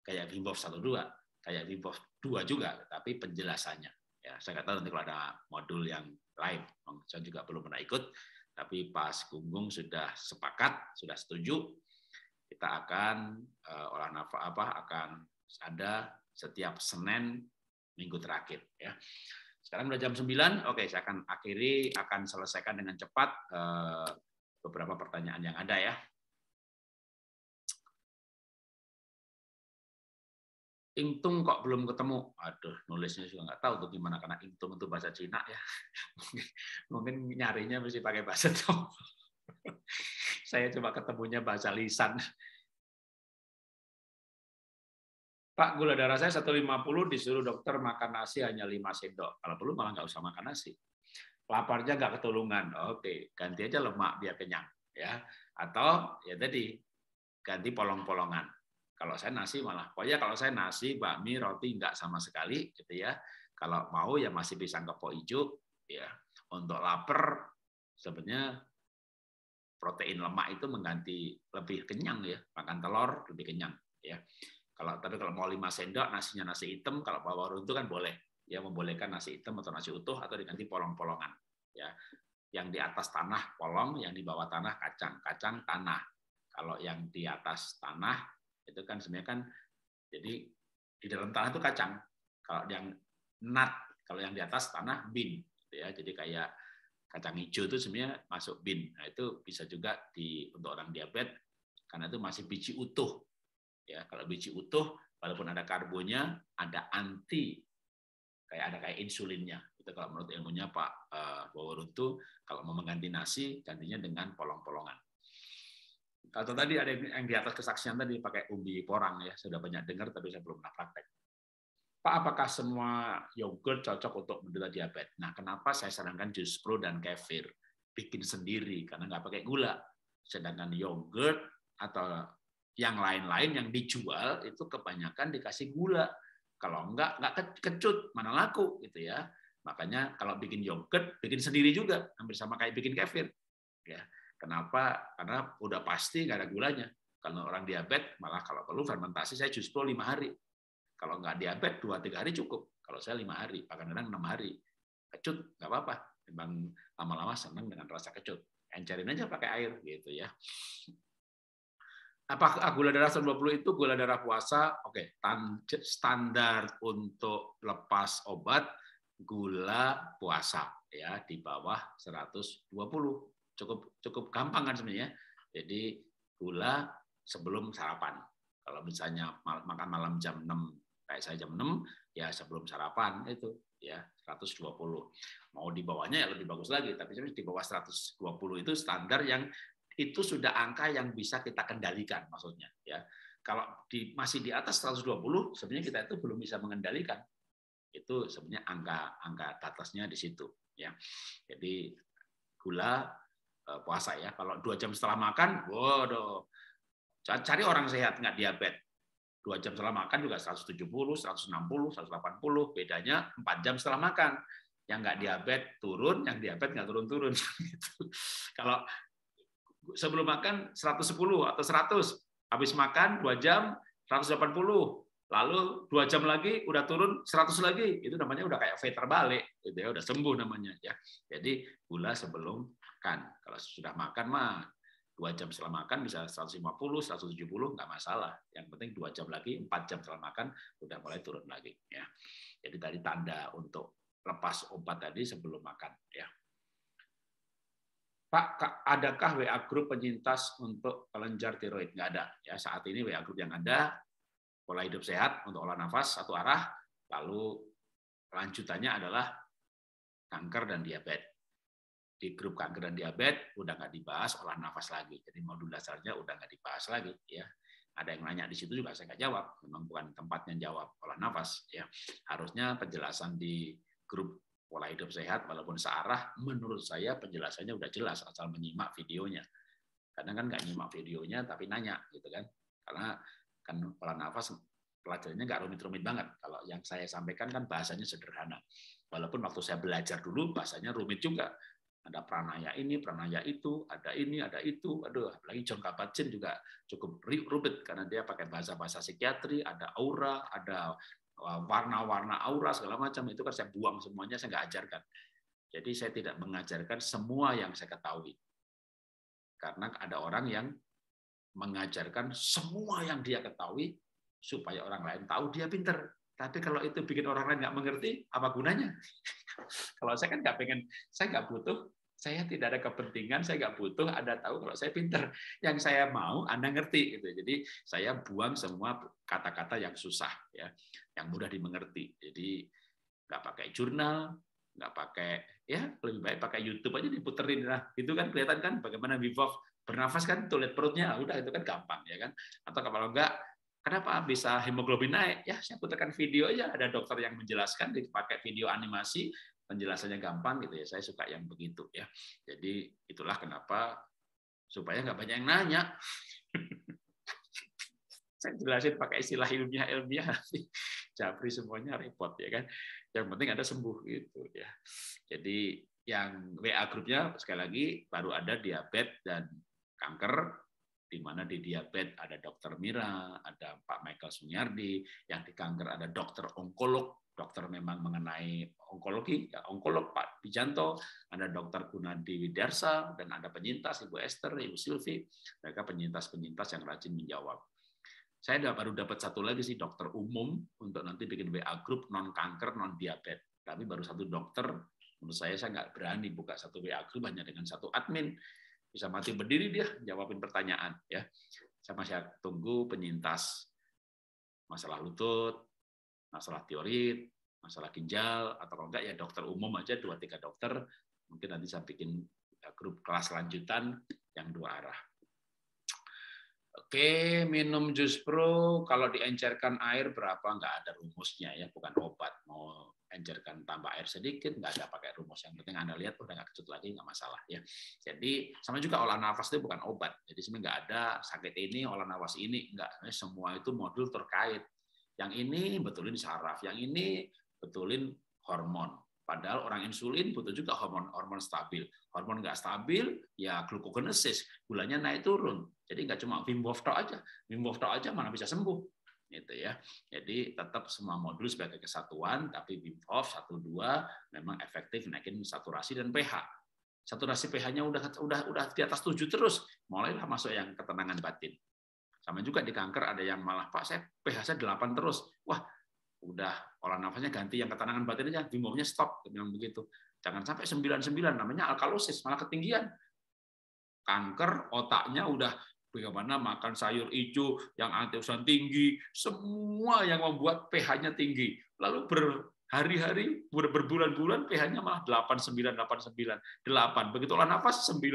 Kayak Wim 1 2, kayak Wim 2 juga, tapi penjelasannya. Ya, saya nggak nanti kalau ada modul yang lain. Saya juga belum pernah ikut, tapi pas Gunggung sudah sepakat, sudah setuju, kita akan uh, olah nafas apa akan ada setiap Senin minggu terakhir ya. Sekarang udah jam 9. Oke, saya akan akhiri akan selesaikan dengan cepat uh, beberapa pertanyaan yang ada ya. Ingtung kok belum ketemu? Aduh, nulisnya juga nggak tahu tuh gimana karena Ingtung itu bahasa Cina ya. (laughs) Mungkin nyarinya mesti pakai bahasa Tiongkok. Saya coba ketemunya bahasa lisan. Pak, gula darah saya 150 disuruh dokter makan nasi hanya 5 sendok. Kalau perlu malah nggak usah makan nasi. Laparnya nggak ketulungan. Oke, ganti aja lemak biar kenyang. ya. Atau ya tadi, ganti polong-polongan. Kalau saya nasi malah, pokoknya kalau saya nasi, bakmi, roti nggak sama sekali, gitu ya. Kalau mau ya masih pisang kepok hijau, ya. Untuk lapar, sebenarnya protein lemak itu mengganti lebih kenyang ya, makan telur lebih kenyang ya. Kalau tapi kalau mau 5 sendok nasinya nasi hitam, kalau bawa runtuh kan boleh. Ya membolehkan nasi hitam atau nasi utuh atau diganti polong-polongan. Ya. Yang di atas tanah polong, yang di bawah tanah kacang. Kacang tanah. Kalau yang di atas tanah itu kan sebenarnya kan jadi di dalam tanah itu kacang. Kalau yang nut, kalau yang di atas tanah bin. Ya, jadi kayak kacang hijau itu sebenarnya masuk bin. Nah, itu bisa juga di untuk orang diabetes karena itu masih biji utuh Ya, kalau biji utuh, walaupun ada karbonnya, ada anti kayak ada kayak insulinnya. Itu kalau menurut ilmunya Pak uh, itu kalau mau mengganti nasi, gantinya dengan polong-polongan. Kalau tadi ada yang di atas kesaksian tadi pakai umbi porang ya, sudah banyak dengar tapi saya belum pernah praktek. Pak, apakah semua yogurt cocok untuk menderita diabetes? Nah, kenapa saya sarankan jus pro dan kefir? Bikin sendiri, karena nggak pakai gula. Sedangkan yogurt atau yang lain-lain yang dijual itu kebanyakan dikasih gula. Kalau enggak, enggak kecut, mana laku gitu ya. Makanya kalau bikin yogurt, bikin sendiri juga, hampir sama kayak bikin kefir. Ya. Kenapa? Karena udah pasti nggak ada gulanya. Kalau orang diabetes, malah kalau perlu fermentasi saya justru lima hari. Kalau nggak diabetes, dua tiga hari cukup. Kalau saya lima hari, kadang-kadang enam hari. Kecut, nggak apa-apa. Memang lama-lama senang dengan rasa kecut. Encerin aja pakai air gitu ya. Apakah gula darah 120 itu gula darah puasa? Oke, okay. standar untuk lepas obat gula puasa ya di bawah 120. Cukup cukup gampang kan sebenarnya. Jadi gula sebelum sarapan. Kalau misalnya makan malam jam 6 kayak saya jam 6 ya sebelum sarapan itu ya 120. Mau di bawahnya ya lebih bagus lagi, tapi di bawah 120 itu standar yang itu sudah angka yang bisa kita kendalikan maksudnya ya. Kalau di, masih di atas 120 sebenarnya kita itu belum bisa mengendalikan. Itu sebenarnya angka angka atasnya di situ ya. Jadi gula eh, puasa ya. Kalau dua jam setelah makan, waduh, cari orang sehat nggak diabetes. Dua jam setelah makan juga 170, 160, 180. Bedanya empat jam setelah makan. Yang nggak diabetes turun, yang diabetes nggak turun-turun. (laughs) Kalau sebelum makan 110 atau 100. Habis makan 2 jam 180. Lalu dua jam lagi udah turun 100 lagi. Itu namanya udah kayak V terbalik, gitu ya, udah sembuh namanya ya. Jadi gula sebelum makan. Kalau sudah makan mah dua jam setelah makan bisa 150, 170 nggak masalah. Yang penting dua jam lagi, empat jam setelah makan udah mulai turun lagi. Ya. Jadi tadi tanda untuk lepas obat tadi sebelum makan. Ya. Pak, adakah WA group penyintas untuk kelenjar tiroid? Nggak ada. Ya, saat ini WA group yang ada pola hidup sehat untuk olah nafas satu arah, lalu lanjutannya adalah kanker dan diabetes. Di grup kanker dan diabetes udah nggak dibahas olah nafas lagi. Jadi modul dasarnya udah nggak dibahas lagi. Ya, ada yang nanya di situ juga saya nggak jawab. Memang bukan tempatnya jawab olah nafas. Ya, harusnya penjelasan di grup pola hidup sehat walaupun searah menurut saya penjelasannya udah jelas asal menyimak videonya kadang kan nggak nyimak videonya tapi nanya gitu kan karena kan pola nafas pelajarannya nggak rumit-rumit banget kalau yang saya sampaikan kan bahasanya sederhana walaupun waktu saya belajar dulu bahasanya rumit juga ada pranaya ini, pranaya itu, ada ini, ada itu. Aduh, apalagi John Kabat-Zinn juga cukup rumit karena dia pakai bahasa-bahasa psikiatri, ada aura, ada warna-warna aura segala macam. Itu kan saya buang semuanya saya nggak ajarkan. Jadi saya tidak mengajarkan semua yang saya ketahui. Karena ada orang yang mengajarkan semua yang dia ketahui supaya orang lain tahu dia pinter tapi kalau itu bikin orang lain nggak mengerti apa gunanya (laughs) kalau saya kan nggak pengen saya nggak butuh saya tidak ada kepentingan, saya nggak butuh Anda tahu kalau saya pinter. Yang saya mau Anda ngerti gitu. Jadi saya buang semua kata-kata yang susah ya, yang mudah dimengerti. Jadi nggak pakai jurnal, nggak pakai ya lebih baik pakai YouTube aja diputerin lah. Itu kan kelihatan kan bagaimana Wim bernafas kan lihat perutnya, udah itu kan gampang ya kan. Atau kalau enggak Kenapa bisa hemoglobin naik? Ya, saya putarkan video aja. Ada dokter yang menjelaskan, dipakai video animasi, penjelasannya gampang gitu ya. Saya suka yang begitu ya. Jadi itulah kenapa supaya nggak banyak yang nanya. (laughs) saya jelasin pakai istilah ilmiah ilmiah nanti japri semuanya repot ya kan yang penting ada sembuh gitu ya jadi yang WA grupnya sekali lagi baru ada diabetes dan kanker di mana di diabetes ada dokter Mira, ada Pak Michael Sunyardi, yang di kanker ada dokter onkolog, dokter memang mengenai onkologi, ya onkolog Pak Bijanto, ada dokter Gunadi Widarsa, dan ada penyintas Ibu Esther, Ibu Silvi, mereka penyintas-penyintas yang rajin menjawab. Saya baru dapat satu lagi sih dokter umum untuk nanti bikin WA grup non kanker non diabetes. Tapi baru satu dokter. Menurut saya saya nggak berani buka satu WA grup hanya dengan satu admin. Bisa mati berdiri dia jawabin pertanyaan ya. Saya masih tunggu penyintas masalah lutut, masalah teori, masalah ginjal atau enggak ya dokter umum aja dua tiga dokter. Mungkin nanti saya bikin grup kelas lanjutan yang dua arah. Oke, minum jus pro kalau diencerkan air berapa nggak ada rumusnya ya, bukan obat. Mau encerkan tambah air sedikit nggak ada pakai rumus. Yang penting anda lihat udah nggak kecut lagi nggak masalah ya. Jadi sama juga olah nafas itu bukan obat. Jadi sebenarnya nggak ada sakit ini olah nafas ini nggak. Semua itu modul terkait. Yang ini betulin saraf, yang ini betulin hormon. Padahal orang insulin butuh juga hormon-hormon stabil. Hormon nggak stabil, ya glucogenesis, gulanya naik turun. Jadi nggak cuma Wim aja. Wim aja mana bisa sembuh. Gitu ya. Jadi tetap semua modul sebagai kesatuan, tapi Wim Hof 1 2 memang efektif naikin saturasi dan pH. Saturasi pH-nya udah udah udah di atas 7 terus, mulailah masuk yang ketenangan batin. Sama juga di kanker ada yang malah Pak saya pH saya 8 terus. Wah, udah olah nafasnya ganti yang ketenangan batin aja, bimomnya stop, bilang begitu. Jangan sampai 99 namanya alkalosis, malah ketinggian. Kanker otaknya udah bagaimana makan sayur hijau yang antioksidan tinggi, semua yang membuat pH-nya tinggi. Lalu berhari-hari, berbulan-bulan pH-nya malah 89, 89, 8. Begitu olah nafas 9.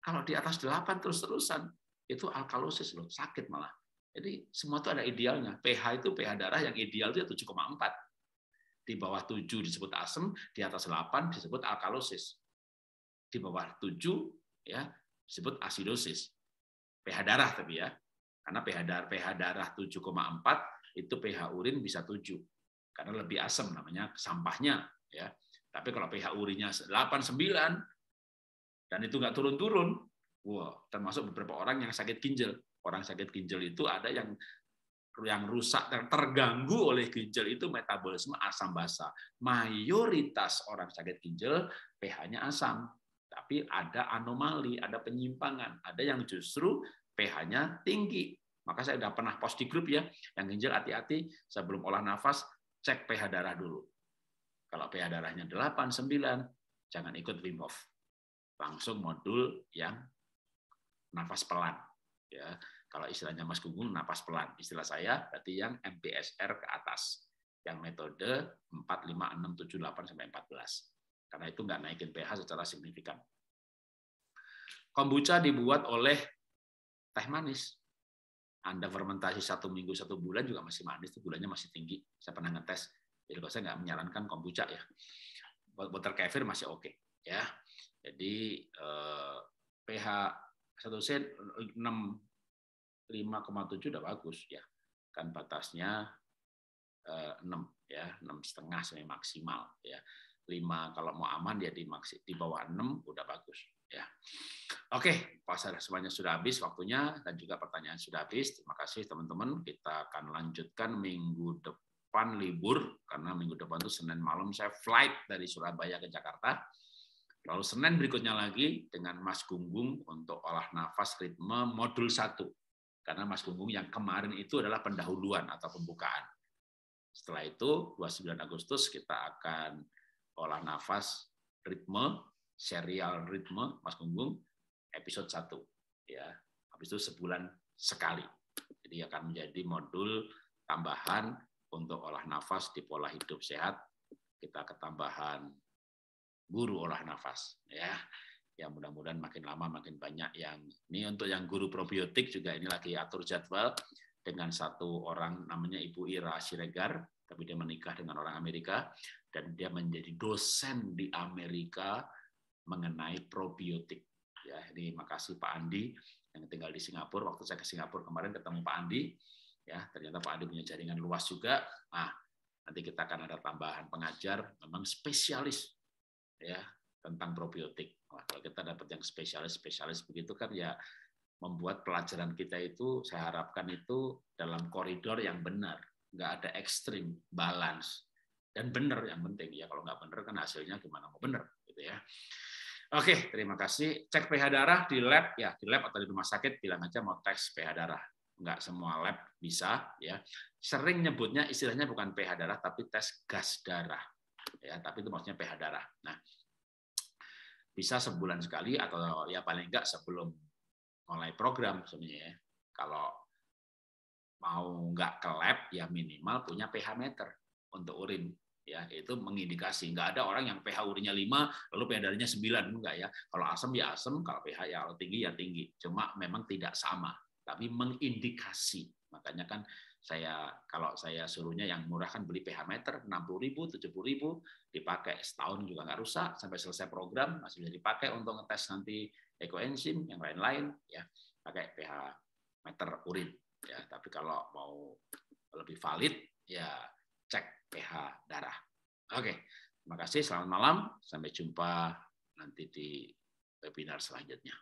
Kalau di atas 8 terus-terusan, itu alkalosis loh, sakit malah. Jadi semua itu ada idealnya. pH itu pH darah yang ideal itu 7,4. Di bawah 7 disebut asam, di atas 8 disebut alkalosis. Di bawah 7 ya disebut asidosis. pH darah tapi ya. Karena pH darah pH darah 7,4 itu pH urin bisa 7. Karena lebih asam namanya sampahnya ya. Tapi kalau pH urinnya 8 9 dan itu nggak turun-turun, wah, termasuk beberapa orang yang sakit ginjal orang sakit ginjal itu ada yang yang rusak dan terganggu oleh ginjal itu metabolisme asam basa. Mayoritas orang sakit ginjal pH-nya asam, tapi ada anomali, ada penyimpangan, ada yang justru pH-nya tinggi. Maka saya sudah pernah post di grup ya, yang ginjal hati-hati sebelum olah nafas cek pH darah dulu. Kalau pH darahnya 8, 9, jangan ikut Wim Hof. Langsung modul yang nafas pelan ya kalau istilahnya Mas Gunggung napas pelan istilah saya berarti yang MBSR ke atas yang metode 4 5 6 7 8 sampai 14 karena itu nggak naikin pH secara signifikan kombucha dibuat oleh teh manis anda fermentasi satu minggu satu bulan juga masih manis, tuh gulanya masih tinggi. Saya pernah ngetes, jadi saya nggak menyarankan kombucha ya. Water kefir masih oke okay, ya. Jadi eh, pH satu sen 6 5,7 udah bagus ya kan batasnya eh, 6 ya enam setengah sampai maksimal ya 5 kalau mau aman ya di maksi, di bawah 6 udah bagus ya. Oke pasar semuanya sudah habis waktunya dan juga pertanyaan sudah habis. Terima kasih teman-teman. Kita akan lanjutkan minggu depan libur karena minggu depan itu Senin malam. Saya flight dari Surabaya ke Jakarta. Lalu Senin berikutnya lagi dengan Mas Gunggung untuk olah nafas ritme modul 1. Karena Mas Gunggung yang kemarin itu adalah pendahuluan atau pembukaan. Setelah itu 29 Agustus kita akan olah nafas ritme, serial ritme Mas Gunggung episode 1. Ya, habis itu sebulan sekali. Jadi akan menjadi modul tambahan untuk olah nafas di pola hidup sehat. Kita ketambahan guru olah nafas ya ya mudah-mudahan makin lama makin banyak yang ini untuk yang guru probiotik juga ini lagi atur jadwal dengan satu orang namanya Ibu Ira Siregar, tapi dia menikah dengan orang Amerika dan dia menjadi dosen di Amerika mengenai probiotik. Ya, ini makasih Pak Andi yang tinggal di Singapura. Waktu saya ke Singapura kemarin ketemu Pak Andi, ya ternyata Pak Andi punya jaringan luas juga. Nah, nanti kita akan ada tambahan pengajar memang spesialis ya tentang probiotik. Nah, kalau kita dapat yang spesialis spesialis begitu kan ya membuat pelajaran kita itu saya harapkan itu dalam koridor yang benar, nggak ada ekstrim, balance dan benar yang penting ya kalau nggak benar kan hasilnya gimana mau benar gitu ya. Oke, terima kasih. Cek pH darah di lab ya, di lab atau di rumah sakit bilang aja mau tes pH darah. Nggak semua lab bisa ya. Sering nyebutnya istilahnya bukan pH darah tapi tes gas darah. Ya, tapi itu maksudnya pH darah. Nah, bisa sebulan sekali atau ya paling enggak sebelum mulai program sebenarnya ya. Kalau mau nggak ke lab ya minimal punya pH meter untuk urin. Ya itu mengindikasi. Nggak ada orang yang pH urinnya 5 lalu pH darahnya 9 enggak ya. Kalau asam ya asam. Kalau pH ya kalau tinggi ya tinggi. Cuma memang tidak sama. Tapi mengindikasi. Makanya kan saya kalau saya suruhnya yang murah kan beli pH meter 60 ribu 70 ribu dipakai setahun juga nggak rusak sampai selesai program masih bisa dipakai untuk ngetes nanti ekoenzim yang lain-lain ya. Pakai pH meter urin ya. Tapi kalau mau lebih valid ya cek pH darah. Oke, terima kasih. Selamat malam. Sampai jumpa nanti di webinar selanjutnya.